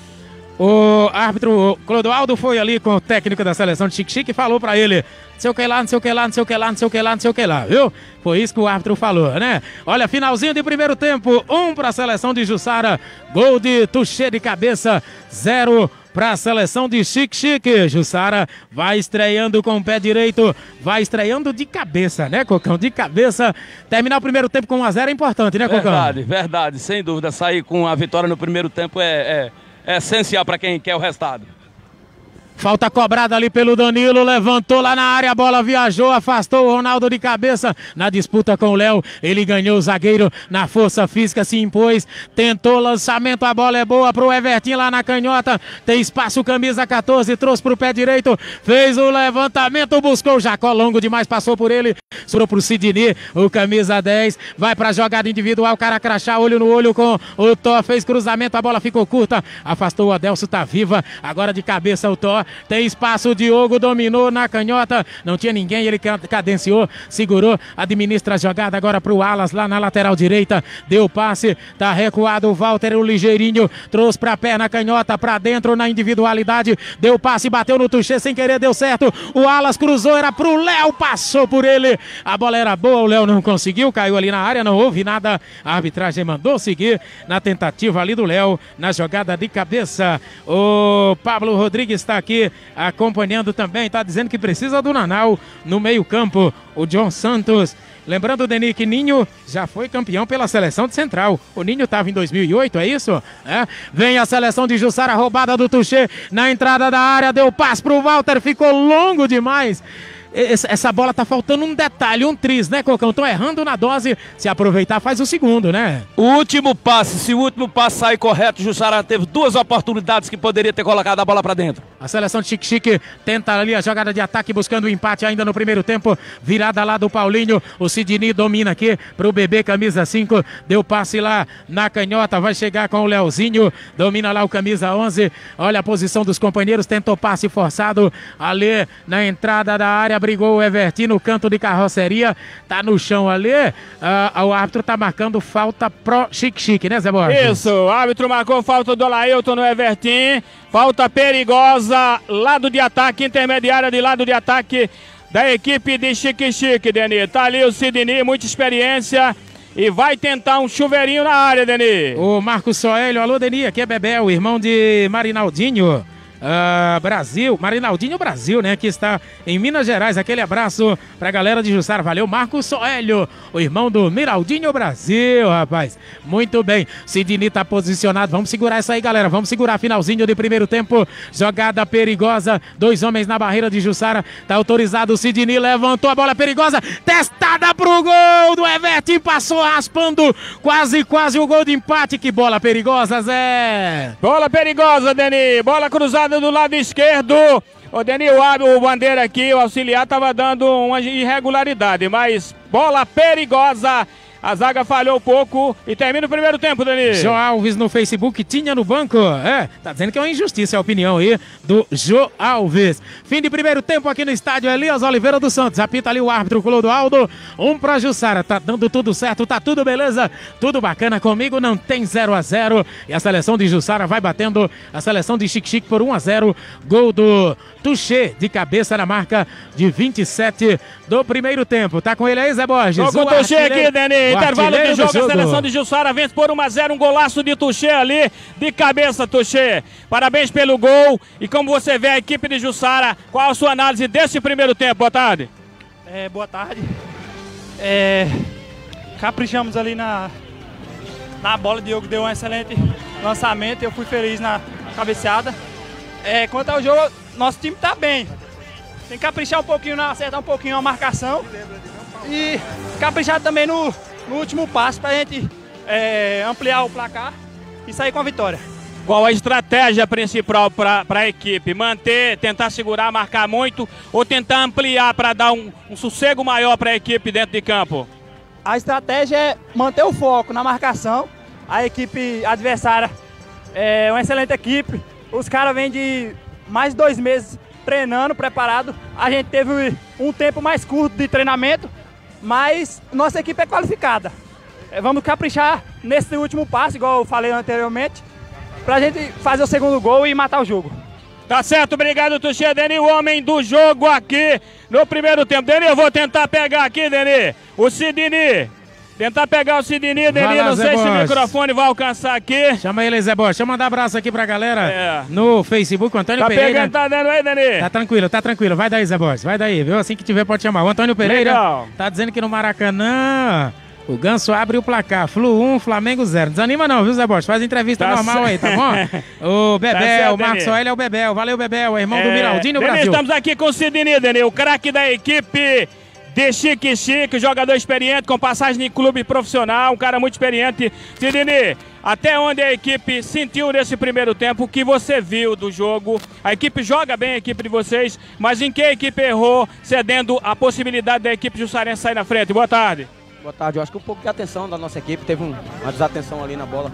Speaker 4: O árbitro Clodoaldo foi ali com o técnico da seleção de Chique Chique e falou para ele: não sei o que lá, não sei o que lá, não sei o que lá, não sei o que lá, não sei o que lá, viu? Foi isso que o árbitro falou, né? Olha, finalzinho de primeiro tempo, um para a seleção de Jussara, gol de Tuxê de cabeça, zero para a seleção de Chique Chique. Jussara vai estreando com o pé direito, vai estreando de cabeça, né, Cocão? De cabeça. Terminar o primeiro tempo com 1 a 0 é importante, né, Cocão?
Speaker 7: Verdade, verdade, sem dúvida. Sair com a vitória no primeiro tempo é... é é essencial para quem quer o resultado.
Speaker 4: Falta cobrada ali pelo Danilo, levantou lá na área, a bola viajou, afastou o Ronaldo de cabeça na disputa com o Léo. Ele ganhou o zagueiro na força física, se impôs, tentou lançamento, a bola é boa pro Evertinho lá na canhota. Tem espaço, camisa 14, trouxe pro pé direito, fez o levantamento, buscou o Jacó longo demais, passou por ele, sobrou pro Sidney, o camisa 10, vai pra jogada individual, cara crachá, olho no olho com o Thor, fez cruzamento, a bola ficou curta, afastou o Adelso, tá viva, agora de cabeça o Tem espaço, o Diogo dominou na canhota. Não tinha ninguém, ele cadenciou, segurou, administra a jogada agora para o Alas lá na lateral direita. Deu passe, tá recuado o Walter, o ligeirinho, trouxe para pé na canhota, para dentro na individualidade. Deu passe, bateu no Tuxê sem querer, deu certo. O Alas cruzou, era pro Léo, passou por ele. A bola era boa, o Léo não conseguiu, caiu ali na área, não houve nada. A arbitragem mandou seguir na tentativa ali do Léo, na jogada de cabeça. O Pablo Rodrigues está aqui aqui acompanhando também. Está dizendo que precisa do Nanau no meio-campo. O John Santos. Lembrando, Denis, que Ninho já foi campeão pela seleção de Central. O Ninho estava em 2008, é isso? É. Vem a seleção de Jussara, roubada do Tuxê na entrada da área. Deu passe para o Walter, ficou longo demais essa bola tá faltando um detalhe, um tris, né, Cocão? Estão errando na dose. Se aproveitar, faz o segundo, né?
Speaker 7: O último passe, se o último passe sair correto, Jussara teve duas oportunidades que poderia ter colocado a bola para dentro.
Speaker 4: A seleção de Chique Chique tenta ali a jogada de ataque, buscando o empate ainda no primeiro tempo. Virada lá do Paulinho. O Sidney domina aqui pro bebê, camisa 5. Deu passe lá na canhota, vai chegar com o Leozinho. Domina lá o camisa 11. Olha a posição dos companheiros, tentou passe forçado ali na entrada da área brigou o Everton no canto de carroceria, tá no chão ali. Uh, o árbitro tá marcando falta pro Chique Chique, né, Zé Borges?
Speaker 5: Isso, o árbitro marcou falta do Lailton no Everton. Falta perigosa, lado de ataque, intermediária de lado de ataque da equipe de Chique Chique, Deni. Tá ali o Sidney, muita experiência. E vai tentar um chuveirinho na área, Deni.
Speaker 4: O Marcos Soélio, alô, Deni, aqui é Bebel, irmão de Marinaldinho. Ah, Brasil, Marinaldinho Brasil, né? Que está em Minas Gerais. Aquele abraço pra galera de Jussara. Valeu, Marcos Soélio, o irmão do Miraldinho Brasil, rapaz. Muito bem. Sidney tá posicionado. Vamos segurar isso aí, galera. Vamos segurar finalzinho de primeiro tempo. Jogada perigosa. Dois homens na barreira de Jussara. Tá autorizado o Sidney. Levantou a bola perigosa. Testada pro gol do Everton. Passou raspando. Quase, quase o gol de empate. Que bola perigosa, Zé.
Speaker 5: Bola perigosa, Deni. Bola cruzada do lado esquerdo. O Deni, o, o bandeira aqui, o auxiliar, estava dando uma irregularidade, mas bola perigosa. A zaga falhou um pouco e termina o primeiro tempo, Dani.
Speaker 4: João Alves no Facebook tinha no banco. É, tá dizendo que é uma injustiça a opinião aí do Jô Alves. Fim de primeiro tempo aqui no estádio Elias Oliveira dos Santos. Apita ali o árbitro Clodoaldo. Um pra Jussara. Tá dando tudo certo, tá tudo beleza, tudo bacana comigo. Não tem 0 a 0 E a seleção de Jussara vai batendo a seleção de Chique Chique por 1 a 0 Gol do Tuxê de cabeça na marca de 27 do primeiro tempo. Tá com ele aí, Zé Borges?
Speaker 5: Tô com o Tuxê aqui, Dani. Intervalo de jogo, a seleção de Jussara vence por 1 a 0 um golaço de Tuxê ali, de cabeça, Tuxê. Parabéns pelo gol. E como você vê a equipe de Jussara, qual a sua análise desse primeiro tempo? Boa tarde.
Speaker 14: É, boa tarde. É, caprichamos ali na, na bola. Diogo deu um excelente lançamento. Eu fui feliz na cabeceada. É, quanto ao jogo, nosso time tá bem. Tem que caprichar um pouquinho, na- acertar um pouquinho a marcação. E caprichar também no, no último passo pra gente é, ampliar o placar e sair com a vitória.
Speaker 5: Qual a estratégia principal para a equipe? Manter, tentar segurar, marcar muito ou tentar ampliar para dar um, um sossego maior para a equipe dentro de campo?
Speaker 14: A estratégia é manter o foco na marcação. A equipe adversária é uma excelente equipe. Os caras vêm de mais de dois meses treinando, preparado. A gente teve um tempo mais curto de treinamento, mas nossa equipe é qualificada. É, Vamos caprichar nesse último passo, igual eu falei anteriormente, pra gente fazer o segundo gol e matar o jogo.
Speaker 5: Tá certo, obrigado, Tuxê. Deni, o homem do jogo aqui no primeiro tempo. Deni, eu vou tentar pegar aqui, Deni, o Sidney. Tentar pegar o Sidney, Deni, não sei se o microfone vai alcançar aqui.
Speaker 4: Chama ele, Zé Borges. Deixa eu mandar abraço aqui pra galera no Facebook. O Antônio
Speaker 5: Tá
Speaker 4: Pereira.
Speaker 5: pegando, tá dando aí, Deni?
Speaker 4: Tá tranquilo, tá tranquilo. Vai daí, Zé Borges. Vai daí, viu? Assim que tiver, pode chamar. O Antônio Pereira
Speaker 5: Legal.
Speaker 4: tá dizendo que no Maracanã o Ganso abre o placar. Flu 1, Flamengo 0. Desanima não, viu, Zé Borges? Faz entrevista
Speaker 5: Tá
Speaker 4: normal aí, tá bom? O Bebel,
Speaker 5: certo,
Speaker 4: o Marcos. Soel é o Bebel. Valeu, Bebel. É irmão do
Speaker 5: É,
Speaker 4: Miraldinho
Speaker 5: Deni,
Speaker 4: Brasil.
Speaker 5: Estamos aqui com o Sidney, Deni, o craque da equipe de Chique Chique, jogador experiente, com passagem em clube profissional, um cara muito experiente. Sidney, até onde a equipe sentiu nesse primeiro tempo, o que você viu do jogo? A equipe joga bem, a equipe de vocês, mas em que a equipe errou, cedendo a possibilidade da equipe jussarense sair na frente? Boa tarde.
Speaker 15: Boa tarde, eu acho que um pouco de atenção da nossa equipe, teve um- uma desatenção ali na bola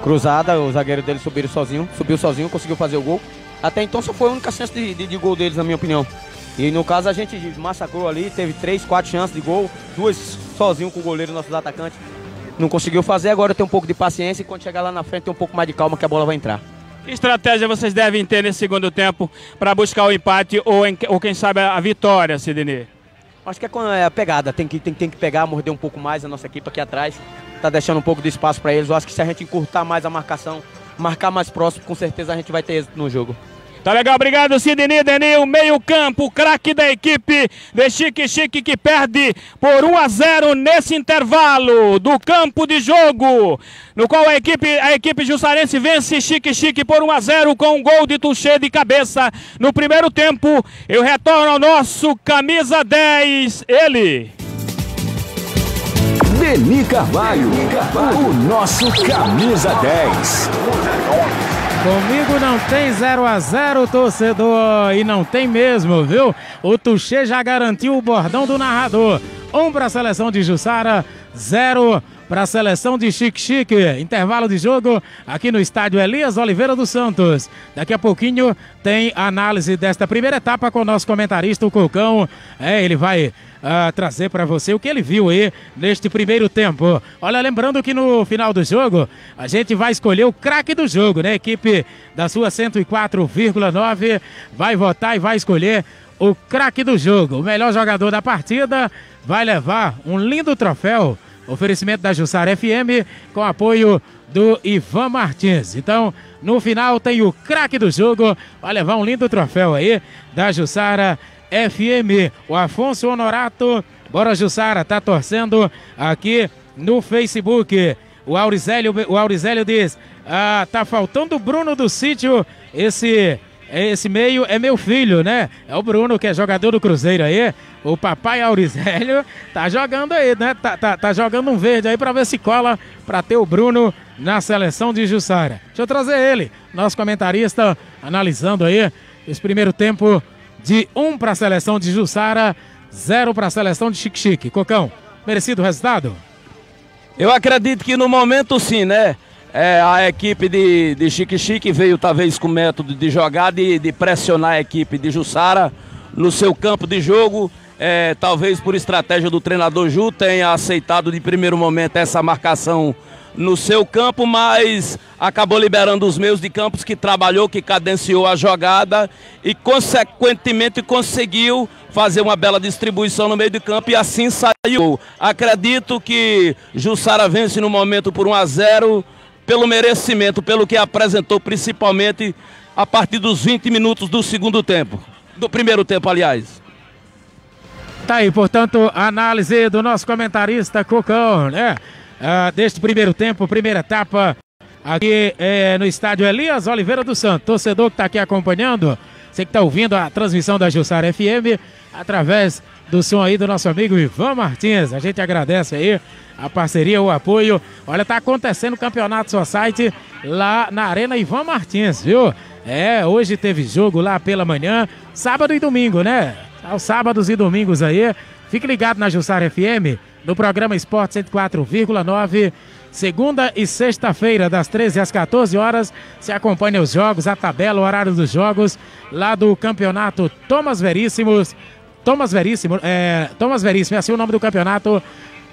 Speaker 15: cruzada, o zagueiro dele subiu sozinho, subiu sozinho, conseguiu fazer o gol. Até então só foi a única chance de, de- de gol deles, na minha opinião. E no caso a gente massacrou ali, teve três, quatro chances de gol, duas sozinho com o goleiro, nossos atacantes. Não conseguiu fazer, agora tem um pouco de paciência e quando chegar lá na frente tem um pouco mais de calma que a bola vai entrar.
Speaker 5: Que estratégia vocês devem ter nesse segundo tempo para buscar o empate ou, ou quem sabe a vitória, Sidney?
Speaker 15: Acho que é, é a pegada, tem que, tem, tem que pegar, morder um pouco mais a nossa equipe aqui atrás. Tá deixando um pouco de espaço para eles. Eu acho que se a gente encurtar mais a marcação, marcar mais próximo, com certeza a gente vai ter êxito no jogo.
Speaker 5: Tá legal, obrigado Sidney Denil, meio campo, craque da equipe de Chique Chique que perde por 1 a 0 nesse intervalo do campo de jogo, no qual a equipe, a equipe jussarense vence Chique Chique por 1 a 0 com um gol de Tuxê de cabeça no primeiro tempo. Eu retorno ao nosso camisa 10, ele.
Speaker 1: Deni Carvalho, o nosso camisa 10.
Speaker 4: Comigo não tem 0 a 0 torcedor. E não tem mesmo, viu? O Tuxê já garantiu o bordão do narrador. Um para a seleção de Jussara, zero para a seleção de Chique Chique. Intervalo de jogo aqui no estádio Elias Oliveira dos Santos. Daqui a pouquinho tem a análise desta primeira etapa com o nosso comentarista, o Cocão. É, ele vai ah, trazer para você o que ele viu aí neste primeiro tempo. Olha, lembrando que no final do jogo a gente vai escolher o craque do jogo, né? A equipe da sua 104,9 vai votar e vai escolher o craque do jogo. O melhor jogador da partida vai levar um lindo troféu Oferecimento da Jussara FM com apoio do Ivan Martins. Então, no final tem o craque do jogo. Vai levar um lindo troféu aí da Jussara FM. O Afonso Honorato. Bora, Jussara, tá torcendo aqui no Facebook. O Aurizélio, o Aurizélio diz: ah, tá faltando o Bruno do sítio. Esse esse meio é meu filho, né? É o Bruno, que é jogador do Cruzeiro aí. O papai Aurizélio tá jogando aí, né? Tá, tá, tá jogando um verde aí pra ver se cola pra ter o Bruno na seleção de Jussara. Deixa eu trazer ele, nosso comentarista, analisando aí esse primeiro tempo de 1 um para a seleção de Jussara, 0 para a seleção de Chique Chique. Cocão, merecido o resultado?
Speaker 7: Eu acredito que no momento sim, né? É, a equipe de, de Chique Chique veio talvez com método de jogar, de, de pressionar a equipe de Jussara no seu campo de jogo. É, talvez por estratégia do treinador Ju tenha aceitado de primeiro momento essa marcação no seu campo, mas acabou liberando os meios de campos que trabalhou, que cadenciou a jogada e consequentemente conseguiu fazer uma bela distribuição no meio de campo e assim saiu. Acredito que Jussara vence no momento por 1 a 0 pelo merecimento, pelo que apresentou principalmente a partir dos 20 minutos do segundo tempo, do primeiro tempo, aliás.
Speaker 4: Tá aí, portanto, a análise do nosso comentarista Cocão, né? ah, deste primeiro tempo, primeira etapa, aqui é, no estádio Elias Oliveira do Santo. Torcedor que está aqui acompanhando, você que está ouvindo a transmissão da Jussara FM, através do som aí do nosso amigo Ivan Martins. A gente agradece aí a parceria, o apoio. Olha, tá acontecendo o Campeonato Society lá na Arena Ivan Martins, viu? É, hoje teve jogo lá pela manhã, sábado e domingo, né? Aos sábados e domingos aí. Fique ligado na Jussara FM, no programa Esporte 104,9. Segunda e sexta-feira, das 13 às 14 horas, se acompanha os jogos, a tabela, o horário dos jogos, lá do campeonato Thomas Veríssimos. Thomas Veríssimo, é, Thomas Veríssimo, é assim o nome do campeonato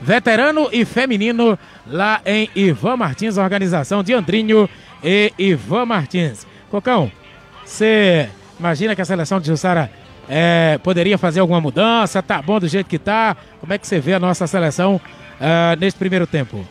Speaker 4: veterano e feminino, lá em Ivan Martins, organização de Andrinho e Ivan Martins. Cocão, você imagina que a seleção de Jussara é, poderia fazer alguma mudança? Tá bom do jeito que tá? Como é que você vê a nossa seleção uh, neste primeiro tempo?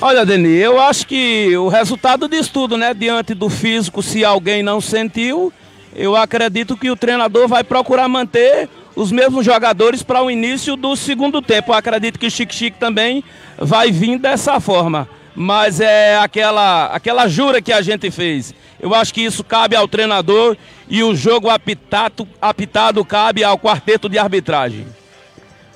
Speaker 7: Olha, Deni, eu acho que o resultado disso tudo, né? Diante do físico, se alguém não sentiu, eu acredito que o treinador vai procurar manter os mesmos jogadores para o início do segundo tempo. Eu acredito que o Chique Chique também vai vir dessa forma. Mas é aquela, aquela jura que a gente fez. Eu acho que isso cabe ao treinador e o jogo apitado, apitado cabe ao quarteto de arbitragem.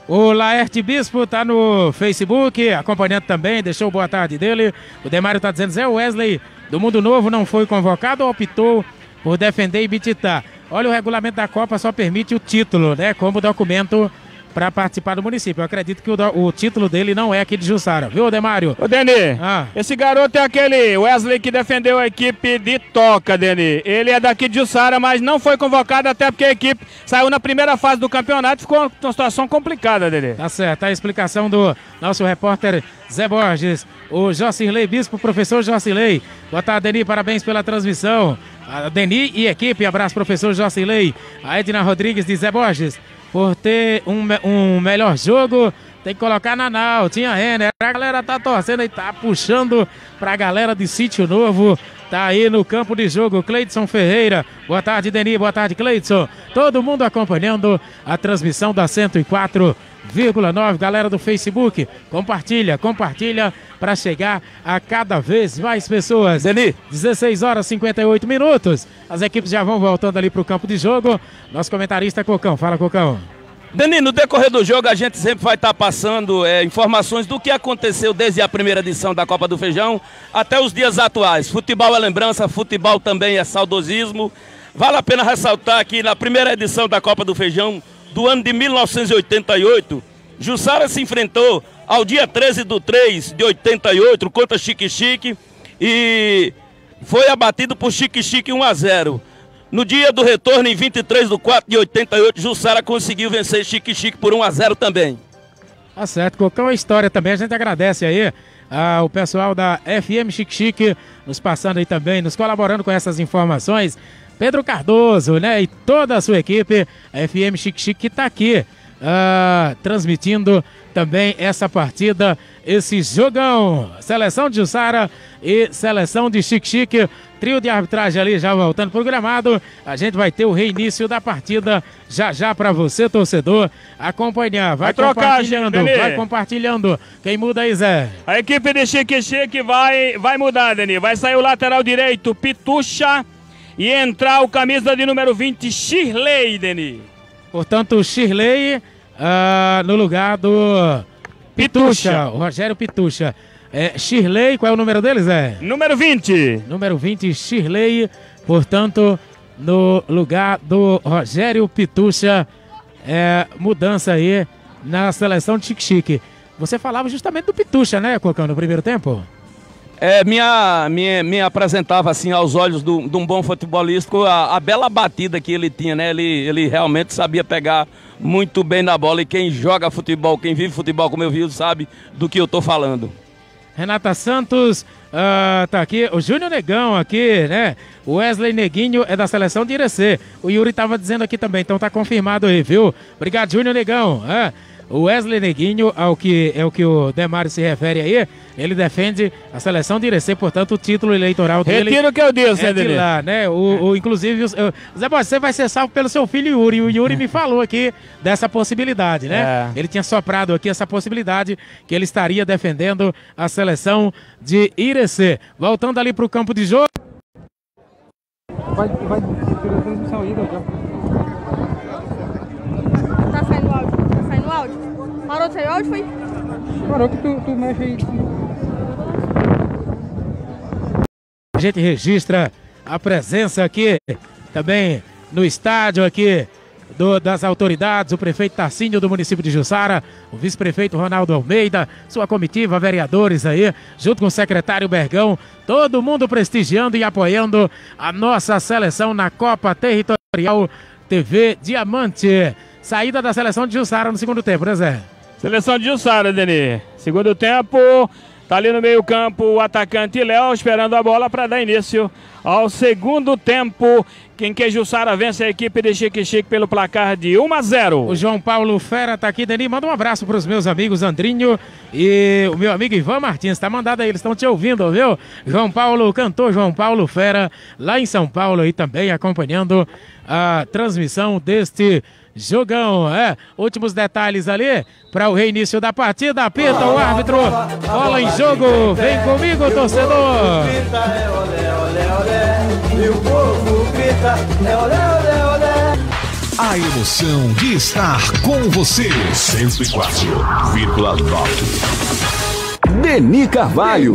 Speaker 4: O Laerte Bispo está no Facebook, acompanhando também, deixou boa tarde dele. O Demário está dizendo, Zé Wesley do Mundo Novo não foi convocado ou optou por defender e bititar? Olha, o regulamento da Copa só permite o título, né, como documento para participar do município. Eu acredito que o, o, título dele não é aqui de Jussara, viu, Demário?
Speaker 5: Ô, Deni, ah. esse garoto é aquele Wesley que defendeu a equipe de Toca, Deni. Ele é daqui de Jussara, mas não foi convocado até porque a equipe saiu na primeira fase do campeonato e ficou uma situação complicada, Deni.
Speaker 4: Tá certo, a explicação do nosso repórter Zé Borges, o Jocirley Bispo, professor Jocirley. Boa tarde, Deni, parabéns pela transmissão. A Deni e equipe, abraço, professor Jocirley. A Edna Rodrigues de Zé Borges por ter um, um melhor jogo. Tem que colocar na Nau, tinha Renner. A galera tá torcendo e tá puxando pra galera de Sítio Novo. Tá aí no campo de jogo, Cleidson Ferreira. Boa tarde, Deni. Boa tarde, Cleidson. Todo mundo acompanhando a transmissão da 104 107,9. Galera do Facebook, compartilha, compartilha para chegar a cada vez mais pessoas. Deni, 16 horas e 58 minutos. As equipes já vão voltando ali para o campo de jogo. Nosso comentarista Cocão, fala Cocão.
Speaker 7: Dani, no decorrer do jogo a gente sempre vai estar tá passando é, informações do que aconteceu desde a primeira edição da Copa do Feijão até os dias atuais. Futebol é lembrança, futebol também é saudosismo. Vale a pena ressaltar que na primeira edição da Copa do Feijão do ano de 1988, Jussara se enfrentou ao dia 13 do 3 de 88 contra Chique Chique e foi abatido por Chique Chique 1 a 0. No dia do retorno, em 23 do 4 de 88, Jussara conseguiu vencer Chique Chique por 1 a 0 também.
Speaker 4: Tá certo, Cocão é história também. A gente agradece aí ao pessoal da FM Chique Chique nos passando aí também, nos colaborando com essas informações. Pedro Cardoso, né? E toda a sua equipe, a FM Chique Chique, que está aqui ah, transmitindo também essa partida, esse jogão. Seleção de Jussara e seleção de Chique Chique. Trio de arbitragem ali já voltando pro gramado. A gente vai ter o reinício da partida já já para você, torcedor, acompanhar. Vai,
Speaker 5: Vai trocar,
Speaker 4: compartilhando, vai compartilhando. Quem muda aí, Zé?
Speaker 5: A equipe de Chique Chique vai, vai mudar, Dani. Vai sair o lateral direito, Pitucha, e entrar o camisa de número 20, Shirley, Deni.
Speaker 4: Portanto, Shirley ah, no lugar do Pitucha, o Rogério Pitucha. É, Shirley, qual é o número deles, é?
Speaker 5: Número 20.
Speaker 4: Número 20, Shirley, portanto, no lugar do Rogério Pitucha. É, mudança aí na seleção de Chique Chique. Você falava justamente do Pitucha, né, Cocão, no primeiro tempo?
Speaker 7: É, minha, minha, me apresentava assim aos olhos de um bom futebolista a, a bela batida que ele tinha, né? Ele, ele realmente sabia pegar muito bem na bola e quem joga futebol, quem vive futebol como eu vi, sabe do que eu tô falando.
Speaker 4: Renata Santos, ah, tá aqui. O Júnior Negão aqui, né? O Wesley Neguinho é da seleção de Irecê. O Yuri tava dizendo aqui também, então tá confirmado aí, viu? Obrigado, Júnior Negão. É. O Wesley Neguinho, ao que, é o que o Demário se refere aí, ele defende a seleção de Irecê, portanto, o título eleitoral dele.
Speaker 5: Retiro o que eu disse,
Speaker 4: é de lá, né? O, o- inclusive, os- eu- Zé Boy, você vai ser salvo pelo seu filho Yuri. O Yuri me falou aqui dessa possibilidade, né?
Speaker 5: É.
Speaker 4: Ele tinha soprado aqui essa possibilidade que ele estaria defendendo a seleção de Irecê. Voltando ali para o campo de jogo.
Speaker 16: Vai, vai pela transmissão aí, já.
Speaker 17: Tá saindo o áudio? Tá saindo o áudio? Parou de sair o áudio, foi?
Speaker 16: Parou que tu, tu mexe aí.
Speaker 4: A gente registra a presença aqui também no estádio aqui do- das autoridades, o prefeito Tarcínio do município de Jussara, o vice-prefeito Ronaldo Almeida, sua comitiva, vereadores aí, junto com o secretário Bergão, todo mundo prestigiando e apoiando a nossa seleção na Copa Territorial TV Diamante. Saída da seleção de Jussara no segundo tempo, né Zé?
Speaker 5: Seleção de Jussara, Deni. Segundo tempo, tá ali no meio campo o atacante Léo esperando a bola para dar início ao segundo tempo. Quem quer Jussara vence a equipe de Chique Chique pelo placar de 1 a 0.
Speaker 4: O João Paulo Fera tá aqui, Deni. Manda um abraço para os meus amigos Andrinho e o meu amigo Ivan Martins. Tá mandado aí, eles estão te ouvindo, viu? João Paulo, cantor João Paulo Fera, lá em São Paulo e também acompanhando a transmissão deste jogão. É, últimos detalhes ali para o reinício da partida. Apita o árbitro, bola em jogo. Vem comigo, torcedor.
Speaker 12: A emoção de estar com você.
Speaker 1: 104,9. Deni Carvalho,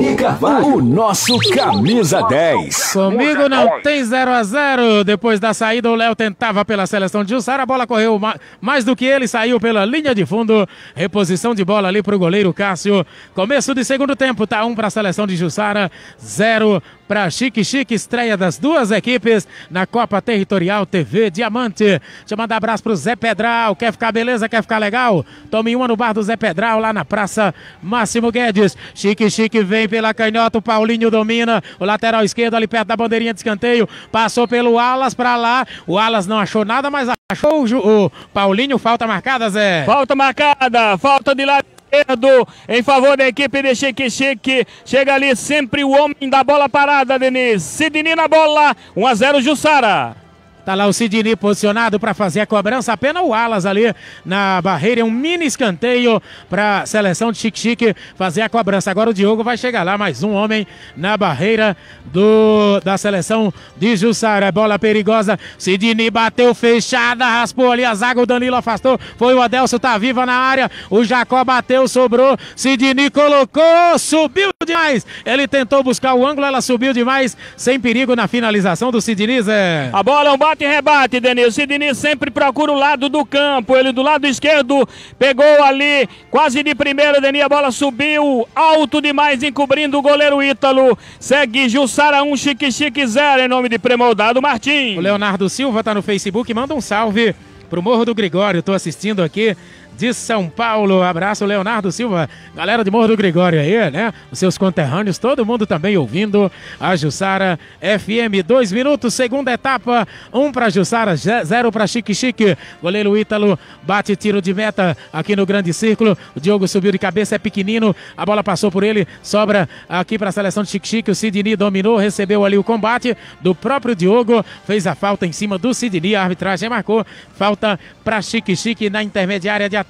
Speaker 1: o nosso camisa 10.
Speaker 4: Comigo não tem 0 a 0 Depois da saída, o Léo tentava pela seleção de Jussara. A bola correu ma- mais do que ele, saiu pela linha de fundo. Reposição de bola ali para o goleiro Cássio. Começo de segundo tempo, tá um para a seleção de Jussara, zero para Chique Chique. Estreia das duas equipes na Copa Territorial TV Diamante. Deixa eu mandar abraço pro Zé Pedral. Quer ficar beleza? Quer ficar legal? Tome uma no bar do Zé Pedral, lá na Praça Máximo Guedes. Chique Chique vem pela canhota, o Paulinho domina. O lateral esquerdo ali perto da bandeirinha de escanteio. Passou pelo Alas pra lá. O Alas não achou nada, mas achou o, o Paulinho. Falta marcada, Zé.
Speaker 5: Falta marcada, falta de lado esquerdo em favor da equipe de Chique Chique. Chega ali sempre o homem da bola parada, Denis. Sidney na bola, 1 a 0 Jussara.
Speaker 4: Tá lá o Sidney posicionado para fazer a cobrança. Apenas o Alas ali na barreira. É um mini escanteio para a seleção de Chique Chique fazer a cobrança. Agora o Diogo vai chegar lá. Mais um homem na barreira do, da seleção de Jussara. É Bola perigosa. Sidney bateu fechada. Raspou ali a zaga. O Danilo afastou. Foi o Adelso. Tá viva na área. O Jacó bateu, sobrou. Sidney colocou. Subiu demais. Ele tentou buscar o ângulo. Ela subiu demais. Sem perigo na finalização do Sidney, Zé.
Speaker 5: A bola é um bate e rebate, Denil. Sidney sempre procura o lado do campo. Ele do lado esquerdo pegou ali, quase de primeira, Denil. A bola subiu alto demais, encobrindo o goleiro Ítalo. Segue Jussara 1, Chique Chique 0, em nome de Premoldado Martins.
Speaker 4: O Leonardo Silva tá no Facebook, manda um salve pro Morro do Gregório. Tô assistindo aqui de São Paulo. Abraço, Leonardo Silva, galera de Morro do Gregório aí, né? Os seus conterrâneos, todo mundo também ouvindo a Jussara FM. Dois minutos, segunda etapa, um para Jussara, ze- zero para Chique Chique. Goleiro Ítalo bate tiro de meta aqui no grande círculo. O Diogo subiu de cabeça, é pequenino, a bola passou por ele, sobra aqui para a seleção de Chique Chique. O Sidney dominou, recebeu ali o combate do próprio Diogo, fez a falta em cima do Sidney. A arbitragem marcou falta para Chique Chique na intermediária de ataque.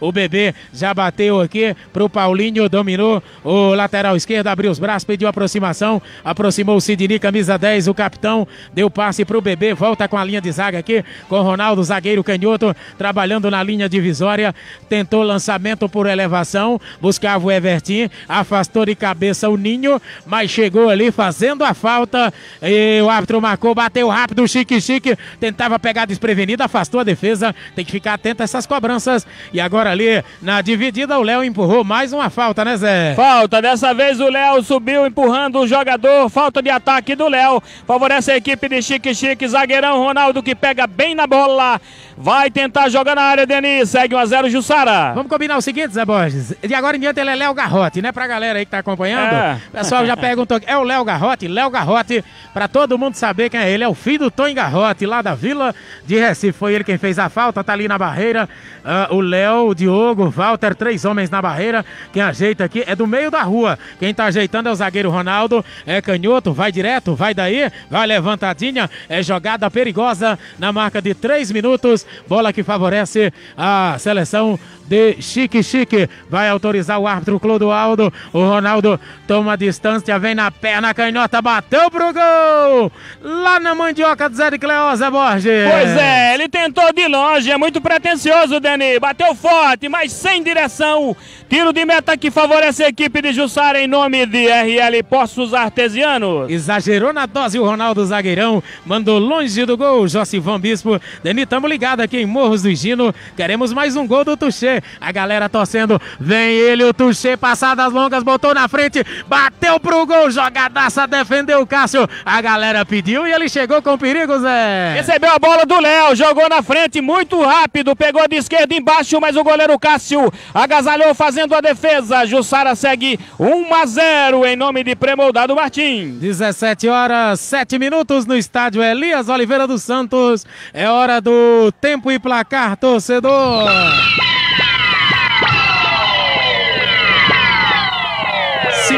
Speaker 4: O bebê já bateu aqui pro Paulinho, dominou. O lateral esquerdo, abriu os braços, pediu aproximação, aproximou o Sidney, camisa 10, o capitão, deu passe pro bebê, volta com a linha de zaga aqui, com Ronaldo, zagueiro canhoto, trabalhando na linha divisória, tentou lançamento por elevação, buscava o Evertin, afastou de cabeça o Ninho, mas chegou ali fazendo a falta, e o árbitro marcou, bateu rápido, Chique Chique, tentava pegar desprevenido, afastou a defesa, tem que ficar atento a essas cobranças, e agora ali, na dividida, o Léo empurrou mais uma falta, né Zé?
Speaker 5: Falta, dessa vez o Léo subiu empurrando o jogador, falta de ataque do Léo, favorece a equipe de Chique Chique, zagueirão Ronaldo que pega bem na bola, vai tentar jogar na área, Denis, segue 1 a 0 Jussara.
Speaker 4: Vamos combinar o seguinte, Zé Borges. De agora em diante ele é Léo Garrote, né? Pra galera aí que tá acompanhando.
Speaker 5: É.
Speaker 4: O pessoal já perguntou. É o Léo Garrote? Léo Garrote, pra todo mundo saber quem é ele. É o filho do Tony Garrote, lá da Vila de Recife. Foi ele quem fez a falta, tá ali na barreira. Ah, o Léo, o Diogo, o Walter, três homens na barreira. Quem ajeita aqui é do meio da rua. Quem tá ajeitando é o zagueiro Ronaldo. É canhoto, vai direto, vai daí, vai levantadinha. É jogada perigosa na marca de três minutos. Bola que favorece a seleção de Chique Chique. Vai autorizar o árbitro Clodoaldo. O Ronaldo toma distância, vem na perna, canhota, bateu pro gol! Lá na mandioca do Zé de Cleosa Borges.
Speaker 5: Pois é, ele tentou de longe, é muito pretencioso, Dani. Bateu forte, mas sem direção. Tiro de meta que favorece a equipe de Jussara em nome de RL Poços Artesianos.
Speaker 4: Exagerou na dose o Ronaldo Zagueirão, mandou longe do gol, Josivan Bispo. Deni, tamo ligado aqui em Morros do Gino, queremos mais um gol do Tuxê. A galera torcendo, vem ele, o Tuxê, passadas longas, botou na frente, bateu pro gol, jogadaça, defendeu o Cássio. A galera pediu e ele chegou com perigo, Zé.
Speaker 5: Recebeu a bola do Léo, jogou na frente muito rápido, pegou de esquerda embaixo, mas o goleiro Cássio agasalhou fazendo a defesa. Jussara segue 1 a 0 em nome de Premoldado Martim.
Speaker 4: 17 horas, 7 minutos no estádio Elias Oliveira dos Santos. É hora do tempo e placar, torcedor.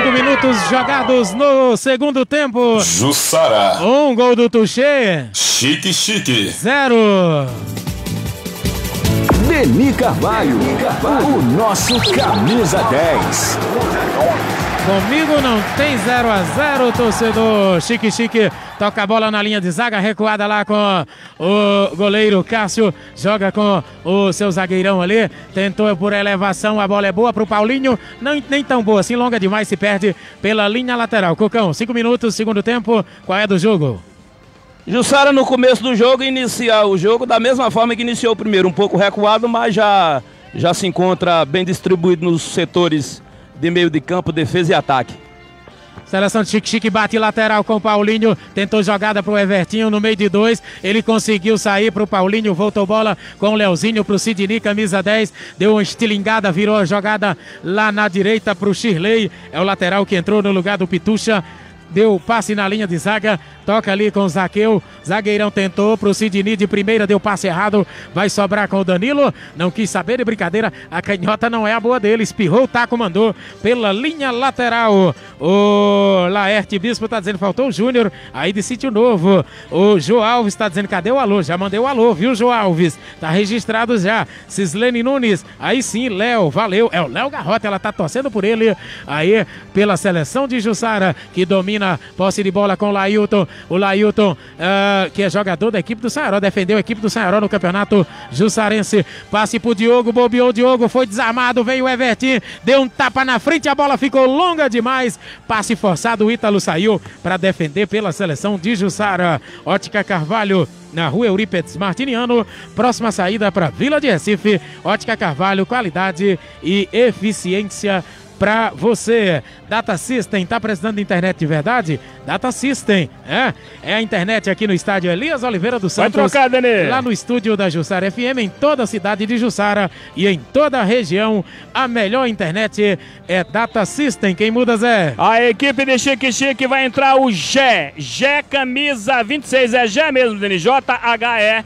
Speaker 4: Cinco minutos jogados no segundo tempo.
Speaker 13: Jussara.
Speaker 4: Um gol do Tuxê.
Speaker 13: Chique Chique.
Speaker 4: Zero.
Speaker 1: Deni Carvalho, o nosso camisa 10.
Speaker 4: Comigo não tem 0 a 0 torcedor. Chique Chique toca a bola na linha de zaga, recuada lá com o goleiro Cássio. Joga com o seu zagueirão ali. Tentou por elevação, a bola é boa pro Paulinho. Não, nem tão boa assim, longa demais, se perde pela linha lateral. Cocão, 5 minutos, segundo tempo. Qual é do jogo?
Speaker 7: Jussara no começo do jogo inicia o jogo da mesma forma que iniciou o primeiro, um pouco recuado, mas já, já se encontra bem distribuído nos setores de meio de campo, defesa e ataque.
Speaker 4: Seleção de Chique Chique bate lateral com o Paulinho. Tentou jogada pro Evertinho no meio de dois. Ele conseguiu sair pro Paulinho. Voltou bola com o Leozinho pro Sidney, camisa 10. Deu uma estilingada, virou a jogada lá na direita pro Shirley. É o lateral que entrou no lugar do Pitucha. Deu passe na linha de zaga, toca ali com o Zaqueu. Zagueirão tentou pro Sidney de primeira, deu passe errado. Vai sobrar com o Danilo. Não quis saber de brincadeira. A canhota não é a boa dele. Espirrou o taco, mandou pela linha lateral. O Laerte Bispo tá dizendo faltou o Júnior. Aí de sítio novo. O João Alves tá dizendo cadê o alô? Já mandei o alô, viu, João Alves? Tá registrado já. Cislene Nunes. Aí sim, Léo, valeu. É o Léo Garrota, ela tá torcendo por ele. Aí pela seleção de Jussara, que domina posse de bola com o Lailton. O Lailton, ah, que é jogador da equipe do Saaró, defendeu a equipe do Saaró no campeonato jussarense. Passe pro Diogo, bobeou o Diogo, foi desarmado, veio o Evertin, deu um tapa na frente, a bola ficou longa demais. Passe forçado, o Ítalo saiu para defender pela seleção de Jussara. Ótica Carvalho na rua Eurípedes Martiniano, próxima saída para Vila de Recife. Ótica Carvalho, qualidade e eficiência pra você. Data System, tá precisando de internet de verdade? Data System, é? É a internet aqui no estádio Elias Oliveira do
Speaker 5: Vai
Speaker 4: Santos.
Speaker 5: trocar, Denê.
Speaker 4: Lá no estúdio da Jussara FM, em toda a cidade de Jussara e em toda a região. A melhor internet é Data System. Quem muda, Zé?
Speaker 5: A equipe de Chique Chique vai entrar o Gé. Gé camisa 26. É Gé mesmo, Denis. J-H-E.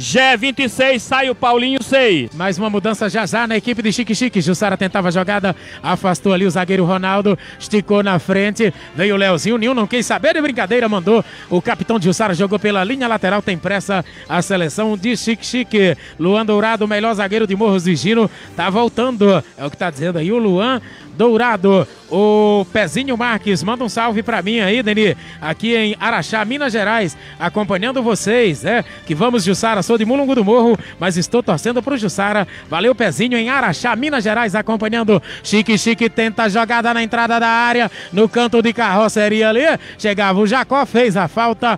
Speaker 5: Gé 26. Sai o Paulinho 6.
Speaker 4: Mais uma mudança já já na equipe de Chique Chique. Jussara tentava a jogada, afastou ali o zagueiro Ronaldo, esticou na frente, veio o Leozinho. Nil não quis saber de brincadeira, mandou o capitão de Jussara, jogou pela linha lateral. Tem pressa a seleção de Chique Chique. Luan Dourado, melhor zagueiro de Morros do Gino, tá voltando. É o que tá dizendo aí o Luan Dourado. O Pezinho Marques, manda um salve pra mim aí, Deni, aqui em Araxá, Minas Gerais, acompanhando vocês, né? Que vamos, Jussara, sou de Mulungu do Morro, mas estou torcendo pro Jussara. Valeu, Pezinho, em Araxá, Minas Gerais, acompanhando. Chique Chique tenta jogada na entrada da área, no canto de carroceria ali. Chegava o Jacó, fez a falta.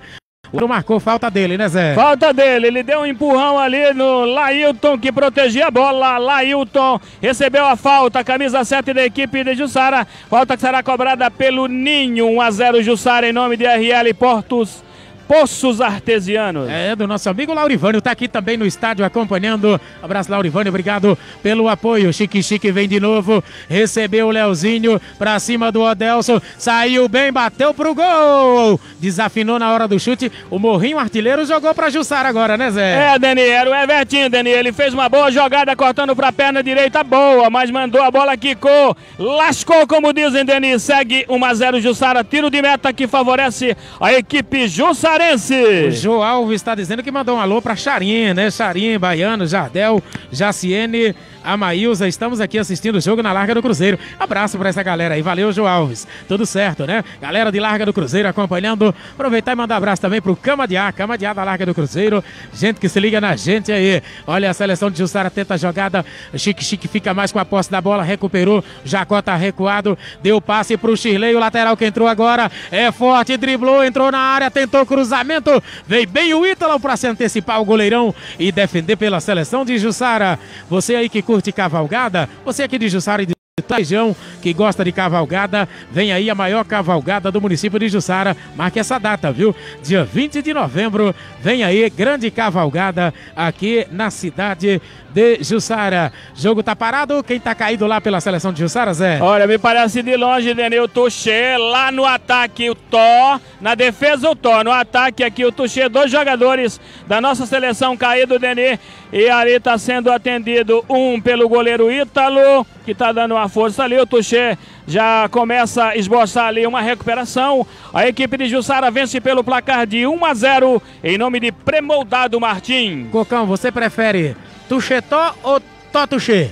Speaker 4: O marcou falta dele, né, Zé?
Speaker 5: Falta dele, ele deu um empurrão ali no Lailton que protegia a bola. Lailton recebeu a falta, camisa 7 da equipe de Jussara. Falta que será cobrada pelo Ninho. 1 a 0 Jussara em nome de RL Portos. Poços Artesianos.
Speaker 4: É, do nosso amigo Laurivânio, tá aqui também no estádio acompanhando. Abraço, Laurivânio, obrigado pelo apoio. Chique Chique vem de novo, recebeu o Leozinho pra cima do Odelson, saiu bem, bateu pro gol. Desafinou na hora do chute. O Morrinho Artilheiro jogou pra Jussara agora, né, Zé?
Speaker 5: É, Dani, era o Evertinho, Dani. Ele fez uma boa jogada cortando pra perna direita, boa, mas mandou a bola, quicou, lascou, como dizem, Dani. Segue 1 a 0 Jussara, tiro de meta que favorece a equipe jussarense.
Speaker 4: O João Alves está dizendo que mandou um alô para Charim, né? Charim, Baiano, Jardel, Jaciene, Amaílza. Estamos aqui assistindo o jogo na Larga do Cruzeiro. Abraço para essa galera aí. Valeu, João Alves. Tudo certo, né? Galera de Larga do Cruzeiro acompanhando. Aproveitar e mandar abraço também pro Cama de A, Cama de A da Larga do Cruzeiro. Gente que se liga na gente aí. Olha, a seleção de Jussara tenta a jogada. Chique Chique fica mais com a posse da bola, recuperou. Jacó tá recuado, deu passe pro Shirley, o lateral que entrou agora. É forte, driblou, entrou na área, tentou cruzamento. Veio bem o Ítalo para se antecipar o goleirão e defender pela seleção de Jussara. Você aí que curte cavalgada, você aqui de Jussara e de região que gosta de cavalgada, vem aí a maior cavalgada do município de Jussara. Marque essa data, viu? Dia 20 de novembro, vem aí grande cavalgada aqui na cidade de Jussara. Jogo tá parado, quem tá caído lá pela seleção de Jussara, Zé?
Speaker 5: Olha, me parece de longe, Denil Tuxê, lá no ataque o Tó, na defesa o Tó, no ataque aqui o Tuxê, dois jogadores da nossa seleção caído, Denê, e ali tá sendo atendido um pelo goleiro Ítalo, que tá dando uma força ali, o Tuxê já começa a esboçar ali uma recuperação. A equipe de Jussara vence pelo placar de 1 a 0 em nome de Premoldado Martim.
Speaker 4: Cocão, você prefere Tuxetó ou Totuxê?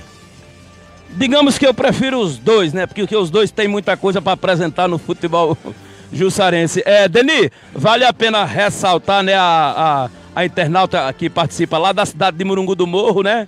Speaker 7: Digamos que eu prefiro os dois, né? Porque os dois têm muita coisa para apresentar no futebol jussarense. É, Deni, vale a pena ressaltar, né, a, a, a internauta que participa lá da cidade de Murungu do Morro, né?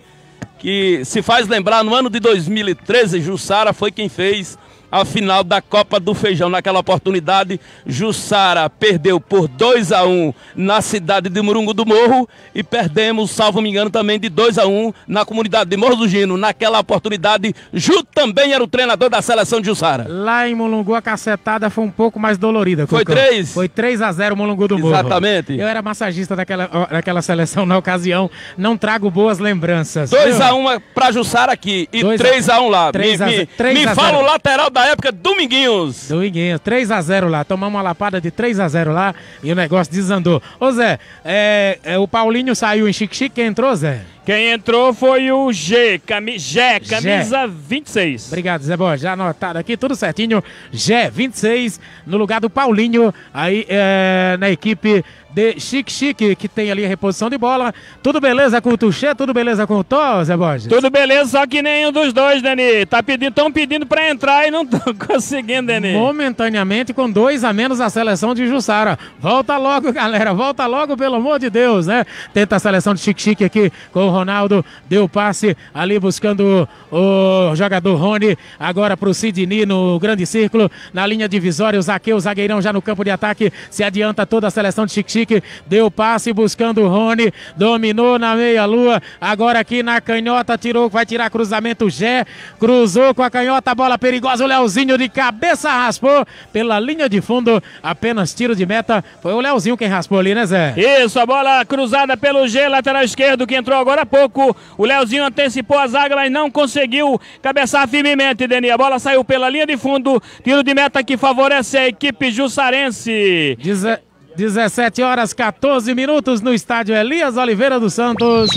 Speaker 7: Que se faz lembrar, no ano de 2013, Jussara foi quem fez a final da Copa do Feijão. Naquela oportunidade, Jussara perdeu por 2 a 1 na cidade de Murungu do Morro e perdemos, salvo me engano, também de 2 a 1 na comunidade de Morro do Gino. Naquela oportunidade, Ju também era o treinador da seleção de Jussara.
Speaker 4: Lá em Mulungu a cacetada foi um pouco mais dolorida.
Speaker 7: Foi
Speaker 4: Cocão.
Speaker 7: 3?
Speaker 4: Foi 3 a 0 Mulungu do Morro.
Speaker 7: Exatamente.
Speaker 4: Eu era massagista daquela, daquela seleção na ocasião. Não trago boas lembranças.
Speaker 7: 2 a 1 pra Jussara aqui e
Speaker 4: Dois a-
Speaker 7: 3 a 1 lá.
Speaker 4: três
Speaker 7: me
Speaker 4: a
Speaker 7: me,
Speaker 4: ze- três
Speaker 7: me
Speaker 4: a
Speaker 7: fala o lateral da época, Dominguinhos.
Speaker 4: Dominguinhos, 3 a 0 lá. Tomamos uma lapada de 3 a 0 lá e o negócio desandou. Ô Zé, é, é, o Paulinho saiu em Chique Chique, quem entrou, Zé?
Speaker 5: Quem entrou foi o G, cami Gé, camisa 26.
Speaker 4: Obrigado, Zé Borges. Já anotado aqui, tudo certinho. Gé, 26, no lugar do Paulinho, aí é, na equipe de Chique Chique, que tem ali a reposição de bola. Tudo beleza com o Tuxê? Tudo beleza com o Tó, Zé Borges?
Speaker 5: Tudo beleza, só que nenhum dos dois, Dani. Tá pedindo, estão pedindo pra entrar e não estão conseguindo, Dani.
Speaker 4: Momentaneamente, com dois a menos a seleção de Jussara. Volta logo, galera. Volta logo, pelo amor de Deus, né? Tenta a seleção de Chique Chique aqui com o Ronaldo. Deu passe ali buscando o, o jogador Rony. Agora pro Sidney no grande círculo. Na linha divisória, o Zaqueu, o zagueirão já no campo de ataque. Se adianta toda a seleção de Chique Chique. Deu passe buscando o Rony, dominou na meia-lua, agora aqui na canhota, tirou, vai tirar cruzamento Gé, cruzou com a canhota, bola perigosa, o Leozinho de cabeça raspou pela linha de fundo, apenas tiro de meta, foi o Leozinho quem raspou ali, né Zé?
Speaker 5: Isso, a bola cruzada pelo G, lateral esquerdo, que entrou agora há pouco. O Leozinho antecipou a zaga, mas não conseguiu cabeçar firmemente, Deni. A bola saiu pela linha de fundo. Tiro de meta que favorece a equipe jussarense.
Speaker 4: Deze- 17 horas 14 minutos no estádio Elias Oliveira dos Santos.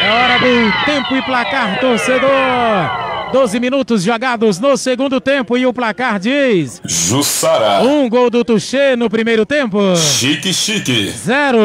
Speaker 4: É hora do tempo e placar, torcedor. 12 minutos jogados no segundo tempo e o placar diz:
Speaker 13: Jussara.
Speaker 4: um gol do Tuxê no primeiro tempo,
Speaker 13: Chique Chique.
Speaker 4: zero.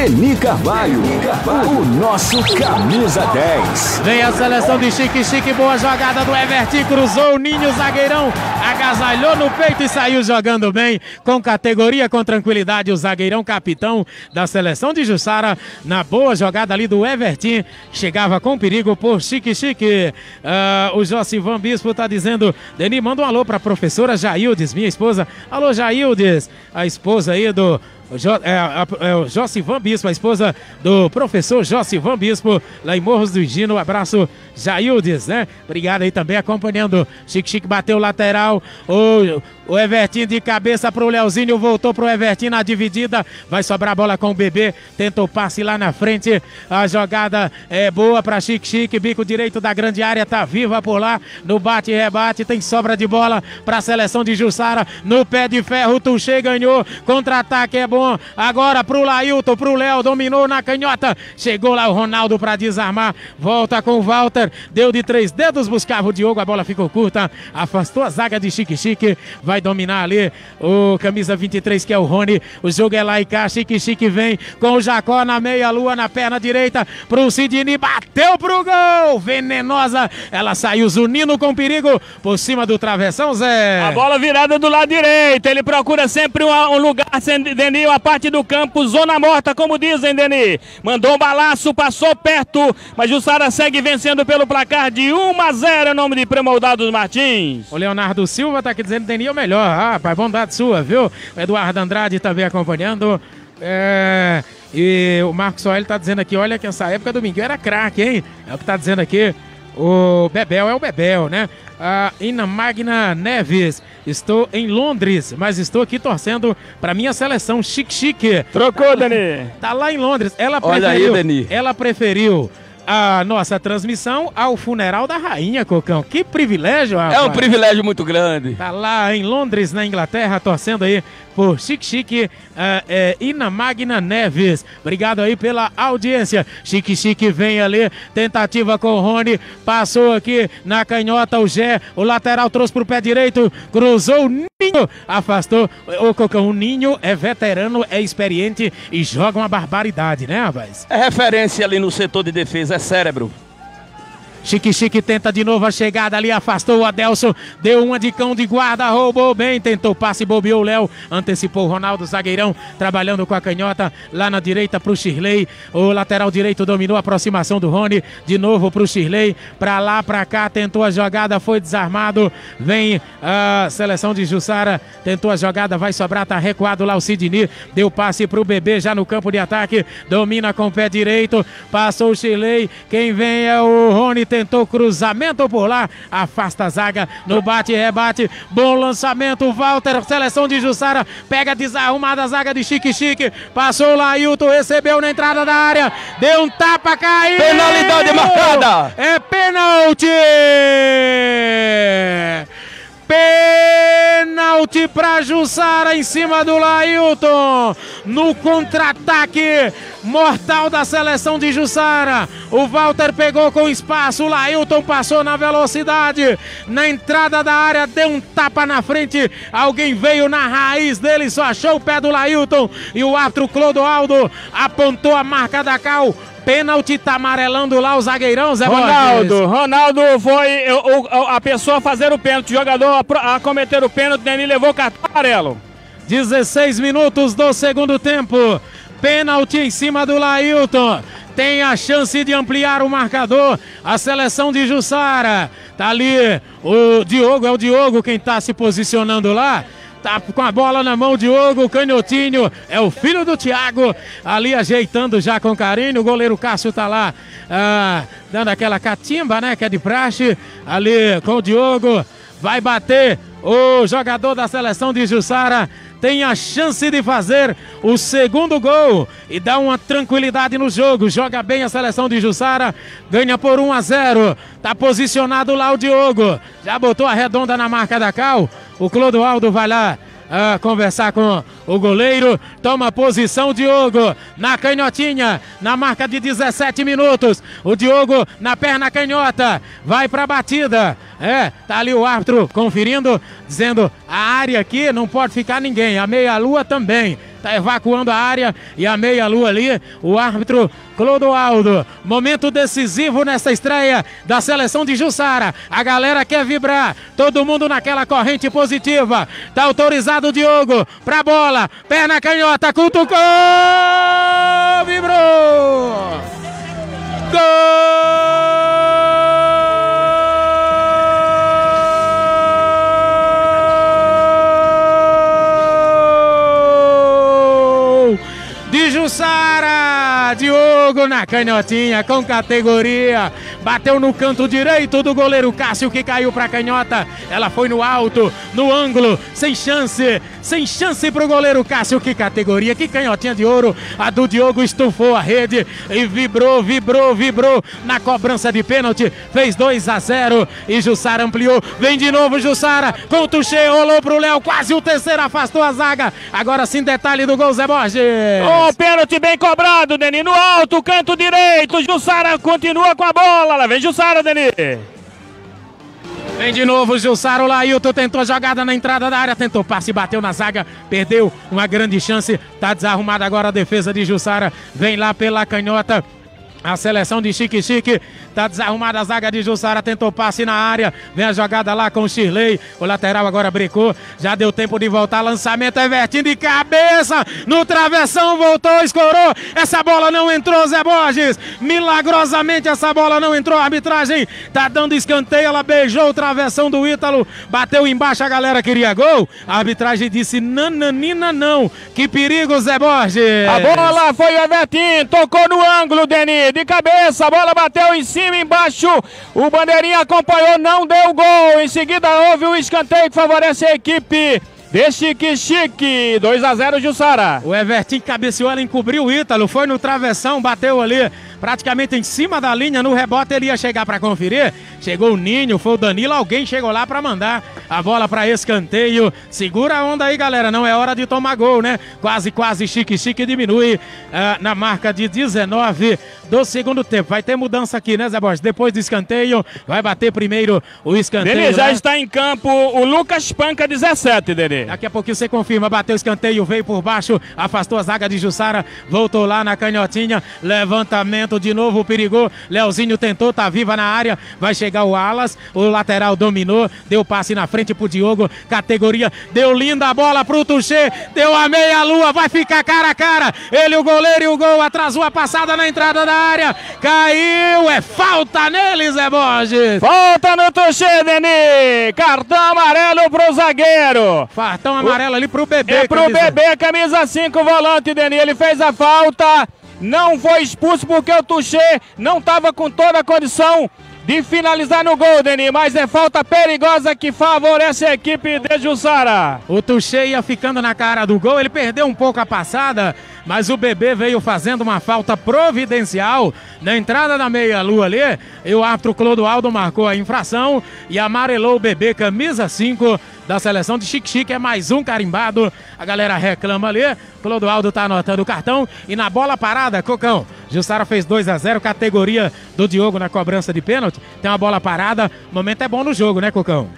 Speaker 1: Deni Carvalho, o nosso camisa 10.
Speaker 4: Vem a seleção de Chique Chique, boa jogada do Everton, cruzou o Ninho, zagueirão, agasalhou no peito e saiu jogando bem, com categoria, com tranquilidade, o zagueirão capitão da seleção de Jussara, na boa jogada ali do Everton, chegava com perigo por Chique Chique. Ah, o Josivan Bispo tá dizendo, Deni, manda um alô pra professora Jaildes, minha esposa. Alô, Jaildes, a esposa aí do Jo, é, a- é o Josivan Bispo, a esposa do professor Josivan Bispo, lá em Morros do Gino. Um abraço, Jaildes, né? Obrigado aí também acompanhando. Chique Chique bateu o lateral. O, o Evertinho de cabeça pro Leozinho, voltou pro Evertinho na dividida. Vai sobrar a bola com o bebê. Tenta o passe lá na frente. A jogada é boa pra Chique Chique. Bico direito da grande área, tá viva por lá. No bate e rebate, tem sobra de bola pra seleção de Jussara. No pé de ferro, o Tuxê ganhou. Contra-ataque é bom. Agora pro Lailton, pro Léo, dominou na canhota. Chegou lá o Ronaldo pra desarmar. Volta com o Walter. Deu de três dedos, buscava o Diogo. A bola ficou curta. Afastou a zaga de Chique Chique. Vai dominar ali o camisa 23, que é o Rony. O jogo é lá e cá. Chique Chique vem com o Jacó na meia-lua, na perna direita. Pro Sidney. Bateu pro gol. Venenosa. Ela saiu zunindo com perigo por cima do travessão, Zé.
Speaker 5: A bola virada do lado direito. Ele procura sempre um, lugar, sem Deni, uma parte do campo, zona morta, como dizem, Deni. Mandou um balaço, passou perto, mas Jussara segue vencendo pelo placar de 1 a 0 em nome de Premoldados Martins.
Speaker 4: O Leonardo Silva tá aqui dizendo que Deni é o melhor. Ah, pai, bondade sua, viu? O Eduardo Andrade também acompanhando. É, e o Marcos Soel tá dizendo aqui, olha que essa época Dominguinho era craque, hein? É o que tá dizendo aqui. O Bebel é o Bebel, né? A Ina Magna Neves, estou em Londres, mas estou aqui torcendo pra minha seleção Chique Chique.
Speaker 5: Trocou, Dani.
Speaker 4: Tá lá em Londres. Ela
Speaker 7: Olha aí,
Speaker 4: preferiu,
Speaker 7: Dani.
Speaker 4: ela preferiu a nossa transmissão ao funeral da rainha, Cocão. Que privilégio,
Speaker 7: É um
Speaker 4: rapaz.
Speaker 7: privilégio muito grande.
Speaker 4: Tá lá em Londres, na Inglaterra, torcendo aí por Chique Chique eh, eh, Ina Magna Neves. Obrigado aí pela audiência. Chique Chique vem ali, tentativa com o Rony, passou aqui na canhota o Gé, o lateral trouxe pro pé direito, cruzou o Ninho, afastou. O Cocão, o Ninho é veterano, é experiente e joga uma barbaridade, né, rapaz?
Speaker 7: É referência ali no setor de defesa, é cérebro.
Speaker 4: Chique Chique tenta de novo a chegada ali, afastou o Adelson, deu uma de cão de guarda, roubou bem, tentou passe, bobeou o Léo, antecipou o Ronaldo, zagueirão, trabalhando com a canhota, lá na direita pro Shirley, o lateral direito dominou a aproximação do Rony, de novo pro Shirley, pra lá, pra cá, tentou a jogada, foi desarmado, vem a seleção de Jussara, tentou a jogada, vai sobrar, tá recuado lá o Sidney, deu passe pro bebê já no campo de ataque, domina com o pé direito, passou o Shirley, quem vem é o Rony, tentou cruzamento por lá, afasta a zaga no bate e rebate, bom lançamento, Walter, seleção de Jussara, pega desarrumada a zaga de Chique Chique, passou lá, Hilton recebeu na entrada da área, deu um tapa, caiu!
Speaker 7: Penalidade marcada!
Speaker 4: É pênalti! Pênalti para Jussara em cima do Lailton. No contra-ataque mortal da seleção de Jussara. O Walter pegou com espaço. O Lailton passou na velocidade. Na entrada da área, deu um tapa na frente. Alguém veio na raiz dele, só achou o pé do Lailton. E o árbitro Clodoaldo apontou a marca da cal. Pênalti tá amarelando lá o zagueirão, Zé
Speaker 5: Ronaldo,
Speaker 4: Borges.
Speaker 5: Ronaldo foi o- o- a pessoa fazer o pênalti, o jogador a, a cometer o pênalti, Dani levou cartão amarelo.
Speaker 4: 16 minutos do segundo tempo. Pênalti em cima do Lailton. tem a chance de ampliar o marcador. A seleção de Jussara. Tá ali o Diogo, é o Diogo quem tá se posicionando lá. Tá com a bola na mão, Diogo, canhotinho, é o filho do Thiago, ali ajeitando já com carinho, o goleiro Cássio tá lá, ah, dando aquela catimba, né, que é de praxe, ali com o Diogo, vai bater o jogador da seleção de Jussara, tem a chance de fazer o segundo gol e dar uma tranquilidade no jogo. Joga bem a seleção de Jussara, ganha por 1 a 0. Tá posicionado lá o Diogo. Já botou a redonda na marca da Cal. O Clodoaldo vai lá ah, conversar com o goleiro. Toma posição, Diogo, na canhotinha, na marca de 17 minutos. O Diogo na perna canhota, vai pra batida. É, tá ali o árbitro conferindo, dizendo a área aqui não pode ficar ninguém, a meia-lua também. Tá evacuando a área e a meia-lua ali, o árbitro Clodoaldo. Momento decisivo nessa estreia da seleção de Jussara. A galera quer vibrar, todo mundo naquela corrente positiva. Tá autorizado o Diogo pra bola, perna canhota, cutucou, vibrou. Gol! Diogo na canhotinha, com categoria. Bateu no canto direito do goleiro Cássio, que caiu pra canhota. Ela foi no alto, no ângulo, sem chance. Sem chance pro goleiro Cássio. Que categoria, que canhotinha de ouro. A do Diogo estufou a rede e vibrou, vibrou, vibrou na cobrança de pênalti. Fez 2 a 0 e Jussara ampliou. Vem de novo Jussara com o Tuxê, rolou pro Léo. Quase o terceiro afastou a zaga. Agora sim, detalhe do gol, Zé Borges.
Speaker 5: Um pênalti bem cobrado, Deni. No alto, canto direito. Jussara continua com a bola. Lá vem Jussara, Deni.
Speaker 4: Vem de novo, Gilsaro Lailton tentou jogada na entrada da área, tentou passe, bateu na zaga, perdeu uma grande chance. Tá desarrumada agora a defesa de Jussara. Vem lá pela canhota. A seleção de Chique Chique tá desarrumada a zaga de Jussara, tentou passe na área, vem a jogada lá com o Shirley, o lateral agora brecou, já deu tempo de voltar, lançamento é Vertinho de cabeça, no travessão, voltou, escorou, essa bola não entrou, Zé Borges, milagrosamente essa bola não entrou, a arbitragem tá dando escanteio, ela beijou o travessão do Ítalo, bateu embaixo, a galera queria gol, a arbitragem disse nananina não, que perigo, Zé Borges.
Speaker 5: A bola foi Evertinho, tocou no ângulo, Deni, de cabeça, a bola bateu em cima, embaixo, o Bandeirinha acompanhou, não deu gol, em seguida houve o escanteio que favorece a equipe. De Chique Chique, 2 a 0 Jussara.
Speaker 4: O Everton cabeceou, ela encobriu o Ítalo, foi no travessão, bateu ali praticamente em cima da linha, no rebote ele ia chegar para conferir. Chegou o Ninho, foi o Danilo, alguém chegou lá para mandar a bola para escanteio. Segura a onda aí, galera, não é hora de tomar gol, né? Quase, quase Chique Chique diminui ah, na marca de 19 do segundo tempo. Vai ter mudança aqui, né, Zé Borges? Depois do escanteio, vai bater primeiro o escanteio.
Speaker 5: Dele já
Speaker 4: né?
Speaker 5: está em campo o Lucas Panca, 17, Dele.
Speaker 4: Daqui a pouquinho você confirma, bateu o escanteio, veio por baixo, afastou a zaga de Jussara, voltou lá na canhotinha, levantamento de novo, perigou, Leozinho tentou, tá viva na área, vai chegar o Alas, o lateral dominou, deu passe na frente pro Diogo, categoria, deu linda bola pro Tuxê, deu a meia lua, vai ficar cara a cara, ele o goleiro e o gol, atrasou a passada na entrada da área, caiu, é falta nele, Zé Borges.
Speaker 5: Falta no Tuxê, Deni, cartão amarelo pro zagueiro.
Speaker 4: Cartão amarelo ali pro bebê.
Speaker 5: É pro
Speaker 4: camisa-
Speaker 5: bebê, camisa 5, volante, Deni. Ele fez a falta, não foi expulso porque o Tuxê não estava com toda a condição de finalizar no gol, Deni. Mas é falta perigosa que favorece a equipe de Jussara.
Speaker 4: O Tuxê ia ficando na cara do gol, ele perdeu um pouco a passada, mas o bebê veio fazendo uma falta providencial na entrada da meia-lua ali. E o árbitro Clodoaldo marcou a infração e amarelou o bebê, camisa 5 da seleção de Chique Chique. É mais um carimbado. A galera reclama ali. Clodoaldo tá anotando o cartão. E na bola parada, Cocão. Jussara fez 2 a 0 categoria do Diogo na cobrança de pênalti. Tem uma bola parada. O momento é bom no jogo, né, Cocão?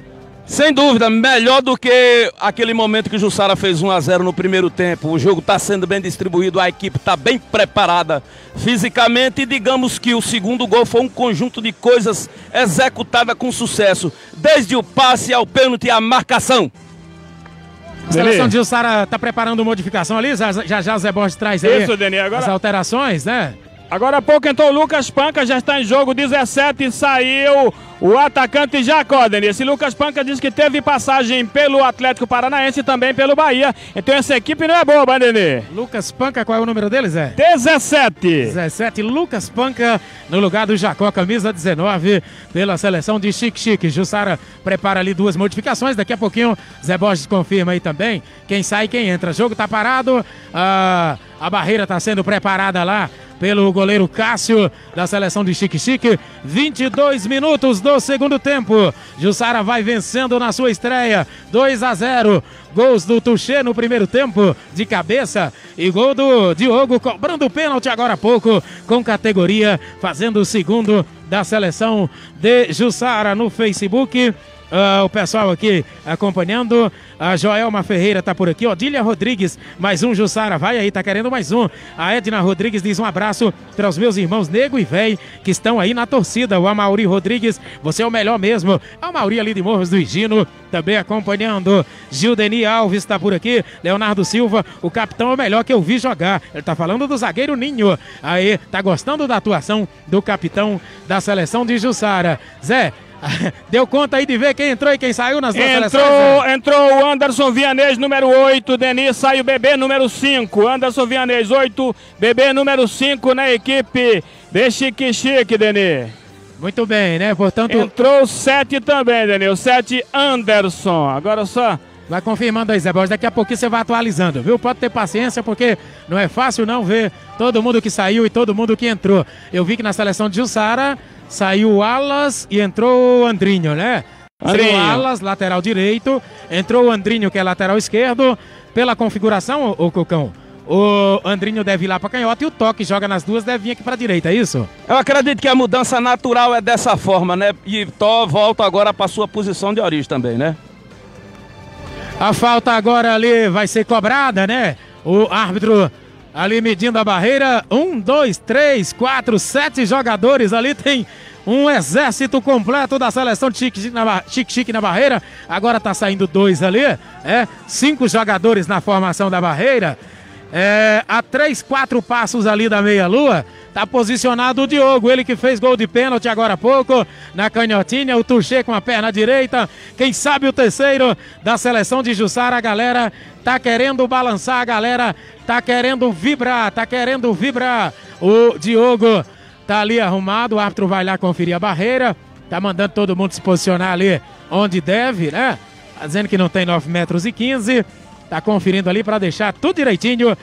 Speaker 7: Sem dúvida, melhor do que aquele momento que o Jussara fez 1 a 0 no primeiro tempo. O jogo está sendo bem distribuído, a equipe está bem preparada fisicamente e digamos que o segundo gol foi um conjunto de coisas executada com sucesso, desde o passe ao pênalti e a marcação.
Speaker 4: A seleção de Jussara tá preparando modificação ali, já já, já Zé Borges traz aí
Speaker 5: Isso, Deni, agora-
Speaker 4: as alterações, né?
Speaker 5: Agora há pouco entrou o Lucas Panca, já está em jogo 17 e saiu o atacante Jacó, Denis. Esse Lucas Panca diz que teve passagem pelo Atlético Paranaense e também pelo Bahia. Então essa equipe não é boa, Denis.
Speaker 4: Lucas Panca, qual é o número dele, Zé?
Speaker 5: 17.
Speaker 4: 17, Lucas Panca no lugar do Jacó, camisa 19, pela seleção de Chique Chique. Jussara prepara ali duas modificações. Daqui a pouquinho, Zé Borges confirma aí também quem sai e quem entra. O jogo tá parado, a, a barreira tá sendo preparada lá pelo goleiro Cássio da seleção de Chique Chique. 22 minutos do segundo tempo. Jussara vai vencendo na sua estreia. 2 a 0. Gols do Tuxê no primeiro tempo, de cabeça. E gol do Diogo cobrando o pênalti agora há pouco, com categoria, fazendo o segundo da seleção de Jussara no Facebook. Uh, o pessoal aqui acompanhando. A Joelma Ferreira tá por aqui. Odília Rodrigues, mais um Jussara. Vai aí, tá querendo mais um. A Edna Rodrigues diz um abraço para os meus irmãos Nego e Véi que estão aí na torcida. O Amauri Rodrigues, você é o melhor mesmo. A Mauri ali de Morros do Higino, também acompanhando. Gildeni Alves tá por aqui. Leonardo Silva, o capitão é o melhor que eu vi jogar. Ele tá falando do zagueiro Ninho. Aí, tá gostando da atuação do capitão da seleção de Jussara. Zé, Deu conta aí de ver quem entrou e quem saiu nas duas
Speaker 5: entrou,
Speaker 4: seleções? né?
Speaker 5: Entrou o Anderson Vianês, número 8. Denis sai o bebê, número 5. Anderson Vianês, 8. Bebê, número 5 na equipe de Chique Chique, Denis.
Speaker 4: Muito bem, né? Portanto.
Speaker 5: Entrou o 7 também, Denis. O 7, Anderson. Agora só.
Speaker 4: Vai confirmando aí, Zé Borges. Daqui a pouquinho você vai atualizando, viu? Pode ter paciência, porque não é fácil não ver todo mundo que saiu e todo mundo que entrou. Eu vi que na seleção de Jussara saiu o Alas e entrou o Andrinho, né?
Speaker 5: Andrinho.
Speaker 4: Saiu o Alas, lateral direito. Entrou o Andrinho, que é lateral esquerdo. Pela configuração, o Cocão, o Andrinho deve ir lá pra canhota e o Toque joga nas duas, deve vir aqui pra direita, é isso?
Speaker 7: Eu acredito que a mudança natural é dessa forma, né? E Tó volta agora para sua posição de origem também, né?
Speaker 4: A falta agora ali vai ser cobrada, né? O árbitro ali medindo a barreira. Um, dois, três, quatro, sete jogadores ali. Tem um exército completo da seleção de Chique Chique na, na barreira. Agora tá saindo dois ali. É, cinco jogadores na formação da barreira. É, a três, quatro passos ali da meia-lua. Tá posicionado o Diogo, ele que fez gol de pênalti agora há pouco, na canhotinha, o Tuxê com a perna direita. Quem sabe o terceiro da seleção de Jussara, a galera tá querendo balançar, a galera tá querendo vibrar, tá querendo vibrar. O Diogo tá ali arrumado, o árbitro vai lá conferir a barreira, tá mandando todo mundo se posicionar ali onde deve, né? Tá dizendo que não tem 9 metros e 15. Tá conferindo ali para deixar tudo direitinho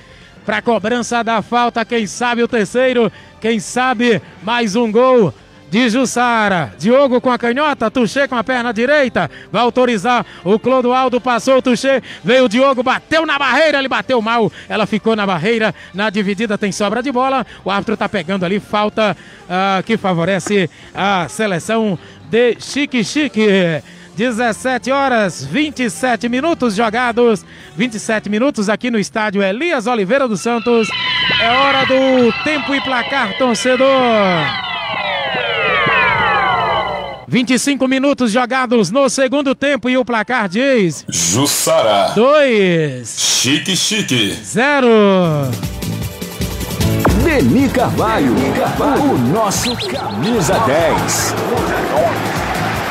Speaker 4: para cobrança da falta. Quem sabe o terceiro, quem sabe mais um gol de Jussara. Diogo com a canhota, Tuxê com a perna direita. Vai autorizar o Clodoaldo, passou o Tuxê, veio o Diogo, bateu na barreira, ele bateu mal. Ela ficou na barreira, na dividida tem sobra de bola. O árbitro tá pegando ali falta ah, que favorece a seleção de Chique Chique. 17 horas 27 minutos jogados, 27 minutos aqui no estádio Elias Oliveira dos Santos. É hora do tempo e placar, torcedor. 25 minutos jogados no segundo tempo e o placar diz
Speaker 13: Jussara.
Speaker 4: 2
Speaker 13: Chique Chique.
Speaker 4: 0.
Speaker 1: Deni Carvalho, o nosso camisa 10.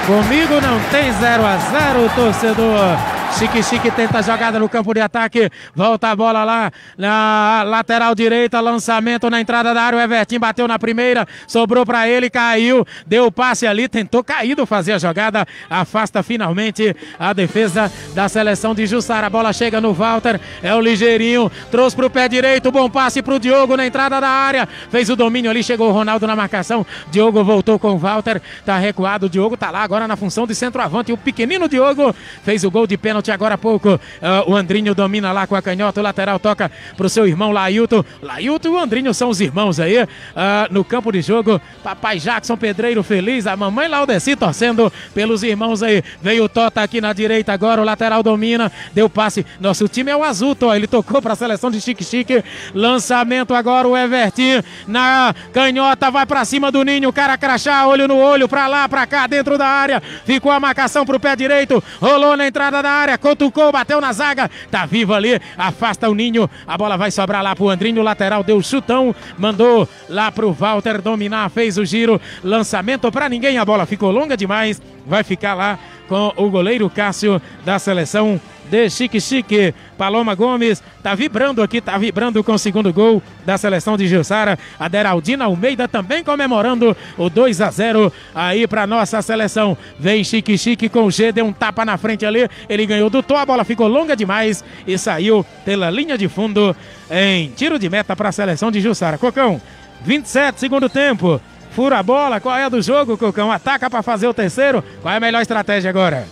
Speaker 4: Comigo não tem 0 a 0 torcedor. Chique Chique tenta a jogada no campo de ataque. Volta a bola lá na lateral direita. Lançamento na entrada da área. O Everton bateu na primeira. Sobrou para ele. Caiu. Deu o passe ali. Tentou caído fazer a jogada. Afasta finalmente a defesa da seleção de Jussara. A bola chega no Walter. É o ligeirinho. Trouxe pro pé direito. Bom passe pro Diogo na entrada da área. Fez o domínio ali. Chegou o Ronaldo na marcação. Diogo voltou com o Walter. Tá recuado. O Diogo tá lá agora na função de centroavante. O pequenino Diogo fez o gol de pênalti agora há pouco. Ah, o Andrinho domina lá com a canhota. O lateral toca pro seu irmão Lailton. Lailton e o Andrinho são os irmãos aí. ah, no campo de jogo. Papai Jackson Pedreiro feliz. A mamãe Laudeci torcendo pelos irmãos aí. Veio o Tota aqui na direita agora. O lateral domina. Deu passe. Nosso time é o azul, Tó. Ele tocou pra seleção de Chique Chique. Lançamento agora o Everton na canhota. Vai pra cima do Ninho. Cara crachá. Olho no olho. Pra lá, pra cá, dentro da área. Ficou a marcação pro pé direito. Rolou na entrada da área. Área, cutucou, bateu na zaga, tá vivo ali, afasta o Ninho, a bola vai sobrar lá pro Andrinho, lateral deu chutão, mandou lá pro Walter dominar, fez o giro, lançamento pra ninguém, a bola ficou longa demais, vai ficar lá com o goleiro Cássio da seleção de Chique Chique. Paloma Gomes tá vibrando aqui, tá vibrando com o segundo gol da seleção de Gilsara. A Deraldina Almeida também comemorando o 2 a 0 aí para nossa seleção. Vem Chique Chique com o G, deu um tapa na frente ali. Ele ganhou do Tó, a bola ficou longa demais e saiu pela linha de fundo em tiro de meta para a seleção de Gilsara. Cocão, 27 segundo tempo. Fura a bola, qual é a do jogo, Cocão? Ataca para fazer o terceiro. Qual é a melhor estratégia agora?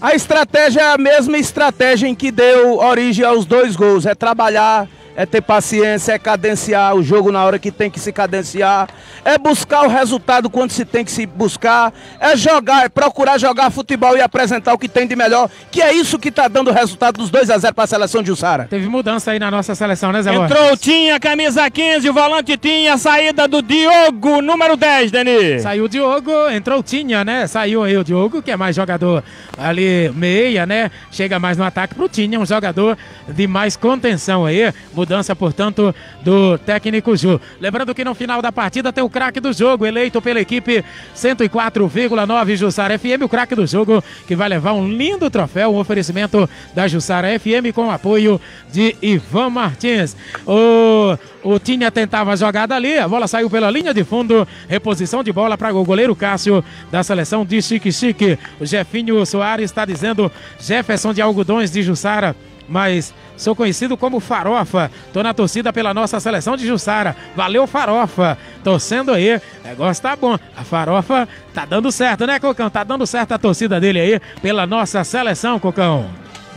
Speaker 7: A estratégia é a mesma estratégia em que deu origem aos dois gols. É trabalhar, é ter paciência, é cadenciar o jogo na hora que tem que se cadenciar, é buscar o resultado quando se tem que se buscar, é jogar, é procurar jogar futebol e apresentar o que tem de melhor, que é isso que está dando o resultado dos 2 a 0 para a seleção de Ussara.
Speaker 4: Teve mudança aí na nossa seleção, né, Zé Borges?
Speaker 5: Entrou o Tinha, camisa 15, o volante Tinha, saída do Diogo, número 10, Deni.
Speaker 4: Saiu o Diogo, entrou o Tinha, né? Saiu aí o Diogo, que é mais jogador ali, meia, né? Chega mais no ataque pro Tinha, um jogador de mais contenção aí. Mudança, portanto, do técnico Ju. Lembrando que no final da partida tem o craque do jogo, eleito pela equipe 104,9 Jussara FM, o craque do jogo, que vai levar um lindo troféu, um oferecimento da Jussara FM com apoio de Ivan Martins. O, o Tinha tentava a jogada ali, a bola saiu pela linha de fundo, reposição de bola para o goleiro Cássio da seleção de Chique Chique. O Jefinho Soares está dizendo Jefferson de Algodões de Jussara mas sou conhecido como Farofa. Tô na torcida pela nossa seleção de Jussara. Valeu, Farofa. Torcendo aí. O negócio tá bom. A Farofa tá dando certo, né, Cocão? Tá dando certo a torcida dele aí pela nossa seleção, Cocão.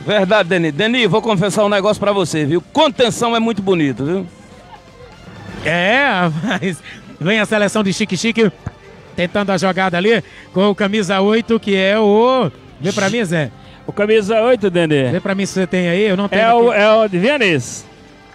Speaker 7: Verdade, Deni. Deni, vou confessar um negócio pra você, viu? Contenção é muito bonito, viu?
Speaker 4: É, mas vem a seleção de Chique Chique tentando a jogada ali com o camisa 8, que é o. Vê pra mim, Zé.
Speaker 5: O camisa 8, Dendê.
Speaker 4: Vê pra mim se você tem aí, eu não tenho.
Speaker 5: É o, é o de Vianês.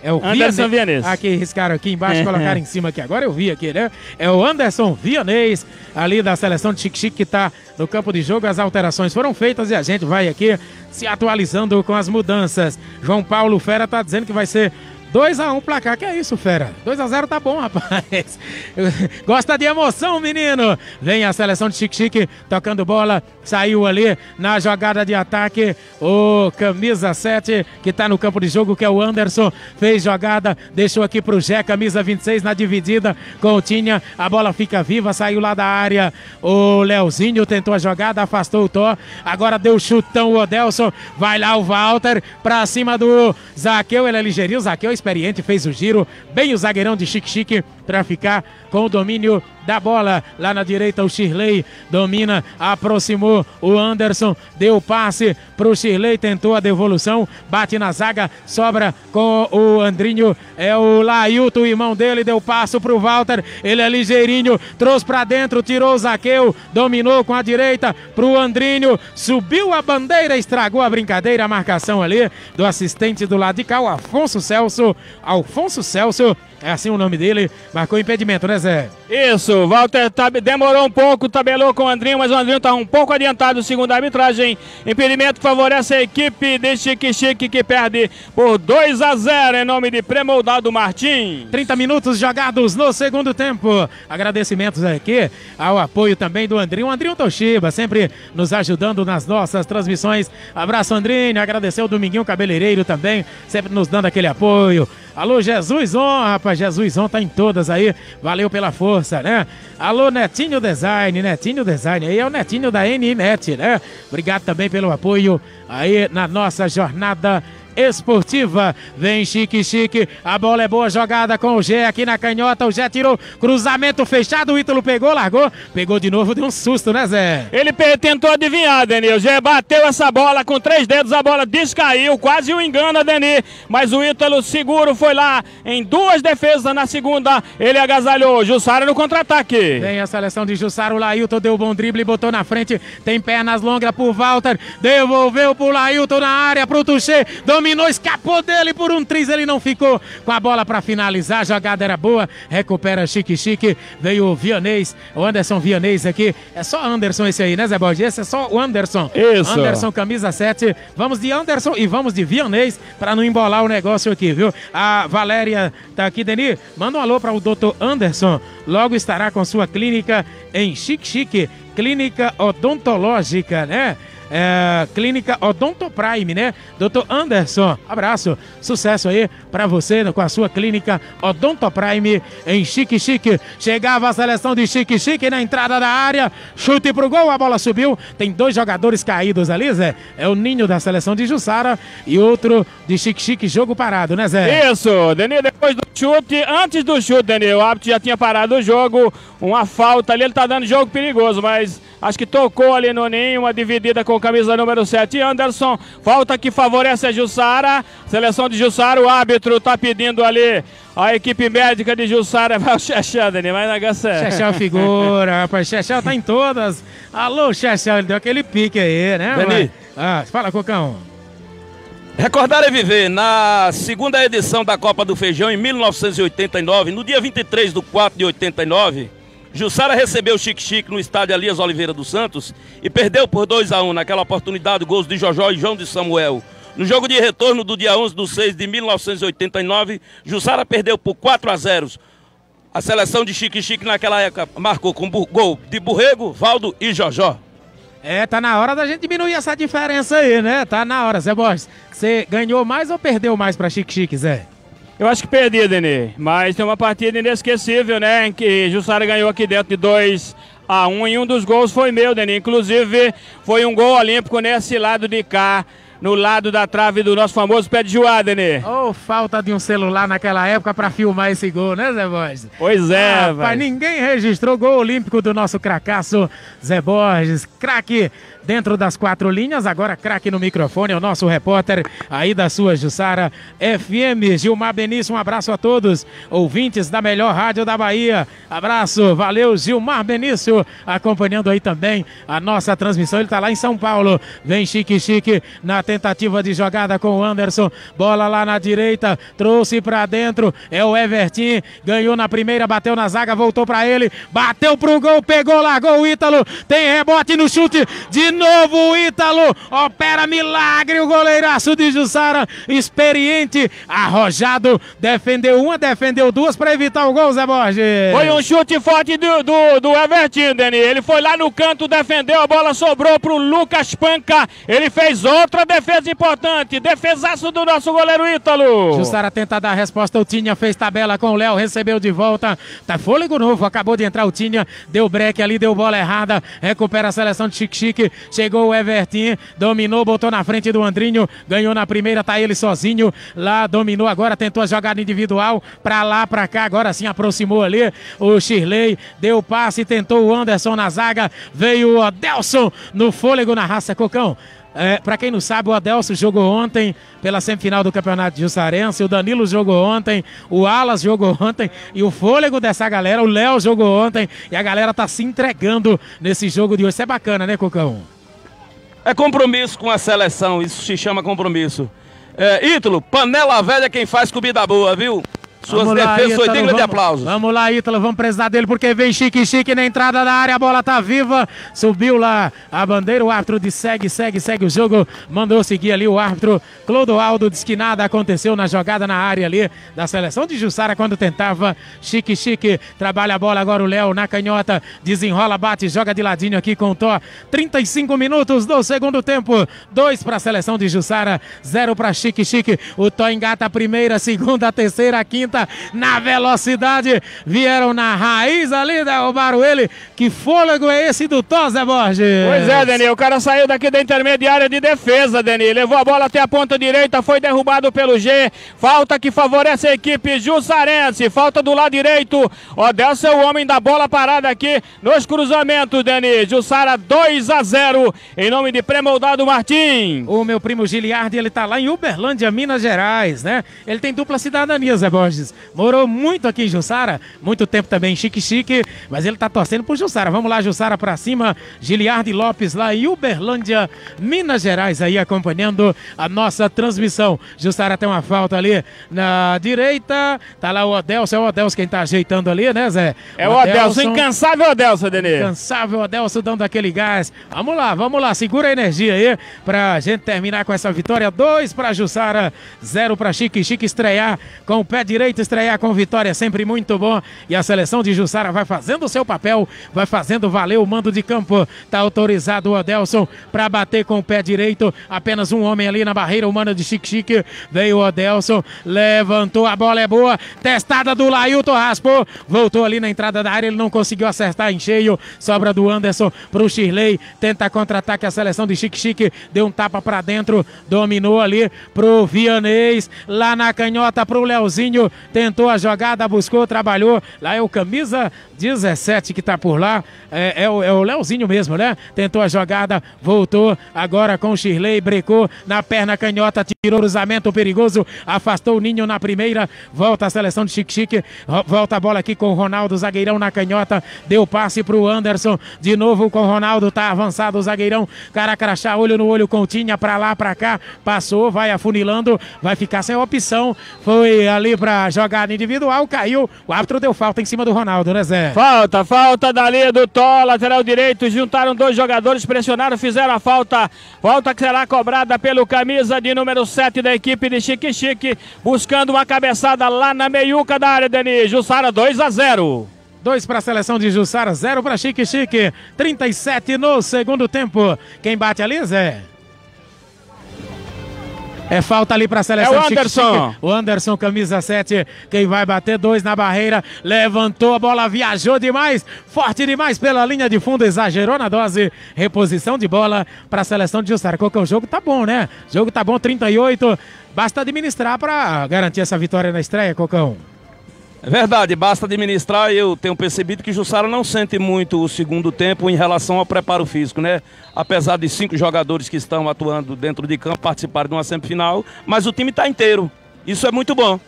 Speaker 4: É o
Speaker 5: Anderson Vianês.
Speaker 4: Aqui, riscaram aqui embaixo, colocaram em cima aqui. Agora eu vi aqui, né? É o Anderson Vianês, ali da seleção de Chique Chique, que tá no campo de jogo. As alterações foram feitas e a gente vai aqui se atualizando com as mudanças. João Paulo Fera tá dizendo que vai ser 2x1 um placar, que é isso, fera? 2x0 tá bom, rapaz. Gosta de emoção, menino. Vem a seleção de Chique Chique tocando bola. Saiu ali na jogada de ataque o camisa 7 que tá no campo de jogo, que é o Anderson. Fez jogada, deixou aqui pro Jé, camisa 26 na dividida com o Tinha. A bola fica viva, saiu lá da área. O Leozinho tentou a jogada, afastou o Tó. Agora deu chutão o Odelson. Vai lá o Walter pra cima do Zaqueu. Ele é ligeirinho, Zaqueu experiente, fez o giro, bem o zagueirão de Chique Chique para ficar com o domínio da bola. Lá na direita o Shirley domina, aproximou o Anderson, deu o passe pro Shirley, tentou a devolução, bate na zaga, sobra com o Andrinho, é o Lailton, o irmão dele, deu passo pro Walter, ele é ligeirinho, trouxe para dentro, tirou o Zaqueu, dominou com a direita pro Andrinho, subiu a bandeira, estragou a brincadeira, a marcação ali do assistente do lado de cá, o Afonso Celso, Alfonso Celso, é assim o nome dele, marcou impedimento, né Zé?
Speaker 5: Isso, Walter tab- demorou um pouco, tabelou com o Andrinho, mas o Andrinho está um pouco adiantado segundo a arbitragem. Impedimento favorece a equipe de Chique Chique que perde por 2 a 0 em nome de Premoldado Martim.
Speaker 4: 30 minutos jogados no segundo tempo. Agradecimentos aqui ao apoio também do Andrinho, o Andrinho Toshiba, sempre nos ajudando nas nossas transmissões. Abraço, Andrinho. Agradecer o Dominguinho Cabeleireiro também, sempre nos dando aquele apoio. Alô, Jesus On, rapaz, Jesus On tá em todas aí. Valeu pela força, né? Alô, Netinho Design, Netinho Design. Aí é o Netinho da NNet, né? Obrigado também pelo apoio aí na nossa jornada esportiva. Vem Chique Chique, a bola é boa jogada com o Gé aqui na canhota. O Gé tirou cruzamento fechado. O Ítalo pegou, largou, pegou de novo, deu um susto, né, Zé?
Speaker 5: Ele tentou adivinhar, Denil. Já bateu essa bola com três dedos, a bola descaiu, quase o engana, Deni. Mas o Ítalo seguro foi lá em duas defesas na segunda. Ele agasalhou Jussara no contra-ataque.
Speaker 4: Vem a seleção de Jussara, o Lailton deu bom drible, botou na frente, tem pernas longas pro Walter, devolveu pro Lailton na área, pro Tuxê, dominou dominou, escapou dele por um triz, ele não ficou com a bola para finalizar, a jogada era boa, recupera Chique Chique, veio o Vianês, o Anderson Vianês aqui, é só Anderson esse aí, né Zé Borges? Esse é só o Anderson.
Speaker 5: Isso.
Speaker 4: Anderson, camisa 7, vamos de Anderson e vamos de Vianês para não embolar o negócio aqui, viu? A Valéria tá aqui, Deni, manda um alô para o doutor Anderson, logo estará com sua clínica em Chique Chique, clínica odontológica, né? É, clínica Odontoprime, né? Doutor Anderson, abraço, sucesso aí pra você com a sua clínica Odontoprime em Chique Chique. Chegava a seleção de Chique Chique na entrada da área, chute pro gol, a bola subiu. Tem dois jogadores caídos ali, Zé. É o Ninho da seleção de Jussara e outro de Chique Chique, jogo parado, né, Zé?
Speaker 5: Isso, Denil, depois do chute, antes do chute, Denil, o árbitro já tinha parado o jogo, uma falta ali, ele tá dando jogo perigoso, mas acho que tocou ali no ninho, uma dividida com camisa número 7, Anderson, falta que favorece a Jussara, seleção de Jussara, o árbitro tá pedindo ali a equipe médica de Jussara, vai o Xexão, Denil, mas negócio é...
Speaker 4: Xexão figura, rapaz, Xexão tá em todas. Alô, Xexão, ele deu aquele pique aí, né? Vai? Ah, fala, Cocão.
Speaker 7: Recordar é viver. Na segunda edição da Copa do Feijão, em 1989, no dia 23 de 4 de 89, Jussara recebeu o Chique Chique no estádio Elias Oliveira dos Santos e perdeu por 2 a 1 naquela oportunidade gols de Jojó e João de Samuel. No jogo de retorno do dia 11 de 6 de 1989, Jussara perdeu por 4 a 0. A seleção de Chique Chique naquela época marcou com gol de Burrego, Valdo e Jojó.
Speaker 4: É, tá na hora da gente diminuir essa diferença aí, né? Tá na hora, Zé Borges. Você ganhou mais ou perdeu mais pra Chique Chique, Zé?
Speaker 5: Eu acho que perdi, Denê. Mas tem uma partida inesquecível, né? Em que Jussara ganhou aqui dentro de 2 a 1 e um dos gols foi meu, Denê. Inclusive, foi um gol olímpico nesse lado de cá, no lado da trave do nosso famoso pé de joá, Denê.
Speaker 4: Ou falta de um celular naquela época pra filmar esse gol, né, Zé Borges?
Speaker 5: Pois é,
Speaker 4: Ah, rapaz, ninguém registrou gol olímpico do nosso cracaço Zé Borges. Craque dentro das quatro linhas, agora craque no microfone, é o nosso repórter aí da sua Jussara FM. Gilmar Benício, um abraço a todos, ouvintes da melhor rádio da Bahia. Abraço, valeu Gilmar Benício, acompanhando aí também a nossa transmissão. Ele tá lá em São Paulo. Vem Chique Chique na tentativa de jogada com o Anderson. Bola lá na direita, trouxe pra dentro. É o Everton, ganhou na primeira, bateu na zaga, voltou pra ele, bateu pro gol, pegou, largou o Ítalo. Tem rebote no chute, de novo o Ítalo. Opera milagre o goleiraço de Jussara, experiente, arrojado. Defendeu uma, defendeu duas pra evitar o gol, Zé Borges.
Speaker 5: Foi um chute forte do, do, do Everton, Deni. Ele foi lá no canto, defendeu, a bola sobrou pro Lucas Panca. Ele fez outra defesa importante. Defesaço do nosso goleiro Ítalo.
Speaker 4: Jussara tenta dar a resposta. O Tinha fez tabela com o Léo, recebeu de volta. Tá fôlego novo, acabou de entrar o Tinha. Deu break ali, deu bola errada. Recupera a seleção de Chique Chique. Chegou o Everton, dominou, botou na frente do Andrinho. Ganhou na primeira, tá ele sozinho. Lá dominou agora, tentou a jogada individual. Pra lá, pra cá, agora sim aproximou ali. O Shirley deu passe, tentou o Anderson na zaga. Veio o Adelson no fôlego na raça, Cocão. É, para quem não sabe, o Adelso jogou ontem pela semifinal do Campeonato Jussarense, o Danilo jogou ontem, o Alas jogou ontem e o fôlego dessa galera, o Léo jogou ontem e a galera tá se entregando nesse jogo de hoje. Isso é bacana, né, Cocão?
Speaker 7: É compromisso com a seleção, isso se chama compromisso. É, Ítalo, panela velha quem faz comida boa, viu? Suas
Speaker 4: Vamos lá,
Speaker 7: defesas foi
Speaker 4: Ítalo,
Speaker 7: de aplausos.
Speaker 4: Vamos lá, Ítalo, vamos precisar dele porque vem Chique Chique na entrada da área, a bola tá viva, subiu lá a bandeira, o árbitro de segue, segue, segue o jogo, mandou seguir ali o árbitro. Clodoaldo, disse que nada aconteceu na jogada na área ali da seleção de Jussara quando tentava. Chique Chique, trabalha a bola agora o Léo na canhota, desenrola, bate, joga de ladinho aqui com o Tó, 35 minutos do segundo tempo, dois para a seleção de Jussara, zero para Chique Chique, o Tó engata a primeira, segunda, a terceira, a quinta, na velocidade, vieram na raiz ali, derrubaram ele, que fôlego é esse do Zé Borges?
Speaker 5: Pois é, Deni, o cara saiu daqui da intermediária de defesa, Deni. Levou a bola até a ponta direita, foi derrubado pelo G. Falta que favorece a equipe Jussarense. Falta do lado direito. Odelso é o homem da bola parada aqui nos cruzamentos, Deni. Jussara 2 a 0 em nome de Premoldado Martim.
Speaker 4: O meu primo Giliardi, ele tá lá em Uberlândia, Minas Gerais, né? Ele tem dupla cidadania, Zé Borges. Borges morou muito aqui em Jussara, muito tempo também em Chique Chique, mas ele tá torcendo pro Jussara. Vamos lá, Jussara pra cima. Giliardi Lopes lá em Uberlândia, Minas Gerais aí acompanhando a nossa transmissão. Jussara tem uma falta ali na direita. Tá lá o Odelso, é o Odelso quem tá ajeitando ali, né, Zé?
Speaker 5: É o Odelso, incansável Odelso, Denê.
Speaker 4: Incansável Odelso dando aquele gás. Vamos lá, vamos lá, segura a energia aí pra gente terminar com essa vitória. Dois pra Jussara, zero pra Chique. Chique estrear com o pé direito, estrear com vitória, sempre muito bom. E a seleção de Jussara vai fazendo o seu papel, vai fazendo valer o mando de campo. Tá autorizado o Odelson pra bater com o pé direito. Apenas um homem ali na barreira humana de Chique Chique. Veio o Odelson, levantou, a bola é boa. Testada do Lailton, raspou. Voltou ali na entrada da área, ele não conseguiu acertar em cheio. Sobra do Anderson pro Shirley. Tenta contra-ataque a seleção de Chique Chique. Deu um tapa pra dentro, dominou ali pro Vianês. Lá na canhota pro Leozinho. Tentou a jogada, buscou, trabalhou. Lá é o camisa 17 que tá por lá. É, é o, é o Leozinho mesmo, né? Tentou a jogada, voltou. Agora com o Shirley, brecou na perna canhota, tirou o cruzamento perigoso, afastou o Ninho na primeira. Volta a seleção de Chique Chique. Volta a bola aqui com o Ronaldo, zagueirão na canhota. Deu passe pro Anderson. De novo com o Ronaldo, tá avançado o zagueirão. Cara crachá, olho no olho com o Tinha, pra lá, pra cá. Passou, vai afunilando, vai ficar sem opção. Foi ali pra jogada individual, caiu. O árbitro deu falta em cima do Ronaldo, né, Zé?
Speaker 5: Falta, falta dali do Tó, lateral direito. Juntaram dois jogadores, pressionaram, fizeram a falta. Falta que será cobrada pelo camisa de número 7 da equipe de Chique Chique. Buscando uma cabeçada lá na meiuca da área, Dani. Jussara 2 a 0.
Speaker 4: 2 para a seleção de Jussara, 0 para Chique Chique. 37 no segundo tempo. Quem bate ali, Zé? É falta ali para a seleção
Speaker 5: É o
Speaker 4: de Chique
Speaker 5: Anderson.
Speaker 4: Chique. O Anderson, camisa 7. Quem vai bater dois na barreira. Levantou, a bola viajou demais. Forte demais pela linha de fundo. Exagerou na dose. Reposição de bola para a seleção de Jussara. É o jogo? Tá bom, né? O jogo tá bom, 38. Basta administrar para garantir essa vitória na estreia, Cocão.
Speaker 7: É verdade, basta administrar. Eu tenho percebido que Jussara não sente muito o segundo tempo em relação ao preparo físico, né? Apesar de cinco jogadores que estão atuando dentro de campo participarem de uma semifinal, mas o time está inteiro. Isso é muito bom.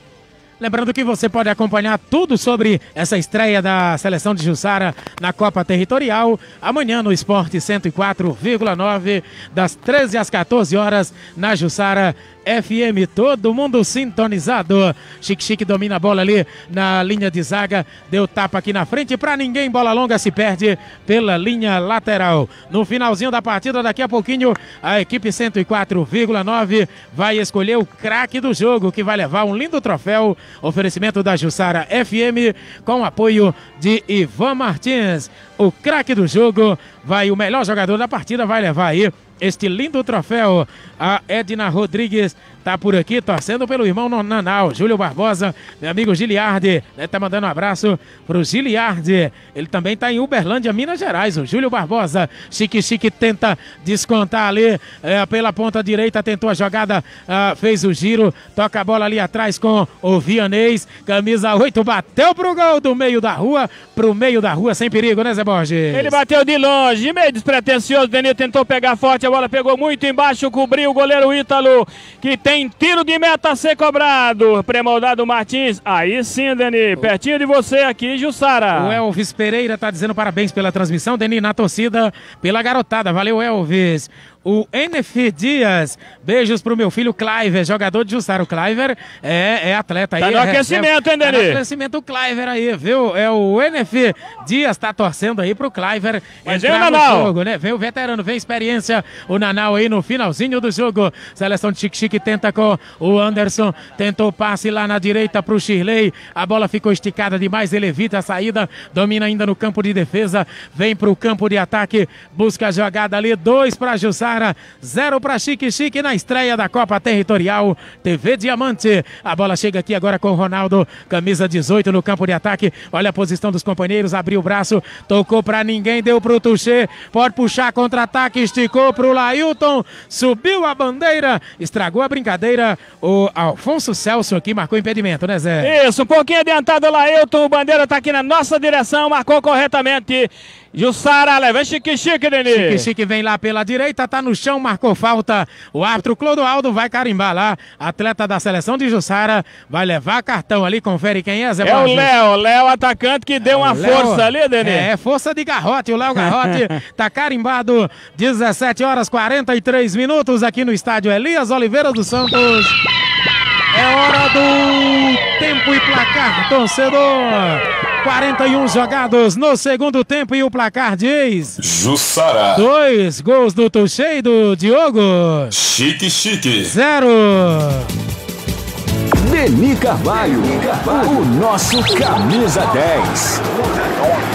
Speaker 4: Lembrando que você pode acompanhar tudo sobre essa estreia da seleção de Jussara na Copa Territorial amanhã no Esporte 104,9 das 13 às 14 horas na Jussara FM. Todo mundo sintonizado. Chique Chique domina a bola ali na linha de zaga, deu tapa aqui na frente para ninguém. Bola longa se perde pela linha lateral. No finalzinho da partida, daqui a pouquinho, a equipe 104,9 vai escolher o craque do jogo que vai levar um lindo troféu. Oferecimento da Jussara FM com apoio de Ivan Martins. O craque do jogo vai, o melhor jogador da partida vai levar aí este lindo troféu. A Edna Rodrigues tá por aqui torcendo pelo irmão Nanal, Júlio Barbosa, meu amigo Giliardi, né, tá mandando um abraço pro Giliardi. Ele também tá em Uberlândia, Minas Gerais, o Júlio Barbosa. Chique Chique tenta descontar ali é, pela ponta direita, tentou a jogada, ah, fez o giro, toca a bola ali atrás com o Vianês, camisa 8, bateu pro gol do meio da rua, pro meio da rua, sem perigo, né, Zé Borges?
Speaker 5: Ele bateu de longe, meio despretensioso. Denil tentou pegar forte, a bola pegou muito embaixo, cobriu o goleiro Ítalo, que tem tiro de meta a ser cobrado. Premoldado Martins. Aí sim, Deni, pertinho de você aqui, Jussara.
Speaker 4: O Elvis Pereira tá dizendo parabéns pela transmissão, Deni, na torcida, pela garotada. Valeu, Elvis. O NF Dias, beijos pro meu filho Cliver, jogador de Jussara. O Cliver é, é atleta aí.
Speaker 5: Tá no
Speaker 4: é-
Speaker 5: aquecimento, hein,
Speaker 4: tá no aquecimento o Cliver aí, viu? É o NF Dias tá torcendo aí pro Cliver
Speaker 5: Mas vem o Nanau.
Speaker 4: jogo, né? Vem o veterano, vem experiência. O Nanau aí no finalzinho do jogo. Seleção de Chique Chique tenta com o Anderson. Tentou passe lá na direita pro Shirley. A bola ficou esticada demais. Ele evita a saída. Domina ainda no campo de defesa. Vem pro campo de ataque. Busca a jogada ali. Dois pra Jussara. Zero pra Chique Chique na estreia da Copa Territorial. TV Diamante. A bola chega aqui agora com o Ronaldo. Camisa 18 no campo de ataque. Olha a posição dos companheiros. Abriu o braço. Tocou pra ninguém. Deu pro Tuxê. Pode puxar contra-ataque. Esticou pro Lailton. Subiu a bandeira. Estragou a brincadeira. O Alfonso Celso aqui marcou impedimento, né, Zé?
Speaker 5: Isso, um pouquinho adiantado lá, Elton. O Bandeira tá aqui na nossa direção, marcou corretamente. Jussara leva, é chique chique, Deni.
Speaker 4: Chique Chique vem lá pela direita, tá no chão, marcou falta. O árbitro Clodoaldo vai carimbar lá. Atleta da seleção de Jussara vai levar cartão ali. Confere quem é, Zé
Speaker 5: É o. Léo, Léo atacante que deu uma
Speaker 4: Léo-
Speaker 5: força ali, Denê.
Speaker 4: É, força de garrote. O Léo Garrote tá carimbado. 17 horas 43 minutos aqui no estádio Elias Oliveira dos Santos. É hora do tempo e placar, torcedor. 41 jogados no segundo tempo e o placar diz.
Speaker 13: Jussara.
Speaker 4: Dois gols do Tuxê e do Diogo.
Speaker 13: Chique Chique.
Speaker 4: Zero.
Speaker 1: Deni Carvalho, o nosso camisa 10.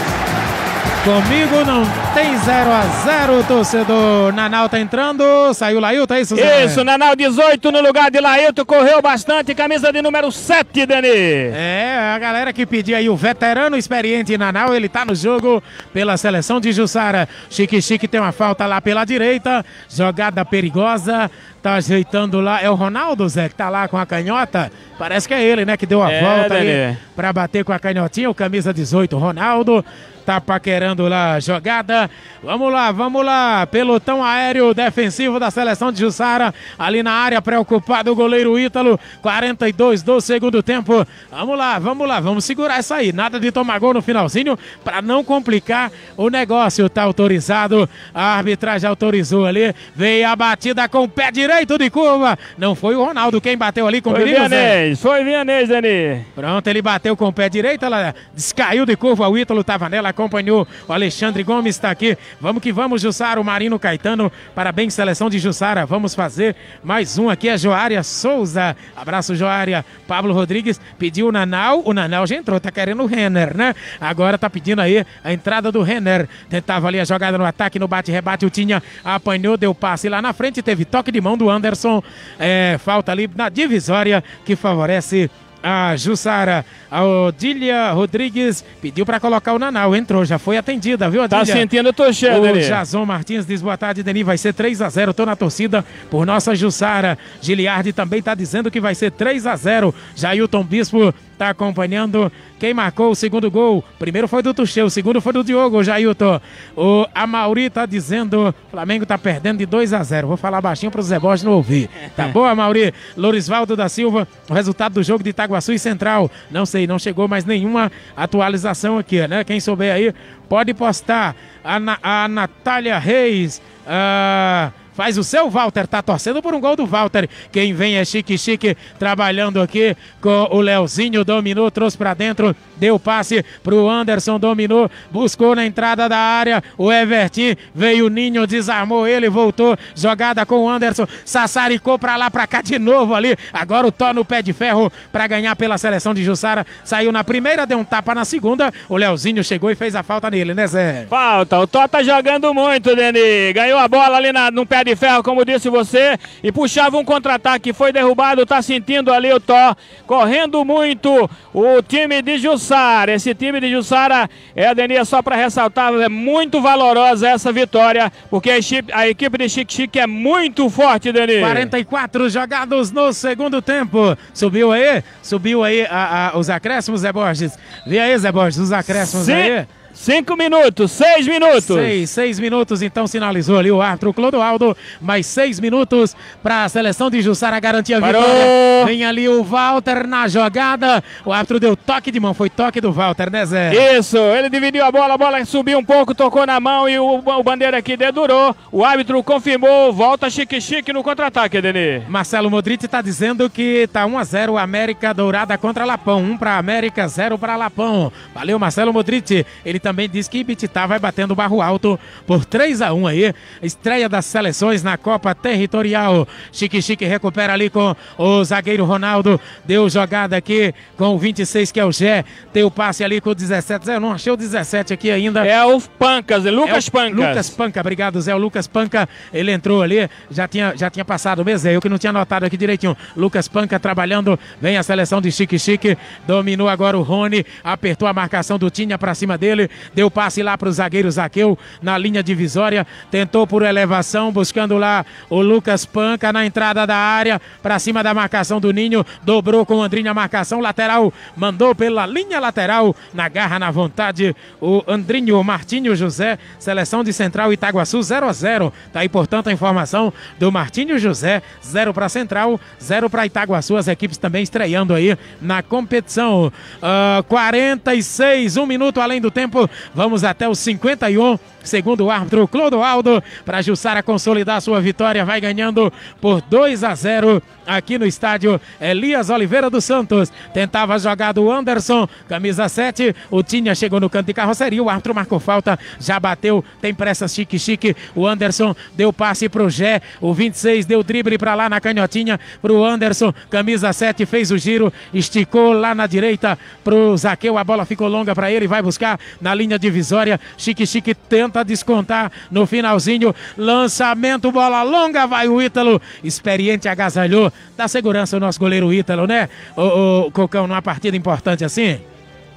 Speaker 4: Comigo não tem 0 a 0 torcedor. Nanau tá entrando. Saiu Lailton, é isso, Zé?
Speaker 5: Isso, Nanal 18 no lugar de Lailton, correu bastante, camisa de número 7, Dani.
Speaker 4: É, a galera que pediu aí o veterano experiente Nanau, ele tá no jogo pela seleção de Jussara. Chique Chique tem uma falta lá pela direita, jogada perigosa, tá ajeitando lá. É o Ronaldo, Zé, que tá lá com a canhota. Parece que é ele, né, que deu a
Speaker 5: É,
Speaker 4: volta
Speaker 5: Dani.
Speaker 4: pra bater com a canhotinha, o camisa 18, Ronaldo. Tá paquerando lá a jogada. Vamos lá, vamos lá. Pelotão aéreo defensivo da seleção de Jussara. Ali na área, preocupado o goleiro Ítalo. 42 do segundo tempo. Vamos lá, vamos lá. Vamos segurar isso aí. Nada de tomar gol no finalzinho para não complicar o negócio. Tá autorizado. A arbitragem autorizou ali. Veio a batida com o pé direito de curva. Não foi o Ronaldo quem bateu ali com o
Speaker 5: Foi
Speaker 4: perigo, Zé.
Speaker 5: Vianês, foi Vianês, Dani.
Speaker 4: Pronto, ele bateu com o pé direito, ela descaiu de curva, o Ítalo estava nela, acompanhou o Alexandre Gomes, está aqui. Vamos que vamos, Jussara, o Marino Caetano, parabéns, seleção de Jussara. Vamos fazer mais um aqui, é Joária Souza. Abraço, Joária. Pablo Rodrigues pediu o Nanau, o Nanau já entrou, tá querendo o Renner, né? Agora tá pedindo aí a entrada do Renner. Tentava ali a jogada no ataque, no bate-rebate, o Tinha apanhou, deu passe lá na frente, teve toque de mão do Anderson. É, falta ali na divisória que favorece a Jussara. A Odília Rodrigues pediu para colocar o Nanau. Entrou, já foi atendida, viu, Odília?
Speaker 5: Tá sentindo, eu tô cheio,
Speaker 4: O. Jason Martins diz boa tarde, Deni. Vai ser 3 a 0 Tô na torcida por nossa Jussara. Giliardi também tá dizendo que vai ser 3 a 0 Jailton Bispo tá acompanhando. Quem marcou o segundo gol? Primeiro foi do Tuxê, o segundo foi do Diogo, Jailton. O Amauri tá dizendo: Flamengo tá perdendo de 2 a 0 Vou falar baixinho pro Zé Borges não ouvir. Tá bom, Amauri? Lorisvaldo da Silva, o resultado do jogo de Itaguaçu e Central. Não sei, não chegou mais nenhuma atualização aqui, né? Quem souber aí, pode postar. A, Na- a Natália Reis. ah, Faz o seu Walter, tá torcendo por um gol do Walter. Quem vem é Chique Chique, trabalhando aqui com o Leozinho, dominou, trouxe pra dentro, deu passe pro Anderson, dominou, buscou na entrada da área, o Everton, veio o Ninho, desarmou ele, voltou, jogada com o Anderson, sassaricou pra lá, pra cá de novo ali, agora o Tó no pé de ferro pra ganhar pela seleção de Jussara, saiu na primeira, deu um tapa na segunda, o Leozinho chegou e fez a falta nele, né Zé?
Speaker 5: Falta, o Tó tá jogando muito, Deni. Ganhou a bola ali na- no pé de ferro, como disse você, e puxava um contra-ataque. Foi derrubado, tá sentindo ali o Tó. Correndo muito o time de Jussara. Esse time de Jussara, é, Deni, só para ressaltar, é muito valorosa essa vitória, porque a equipe, a equipe de Chique Chique é muito forte, Deni.
Speaker 4: 44 jogados no segundo tempo. Subiu aí? Subiu aí a- a- os acréscimos, Zé Borges. Vê aí, Zé Borges, os acréscimos
Speaker 5: Cin-
Speaker 4: aí.
Speaker 5: Cinco minutos, seis minutos.
Speaker 4: Seis, seis minutos, então sinalizou ali o árbitro Clodoaldo. Mais seis minutos para a seleção de Jussara garantir a
Speaker 5: Parou.
Speaker 4: vitória. Vem ali o Walter na jogada. O árbitro deu toque de mão, foi toque do Walter, né, Zé?
Speaker 5: Isso, ele dividiu a bola, a bola subiu um pouco, tocou na mão e o, o bandeira aqui dedurou. O árbitro confirmou, volta chique-chique no contra-ataque, Deni.
Speaker 4: Marcelo Modric está dizendo que tá 1 a 0 América Dourada contra Lapão. 1 para América, 0 para Lapão. Valeu, Marcelo Modric. Ele também diz que Ibititá vai batendo barro alto por 3 a 1 aí. Estreia das seleções na Copa Territorial. Chique Chique recupera ali com o zagueiro Ronaldo. Deu jogada aqui com o 26, que é o Gé. Deu passe ali com o 17. Zé, eu não achei o 17 aqui ainda.
Speaker 5: É o Pancas, é Lucas
Speaker 4: É o
Speaker 5: Pancas.
Speaker 4: Lucas Panca, obrigado, Zé. O Lucas Panca, ele entrou ali, já tinha, já tinha passado mesmo. Eu que não tinha notado aqui direitinho. Lucas Panca trabalhando, vem a seleção de Chique Chique, dominou agora o Rony, apertou a marcação do Tinha pra cima dele, deu passe lá para o zagueiro Zaqueu na linha divisória, tentou por elevação, buscando lá o Lucas Panca na entrada da área, para cima da marcação do Ninho, dobrou com o Andrinho a marcação lateral, mandou pela linha lateral, na garra, na vontade, o Andrinho Martinho José, seleção de Central Itaguaçu 0 a 0. Tá aí, portanto, a informação do Martinho José, 0 para Central, 0 para Itaguaçu, as equipes também estreando aí na competição. Uh, 46, um minuto além do tempo, vamos até os 51. Segundo o árbitro Clodoaldo, para Jussara consolidar sua vitória, vai ganhando por 2 a 0 aqui no estádio Elias Oliveira dos Santos. Tentava jogar do Anderson, camisa 7. O Tinha chegou no canto de carroceria. O árbitro marcou falta, já bateu. Tem pressa chique-chique. O Anderson deu passe pro Gé. O 26 deu drible para lá na canhotinha pro Anderson. Camisa 7 fez o giro, esticou lá na direita pro Zaqueu. A bola ficou longa para ele, vai buscar na linha divisória. Chique-chique tenta descontar no finalzinho. Lançamento, bola longa, vai o Ítalo. Experiente agasalhou dá segurança o nosso goleiro Ítalo, né? O, o Cocão, numa partida importante assim?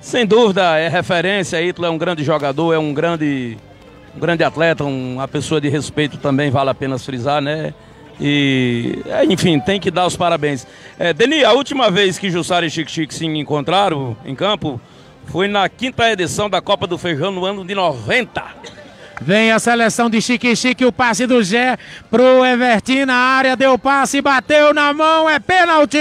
Speaker 7: Sem dúvida, é referência. Ítalo é um grande jogador, é um grande, um grande atleta, uma pessoa de respeito também, vale a pena frisar, né? E, é, enfim, tem que dar os parabéns. É, Deni, a última vez que Jussara e Chique Chique se encontraram em campo foi na quinta edição da Copa do Feijão no ano de 90.
Speaker 4: Vem a seleção de Chique Chique, o passe do Gé pro Evertin na área, deu passe, bateu na mão, é pênalti!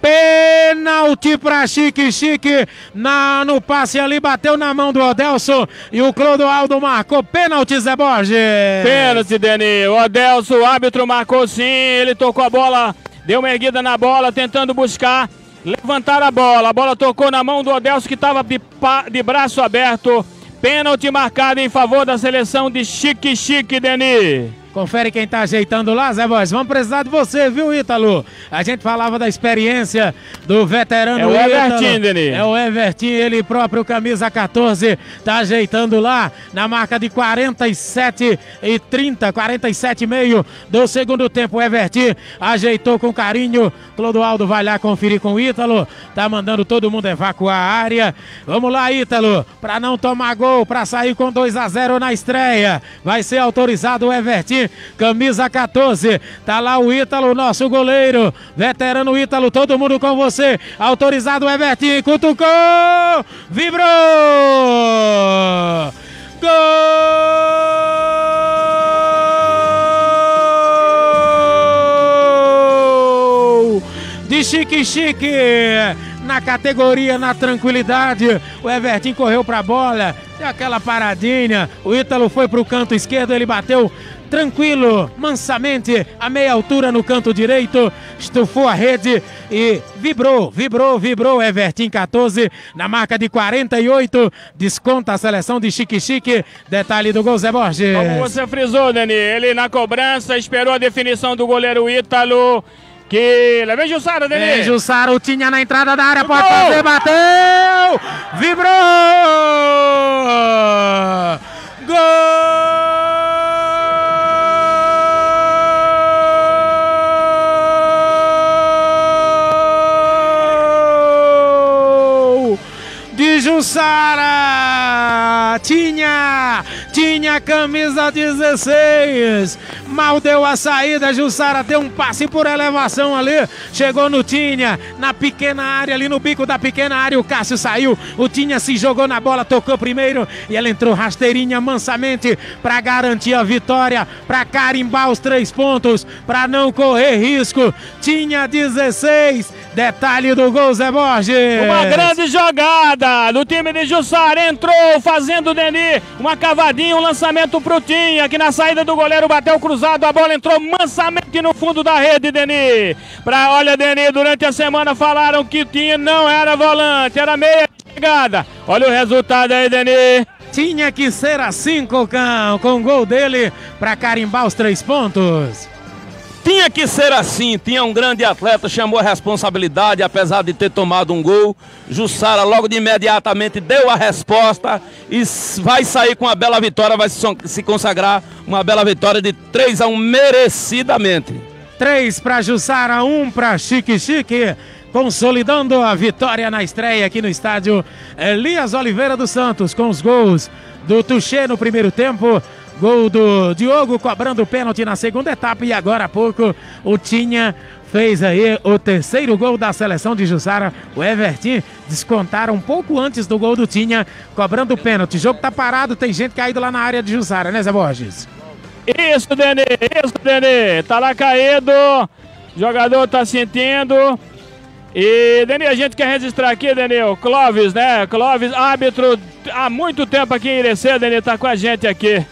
Speaker 4: Pênalti para Chique Chique na, no passe ali, bateu na mão do Odelso e o Clodoaldo marcou pênalti, Zé Borges.
Speaker 5: Pênalti, Deni. O Odelso, o árbitro marcou sim, ele tocou a bola, deu uma erguida na bola, tentando buscar levantar a bola. A bola tocou na mão do Odelso que estava de, de braço aberto. Pênalti marcado em favor da seleção de Chique Chique, Deni.
Speaker 4: Confere quem tá ajeitando lá, Zé Boys. Vamos precisar de você, viu, Ítalo? A gente falava da experiência do veterano
Speaker 5: É o Evertin, Deni.
Speaker 4: É o Evertin, ele próprio, camisa 14, tá ajeitando lá na marca de 47 e 30, 47 e meio do segundo tempo. O Evertin ajeitou com carinho. Clodoaldo vai lá conferir com o Ítalo. Tá mandando todo mundo evacuar a área. Vamos lá, Ítalo, pra não tomar gol, pra sair com 2 a 0 na estreia. Vai ser autorizado o Evertin camisa 14. Tá lá o Ítalo, nosso goleiro. Veterano Ítalo, todo mundo com você. Autorizado o Everton, cutucou, vibrou. Gol! De Chique Chique na categoria, na tranquilidade. O Everton correu para a bola, deu aquela paradinha. O Ítalo foi para o canto esquerdo, ele bateu tranquilo, mansamente, a meia altura no canto direito, estufou a rede e vibrou, vibrou, vibrou. Everton 14 na marca de 48, desconta a seleção de Chique Chique. Detalhe do gol, Zé Borges.
Speaker 5: Como você frisou, Dani, ele na cobrança esperou a definição do goleiro Ítalo. Que lá vem Jussara, Dani.
Speaker 4: Vem Jussara, o Tinha na entrada da área, pode fazer, bateu! Vibrou! Gol! Jussara! Tinha! Tinha camisa 16! Mal deu a saída, Jussara deu um passe por elevação ali, chegou no Tinha, na pequena área, ali no bico da pequena área, o Cássio saiu, o Tinha se jogou na bola, tocou primeiro e ela entrou rasteirinha mansamente para garantir a vitória, para carimbar os três pontos, para não correr risco. Tinha 16, detalhe do gol, Zé Borges.
Speaker 5: Uma grande jogada do time de Jussara, entrou fazendo o Deni, uma cavadinha, um lançamento pro Tinha, que na saída do goleiro bateu cruzado cruzado, a bola entrou mansamente no fundo da rede, Deni. Pra, olha, Deni, durante a semana falaram que tinha não era volante, era meia chegada. Olha o resultado aí, Deni.
Speaker 4: Tinha que ser assim, Cocão, com o gol dele para carimbar os três pontos.
Speaker 7: Tinha que ser assim, tinha um grande atleta, chamou a responsabilidade, apesar de ter tomado um gol. Jussara logo de imediatamente deu a resposta e vai sair com uma bela vitória, vai se consagrar uma bela vitória de 3 a 1 merecidamente.
Speaker 4: 3 para Jussara, 1 para Chique Chique. consolidando a vitória na estreia aqui no estádio Elias Oliveira dos Santos, com os gols do Tuxê no primeiro tempo. Gol do Diogo cobrando o pênalti na segunda etapa e agora há pouco o Tinha fez aí o terceiro gol da seleção de Jussara. O Everton descontaram um pouco antes do gol do Tinha, cobrando o pênalti. O jogo tá parado, tem gente caído lá na área de Jussara, né, Zé Borges?
Speaker 5: Isso, Denê, isso, Denê. Tá lá caído. Jogador tá sentindo. E, Denê, a gente quer registrar aqui, Denê, o Clóvis, né? Clóvis, árbitro há muito tempo aqui em Irecê, Denê, tá com a gente aqui.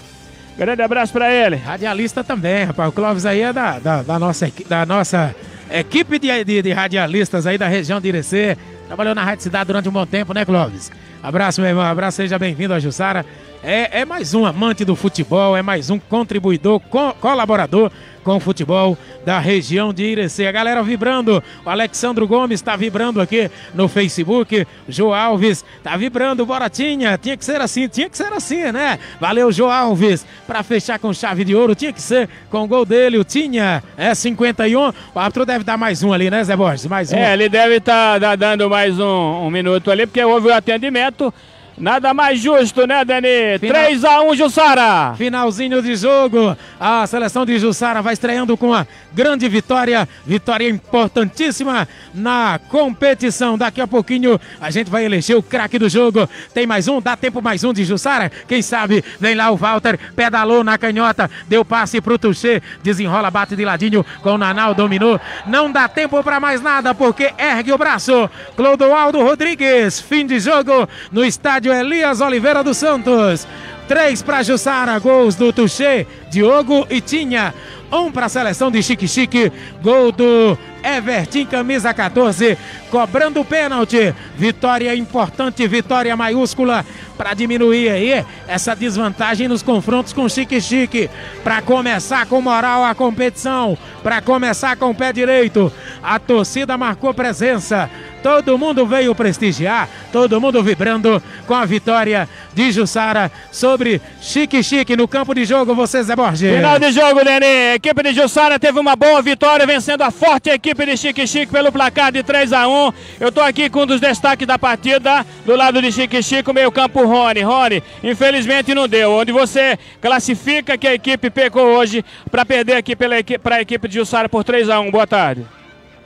Speaker 5: Grande abraço pra ele.
Speaker 4: Radialista também, rapaz. O Clóvis aí é da, da, da nossa, da nossa equipe de, de, de radialistas aí da região de Irecê. Trabalhou na Rádio Cidade durante um bom tempo, né, Clóvis? Abraço, meu irmão. Abraço, seja bem-vindo a Jussara. É, é mais um amante do futebol, é mais um contribuidor, co- colaborador com o futebol da região de Irecê. A galera vibrando. O Alexandro Gomes está vibrando aqui no Facebook. João Alves está vibrando. Boratinha, tinha que ser assim, tinha que ser assim, né? Valeu, João Alves. Para fechar com chave de ouro, tinha que ser com o gol dele. O Tinha é 51. O árbitro deve dar mais um ali, né, Zé Borges? Mais um.
Speaker 5: É, ele deve estar dando mais um, um minuto ali, porque houve o atendimento. Nada mais justo, né, Dani?
Speaker 4: Final-
Speaker 5: 3x1, Jussara.
Speaker 4: Finalzinho de jogo. A seleção de Jussara vai estreando com a grande vitória. Vitória importantíssima na competição. Daqui a pouquinho a gente vai eleger o craque do jogo. Tem mais um? Dá tempo mais um de Jussara? Quem sabe? Vem lá o Walter, pedalou na canhota, deu passe pro Tuxê, desenrola, bate de ladinho com o Nanal, dominou. Não dá tempo para mais nada porque ergue o braço. Clodoaldo Rodrigues, fim de jogo no estádio Elias Oliveira dos Santos. Três para Jussara, gols do Tuxê, Diogo e Tinha. Um para a seleção de Chique Chique, gol do Everton, camisa 14, cobrando o pênalti. Vitória importante, vitória maiúscula para diminuir aí essa desvantagem nos confrontos com Chique Chique. Para começar com moral a competição, para começar com o pé direito. A torcida marcou presença. Todo mundo veio prestigiar, todo mundo vibrando com a vitória de Jussara sobre Chique Chique no campo de jogo. Você, Zé Borges.
Speaker 5: Final de jogo, Nenê. A equipe de Jussara teve uma boa vitória, vencendo a forte equipe de Chique Chique pelo placar de 3 a 1 Eu tô aqui com um dos destaques da partida, do lado de Chique Chique, o meio-campo Rony. Rony, infelizmente não deu. Onde você classifica que a equipe pecou hoje para perder aqui para a equipe de Jussara por 3 a 1 Boa tarde.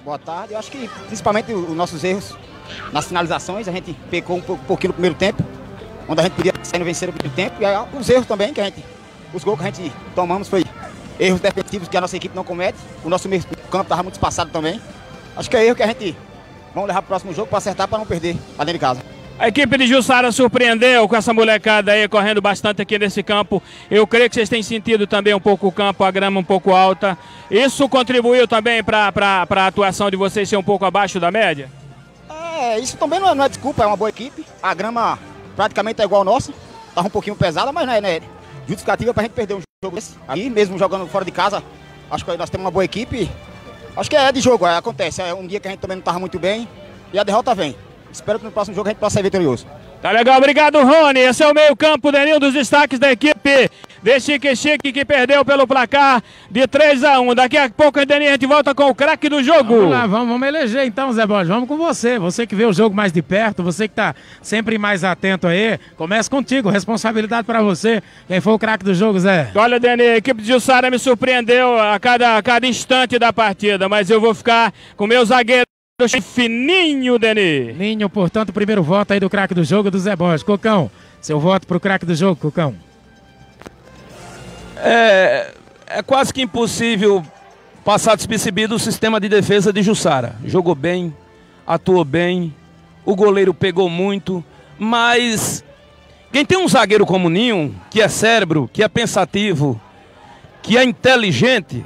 Speaker 18: Boa tarde. Eu acho que principalmente os nossos erros nas finalizações, a gente pecou um, pouquinho no primeiro tempo, onde a gente podia sair no vencer no primeiro tempo. E aí, os erros também que a gente. Os gols que a gente tomamos foi erros defensivos que a nossa equipe não comete. O nosso meio campo estava muito espaçado também. Acho que é erro que a gente vamos levar para o próximo jogo para acertar para não perder lá dentro de casa.
Speaker 5: A equipe de Jussara surpreendeu com essa molecada aí correndo bastante aqui nesse campo. Eu creio que vocês têm sentido também um pouco o campo, a grama um pouco alta. Isso contribuiu também para a atuação de vocês ser um pouco abaixo da média?
Speaker 18: É, isso também não é, não é desculpa, é uma boa equipe. A grama praticamente é igual a nossa. Tava um pouquinho pesada, mas não é, né? Justificativa pra gente perder um jogo desse. Aí, mesmo jogando fora de casa, acho que nós temos uma boa equipe. Acho que é de jogo, é, acontece. É um dia que a gente também não tava muito bem e a derrota vem. Espero que no próximo jogo a gente possa ser vitorioso.
Speaker 5: Tá legal, obrigado, Rony. Esse é o meio-campo, Denil, dos destaques da equipe de Chique Chique, que perdeu pelo placar de 3 a 1 Daqui a pouco, Denil, a gente volta com o craque do jogo.
Speaker 4: Vamos lá, vamos, vamos eleger então, Zé Borges. Vamos com você. Você que vê o jogo mais de perto, você que tá sempre mais atento aí. Começa contigo, responsabilidade pra você. Quem foi o craque do jogo, Zé?
Speaker 5: Olha, Dani, a equipe de Jussara me surpreendeu a cada, a cada instante da partida, mas eu vou ficar com meu zagueiro fininho, Dani.
Speaker 4: Ninho, portanto, o primeiro voto aí do craque do jogo do Zé Borges. Cocão, seu voto pro craque do jogo, Cocão.
Speaker 7: É, é quase que impossível passar despercebido o sistema de defesa de Jussara. Jogou bem, atuou bem, o goleiro pegou muito, mas quem tem um zagueiro como Ninho, que é cérebro, que é pensativo, que é inteligente,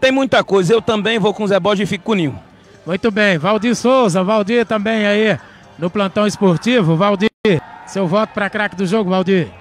Speaker 7: tem muita coisa. Eu também vou com o Zé Borges e fico com o Ninho.
Speaker 4: Muito bem, Valdir Souza, Valdir também aí no plantão esportivo. Valdir, seu voto para craque do jogo, Valdir.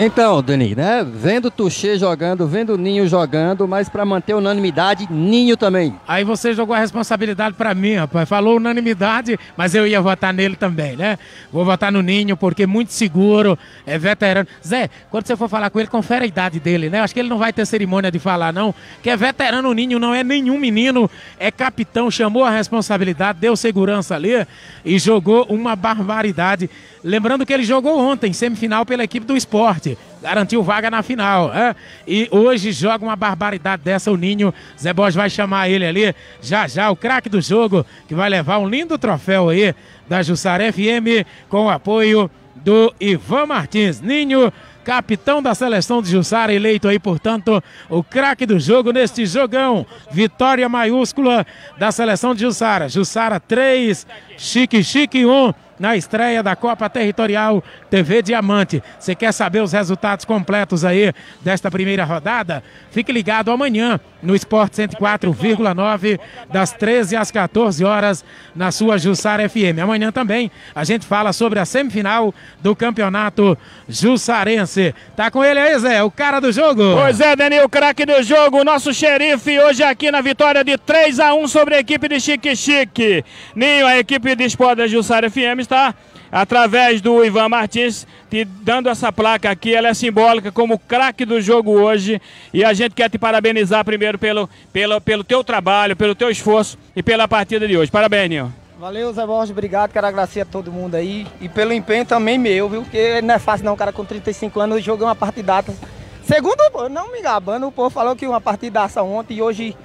Speaker 10: Então, Dani, né? Vendo Tuxê jogando, vendo Ninho jogando, mas para manter unanimidade, Ninho também.
Speaker 4: Aí você jogou a responsabilidade pra mim, rapaz. Falou unanimidade, mas eu ia votar nele também, né? Vou votar no Ninho, porque é muito seguro, é veterano. Zé, quando você for falar com ele, confere a idade dele, né? Acho que ele não vai ter cerimônia de falar, não. Que é veterano, o Ninho não é nenhum menino, é capitão, chamou a responsabilidade, deu segurança ali e jogou uma barbaridade. Lembrando que ele jogou ontem, semifinal pela equipe do esporte. Garantiu vaga na final. é? E hoje joga uma barbaridade dessa o Ninho. Zé Borges vai chamar ele ali. Já já, o craque do jogo, que vai levar um lindo troféu aí da Jussara FM com o apoio do Ivan Martins. Ninho, capitão da seleção de Jussara, eleito aí, portanto, o craque do jogo neste jogão. Vitória maiúscula da seleção de Jussara. Jussara 3, Chique Chique 1 na estreia da Copa Territorial TV Diamante. Você quer saber os resultados completos aí desta primeira rodada? Fique ligado amanhã no Esporte 104,9 das 13 às 14 horas na sua Jussara FM. Amanhã também a gente fala sobre a semifinal do Campeonato Jussarense. Tá com ele aí, Zé, o cara do jogo.
Speaker 5: Pois é, Danilo, o craque do jogo, nosso xerife hoje aqui na vitória de 3 a 1 sobre a equipe de Chique Chique. Ninho, a equipe de esporte da Jussara FM está através do Ivan Martins, te dando essa placa aqui, ela é simbólica como craque do jogo hoje. E a gente quer te parabenizar primeiro pelo, pelo, pelo teu trabalho, pelo teu esforço e pela partida de hoje. Parabéns, Ninho.
Speaker 9: Valeu, Zé Borges, obrigado, quero agradecer a todo mundo aí. E pelo empenho também meu, viu? Porque não é fácil não, cara com 35 anos jogar uma partidata. Segundo, não me gabando, o povo falou que uma partidaça ontem e hoje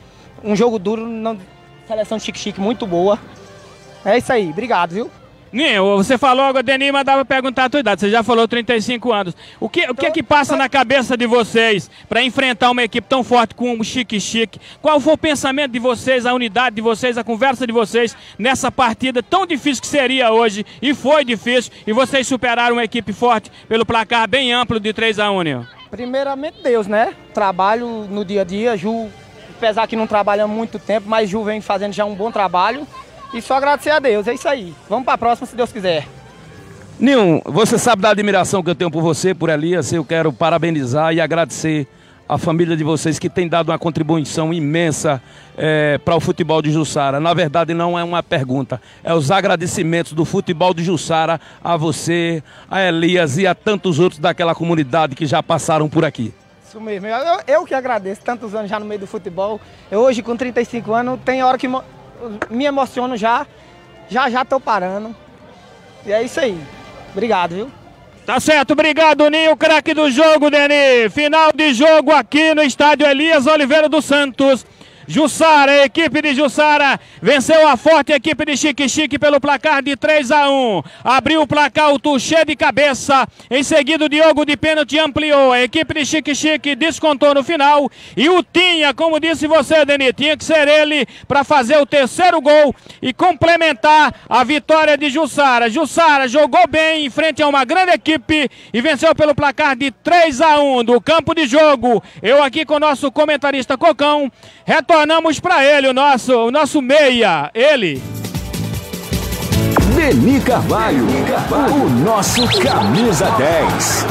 Speaker 9: um jogo duro, não, seleção chique-chique muito boa. É isso aí, obrigado, viu?
Speaker 5: Ninho, você falou agora, Denis, mandava perguntar a tua idade. Você já falou 35 anos. O que, o que é que passa na cabeça de vocês para enfrentar uma equipe tão forte como o Chique Chique? Qual foi o pensamento de vocês, a unidade de vocês, a conversa de vocês nessa partida tão difícil que seria hoje? E foi difícil. E vocês superaram uma equipe forte pelo placar bem amplo de 3 a 1 Ninho.
Speaker 9: Primeiramente Deus, né? Trabalho no dia a dia, Ju, apesar que não trabalha muito tempo, mas Ju vem fazendo já um bom trabalho. E só agradecer a Deus, é isso aí. Vamos para a próxima, se Deus quiser.
Speaker 7: Ninho, você sabe da admiração que eu tenho por você, por Elias. Eu quero parabenizar e agradecer a família de vocês que tem dado uma contribuição imensa eh, para o futebol de Jussara. Na verdade, não é uma pergunta, é os agradecimentos do futebol de Jussara a você, a Elias e a tantos outros daquela comunidade que já passaram por aqui.
Speaker 9: Isso mesmo. Eu, eu- que agradeço, tantos anos já no meio do futebol. Eu hoje com 35 anos, tem hora que me emociono já. Já já tô parando. E é isso aí. Obrigado, viu?
Speaker 5: Tá certo, obrigado, Ninho, craque do jogo, Deni. Final de jogo aqui no estádio Elias Oliveira dos Santos. Jussara, a equipe de Jussara venceu a forte equipe de Chique Chique pelo placar de 3 a 1. Abriu o placar o Tuxê de cabeça. Em seguida, o Diogo de pênalti ampliou. A equipe de Chique Chique descontou no final. E o Tinha, como disse você, Deni, tinha que ser ele para fazer o terceiro gol e complementar a vitória de Jussara. Jussara jogou bem em frente a uma grande equipe e venceu pelo placar de 3 a 1 do campo de jogo. Eu aqui com o nosso comentarista Cocão, retornamos para ele, o nosso, o nosso meia, ele.
Speaker 1: Deni Carvalho, o nosso camisa 10.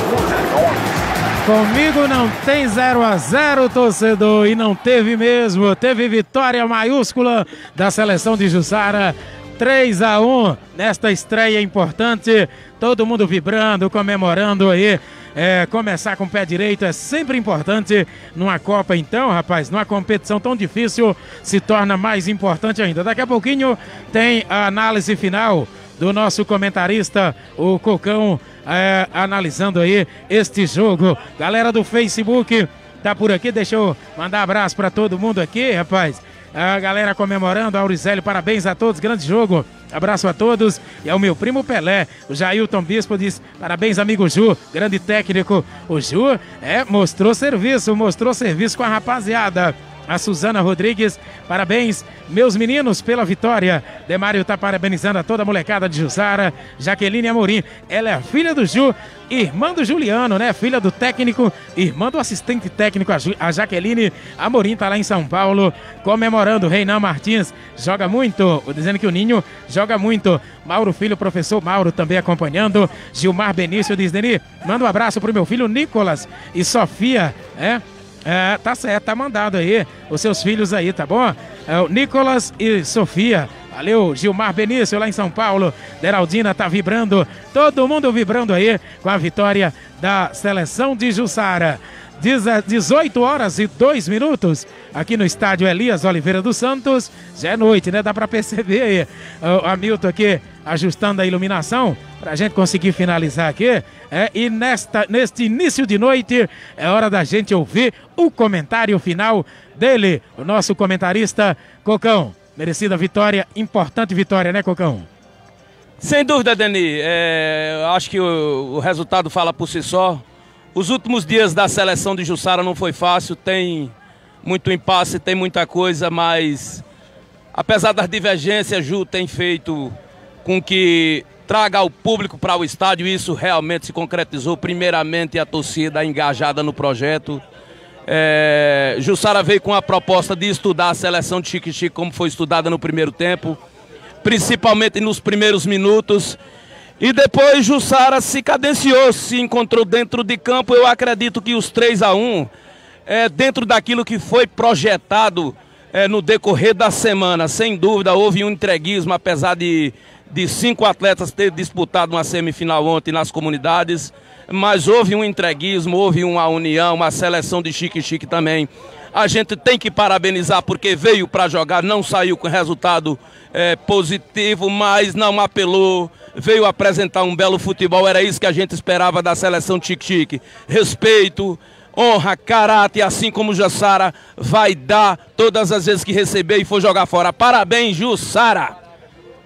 Speaker 4: Comigo não tem 0 a 0 torcedor, e não teve mesmo. Teve vitória maiúscula da seleção de Jussara. 3 a 1 nesta estreia importante. Todo mundo vibrando, comemorando aí. É, começar com o pé direito é sempre importante numa Copa, então, rapaz, numa competição tão difícil, se torna mais importante ainda. Daqui a pouquinho tem a análise final do nosso comentarista, o Cocão, é, analisando aí este jogo. Galera do Facebook tá por aqui, deixa eu mandar abraço para todo mundo aqui, rapaz. A galera comemorando, Auricélio, parabéns a todos, grande jogo. Abraço a todos. E ao meu primo Pelé, o Jailton Bispo diz: parabéns, amigo Ju, grande técnico. O Ju é, mostrou serviço, mostrou serviço com a rapaziada. A Suzana Rodrigues. Parabéns, meus meninos, pela vitória. Demário tá parabenizando a toda a molecada de Jussara. Jaqueline Amorim, ela é filha do Ju, irmã do Juliano, né? Filha do técnico, irmã do assistente técnico, a, Ju, a Jaqueline Amorim tá lá em São Paulo, comemorando. Reinan Martins joga muito, dizendo que o Ninho joga muito. Mauro Filho, professor Mauro também acompanhando. Gilmar Benício diz, Deni, manda um abraço pro meu filho Nicolas e Sofia, é? É, tá certo, tá mandado aí. Os seus filhos aí, tá bom? É, o Nicolas e Sofia. Valeu, Gilmar Benício lá em São Paulo. Deraldina tá vibrando. Todo mundo vibrando aí com a vitória da seleção de Jussara. 18 horas e 2 minutos aqui no estádio Elias Oliveira dos Santos. Já é noite, né? Dá para perceber aí. O Hamilton aqui ajustando a iluminação para a gente conseguir finalizar aqui. É, e nesta, neste início de noite é hora da gente ouvir o comentário final dele, o nosso comentarista Cocão. Merecida vitória, importante vitória, né, Cocão?
Speaker 7: Sem dúvida, Dani. É, acho que o, o resultado fala por si só. Os últimos dias da seleção de Jussara não foi fácil, tem muito impasse, tem muita coisa, mas apesar das divergências, Ju tem feito com que traga o público para o estádio, isso realmente se concretizou, primeiramente a torcida engajada no projeto. É, Jussara veio com a proposta de estudar a seleção de Chique Chique como foi estudada no primeiro tempo, principalmente nos primeiros minutos. E depois Jussara se cadenciou, se encontrou dentro de campo. Eu acredito que os 3 a 1 é dentro daquilo que foi projetado é, no decorrer da semana. Sem dúvida, houve um entreguismo, apesar de, de cinco atletas ter disputado uma semifinal ontem nas comunidades. Mas houve um entreguismo, houve uma união, uma seleção de chique-chique também. A gente tem que parabenizar porque veio para jogar, não saiu com resultado é, positivo, mas não apelou veio apresentar um belo futebol, era isso que a gente esperava da seleção Tique-Tique. Respeito, honra, caráter, assim como Jussara vai dar todas as vezes que receber e for jogar fora. Parabéns, Jussara!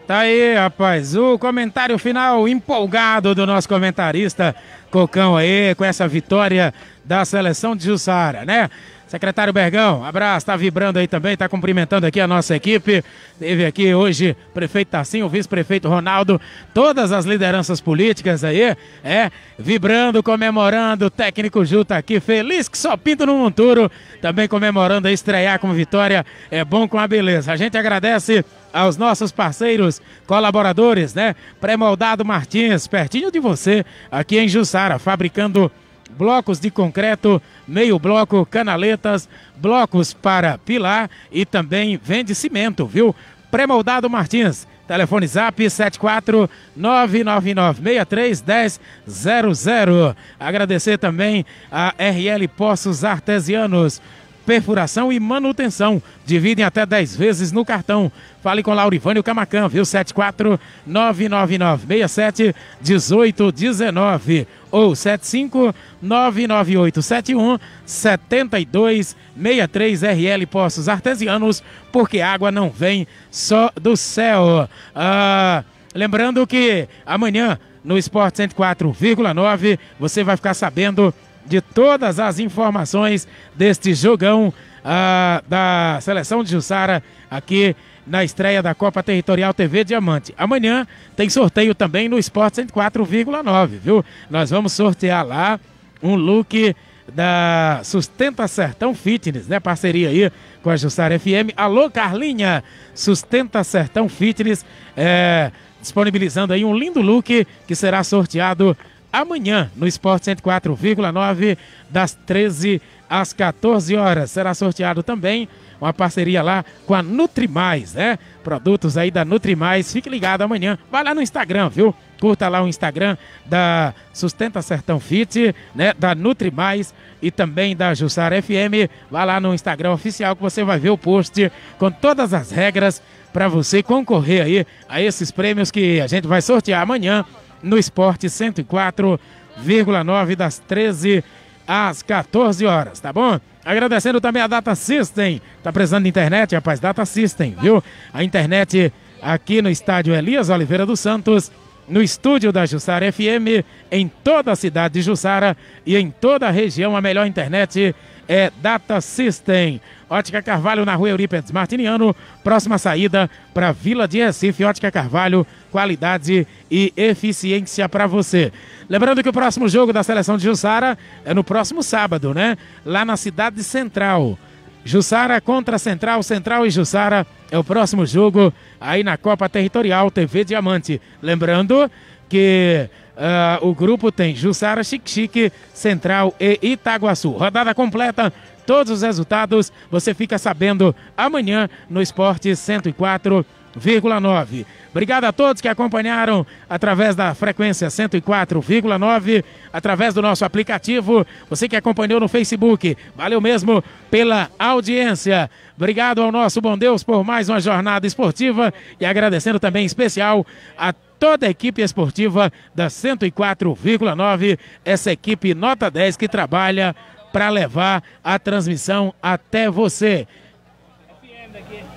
Speaker 4: Tá aí, rapaz, o comentário final empolgado do nosso comentarista Cocão aí, com essa vitória da seleção de Jussara, né? Secretário Bergão, abraço, está vibrando aí também, está cumprimentando aqui a nossa equipe. Teve aqui hoje prefeito Tassinho, o vice-prefeito Ronaldo, todas as lideranças políticas aí, é, vibrando, comemorando. O técnico Ju tá aqui, feliz que só pinta no monturo, também comemorando a estrear com vitória. É bom com a beleza. A gente agradece aos nossos parceiros, colaboradores, né? Pré-moldado Martins, pertinho de você, aqui em Jussara, fabricando blocos de concreto, meio bloco, canaletas, blocos para pilar e também vende cimento, viu? Pré-moldado Martins. Telefone zap 74999631000. Agradecer também a RL Poços Artesianos perfuração e manutenção. Dividem até 10 vezes no cartão. Fale com Laurivânio Camacan, viu? 7499967 1819 ou 7599871 7263 RL Poços Artesianos, porque água não vem só do céu. Ah, lembrando que amanhã no Esporte 104,9 você vai ficar sabendo de todas as informações deste jogão ah, da seleção de Jussara aqui na estreia da Copa Territorial TV Diamante. Amanhã tem sorteio também no Esporte 104,9, viu? Nós vamos sortear lá um look da Sustenta Sertão Fitness, né? Parceria aí com a Jussara FM. Alô, Carlinha! Sustenta Sertão Fitness, é, disponibilizando aí um lindo look que será sorteado amanhã no Esporte 104,9 das 13 às 14 horas. Será sorteado também uma parceria lá com a Nutrimais, né? Produtos aí da Nutrimais. Fique ligado amanhã. Vai lá no Instagram, viu? Curta lá o Instagram da Sustenta Sertão Fit, né? Da Nutrimais e também da Jussara FM. Vai lá no Instagram oficial que você vai ver o post com todas as regras para você concorrer aí a esses prêmios que a gente vai sortear amanhã no Esporte 104,9 das 13 às 14 horas, tá bom? Agradecendo também a Data System. Tá precisando de internet, rapaz? Data System, viu? A internet aqui no estádio Elias Oliveira dos Santos no estúdio da Jussara FM, em toda a cidade de Jussara e em toda a região, a melhor internet é Data System. Ótica Carvalho na rua Eurípides Martiniano, próxima saída para Vila de Recife. Ótica Carvalho, qualidade e eficiência para você. Lembrando que o próximo jogo da seleção de Jussara é no próximo sábado, né? Lá na cidade central. Jussara contra Central, Central e Jussara é o próximo jogo aí na Copa Territorial TV Diamante. Lembrando que uh, o grupo tem Jussara, Chique, Central e Itaguaçu. Rodada completa, todos os resultados você fica sabendo amanhã no Esporte 104,9. Obrigado a todos que acompanharam através da frequência 104,9, através do nosso aplicativo. Você que acompanhou no Facebook, valeu mesmo pela audiência. Obrigado ao nosso bom Deus por mais uma jornada esportiva e agradecendo também em especial a toda a equipe esportiva da 104,9, essa equipe nota 10 que trabalha para levar a transmissão até você.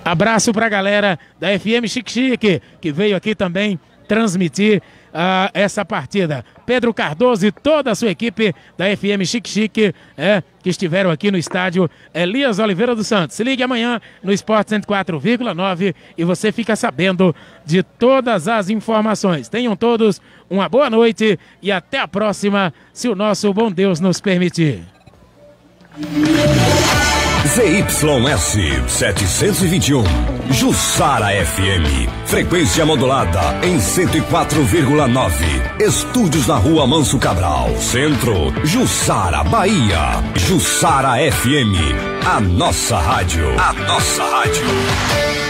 Speaker 4: Abraço para a galera da FM Chique Chique, que veio aqui também transmitir essa partida. Pedro Cardoso e toda a sua equipe da FM Chique Chique, é, que estiveram aqui no estádio Elias Oliveira dos Santos. Se ligue amanhã no Esporte 104,9 e você fica sabendo de todas as informações. Tenham todos uma boa noite e até a próxima, se o nosso bom Deus nos permitir.
Speaker 1: ZYS 721, Jussara FM. Frequência modulada em 104,9. Estúdios na rua Manso Cabral, Centro, Jussara, Bahia. Jussara FM. A nossa rádio. A nossa rádio.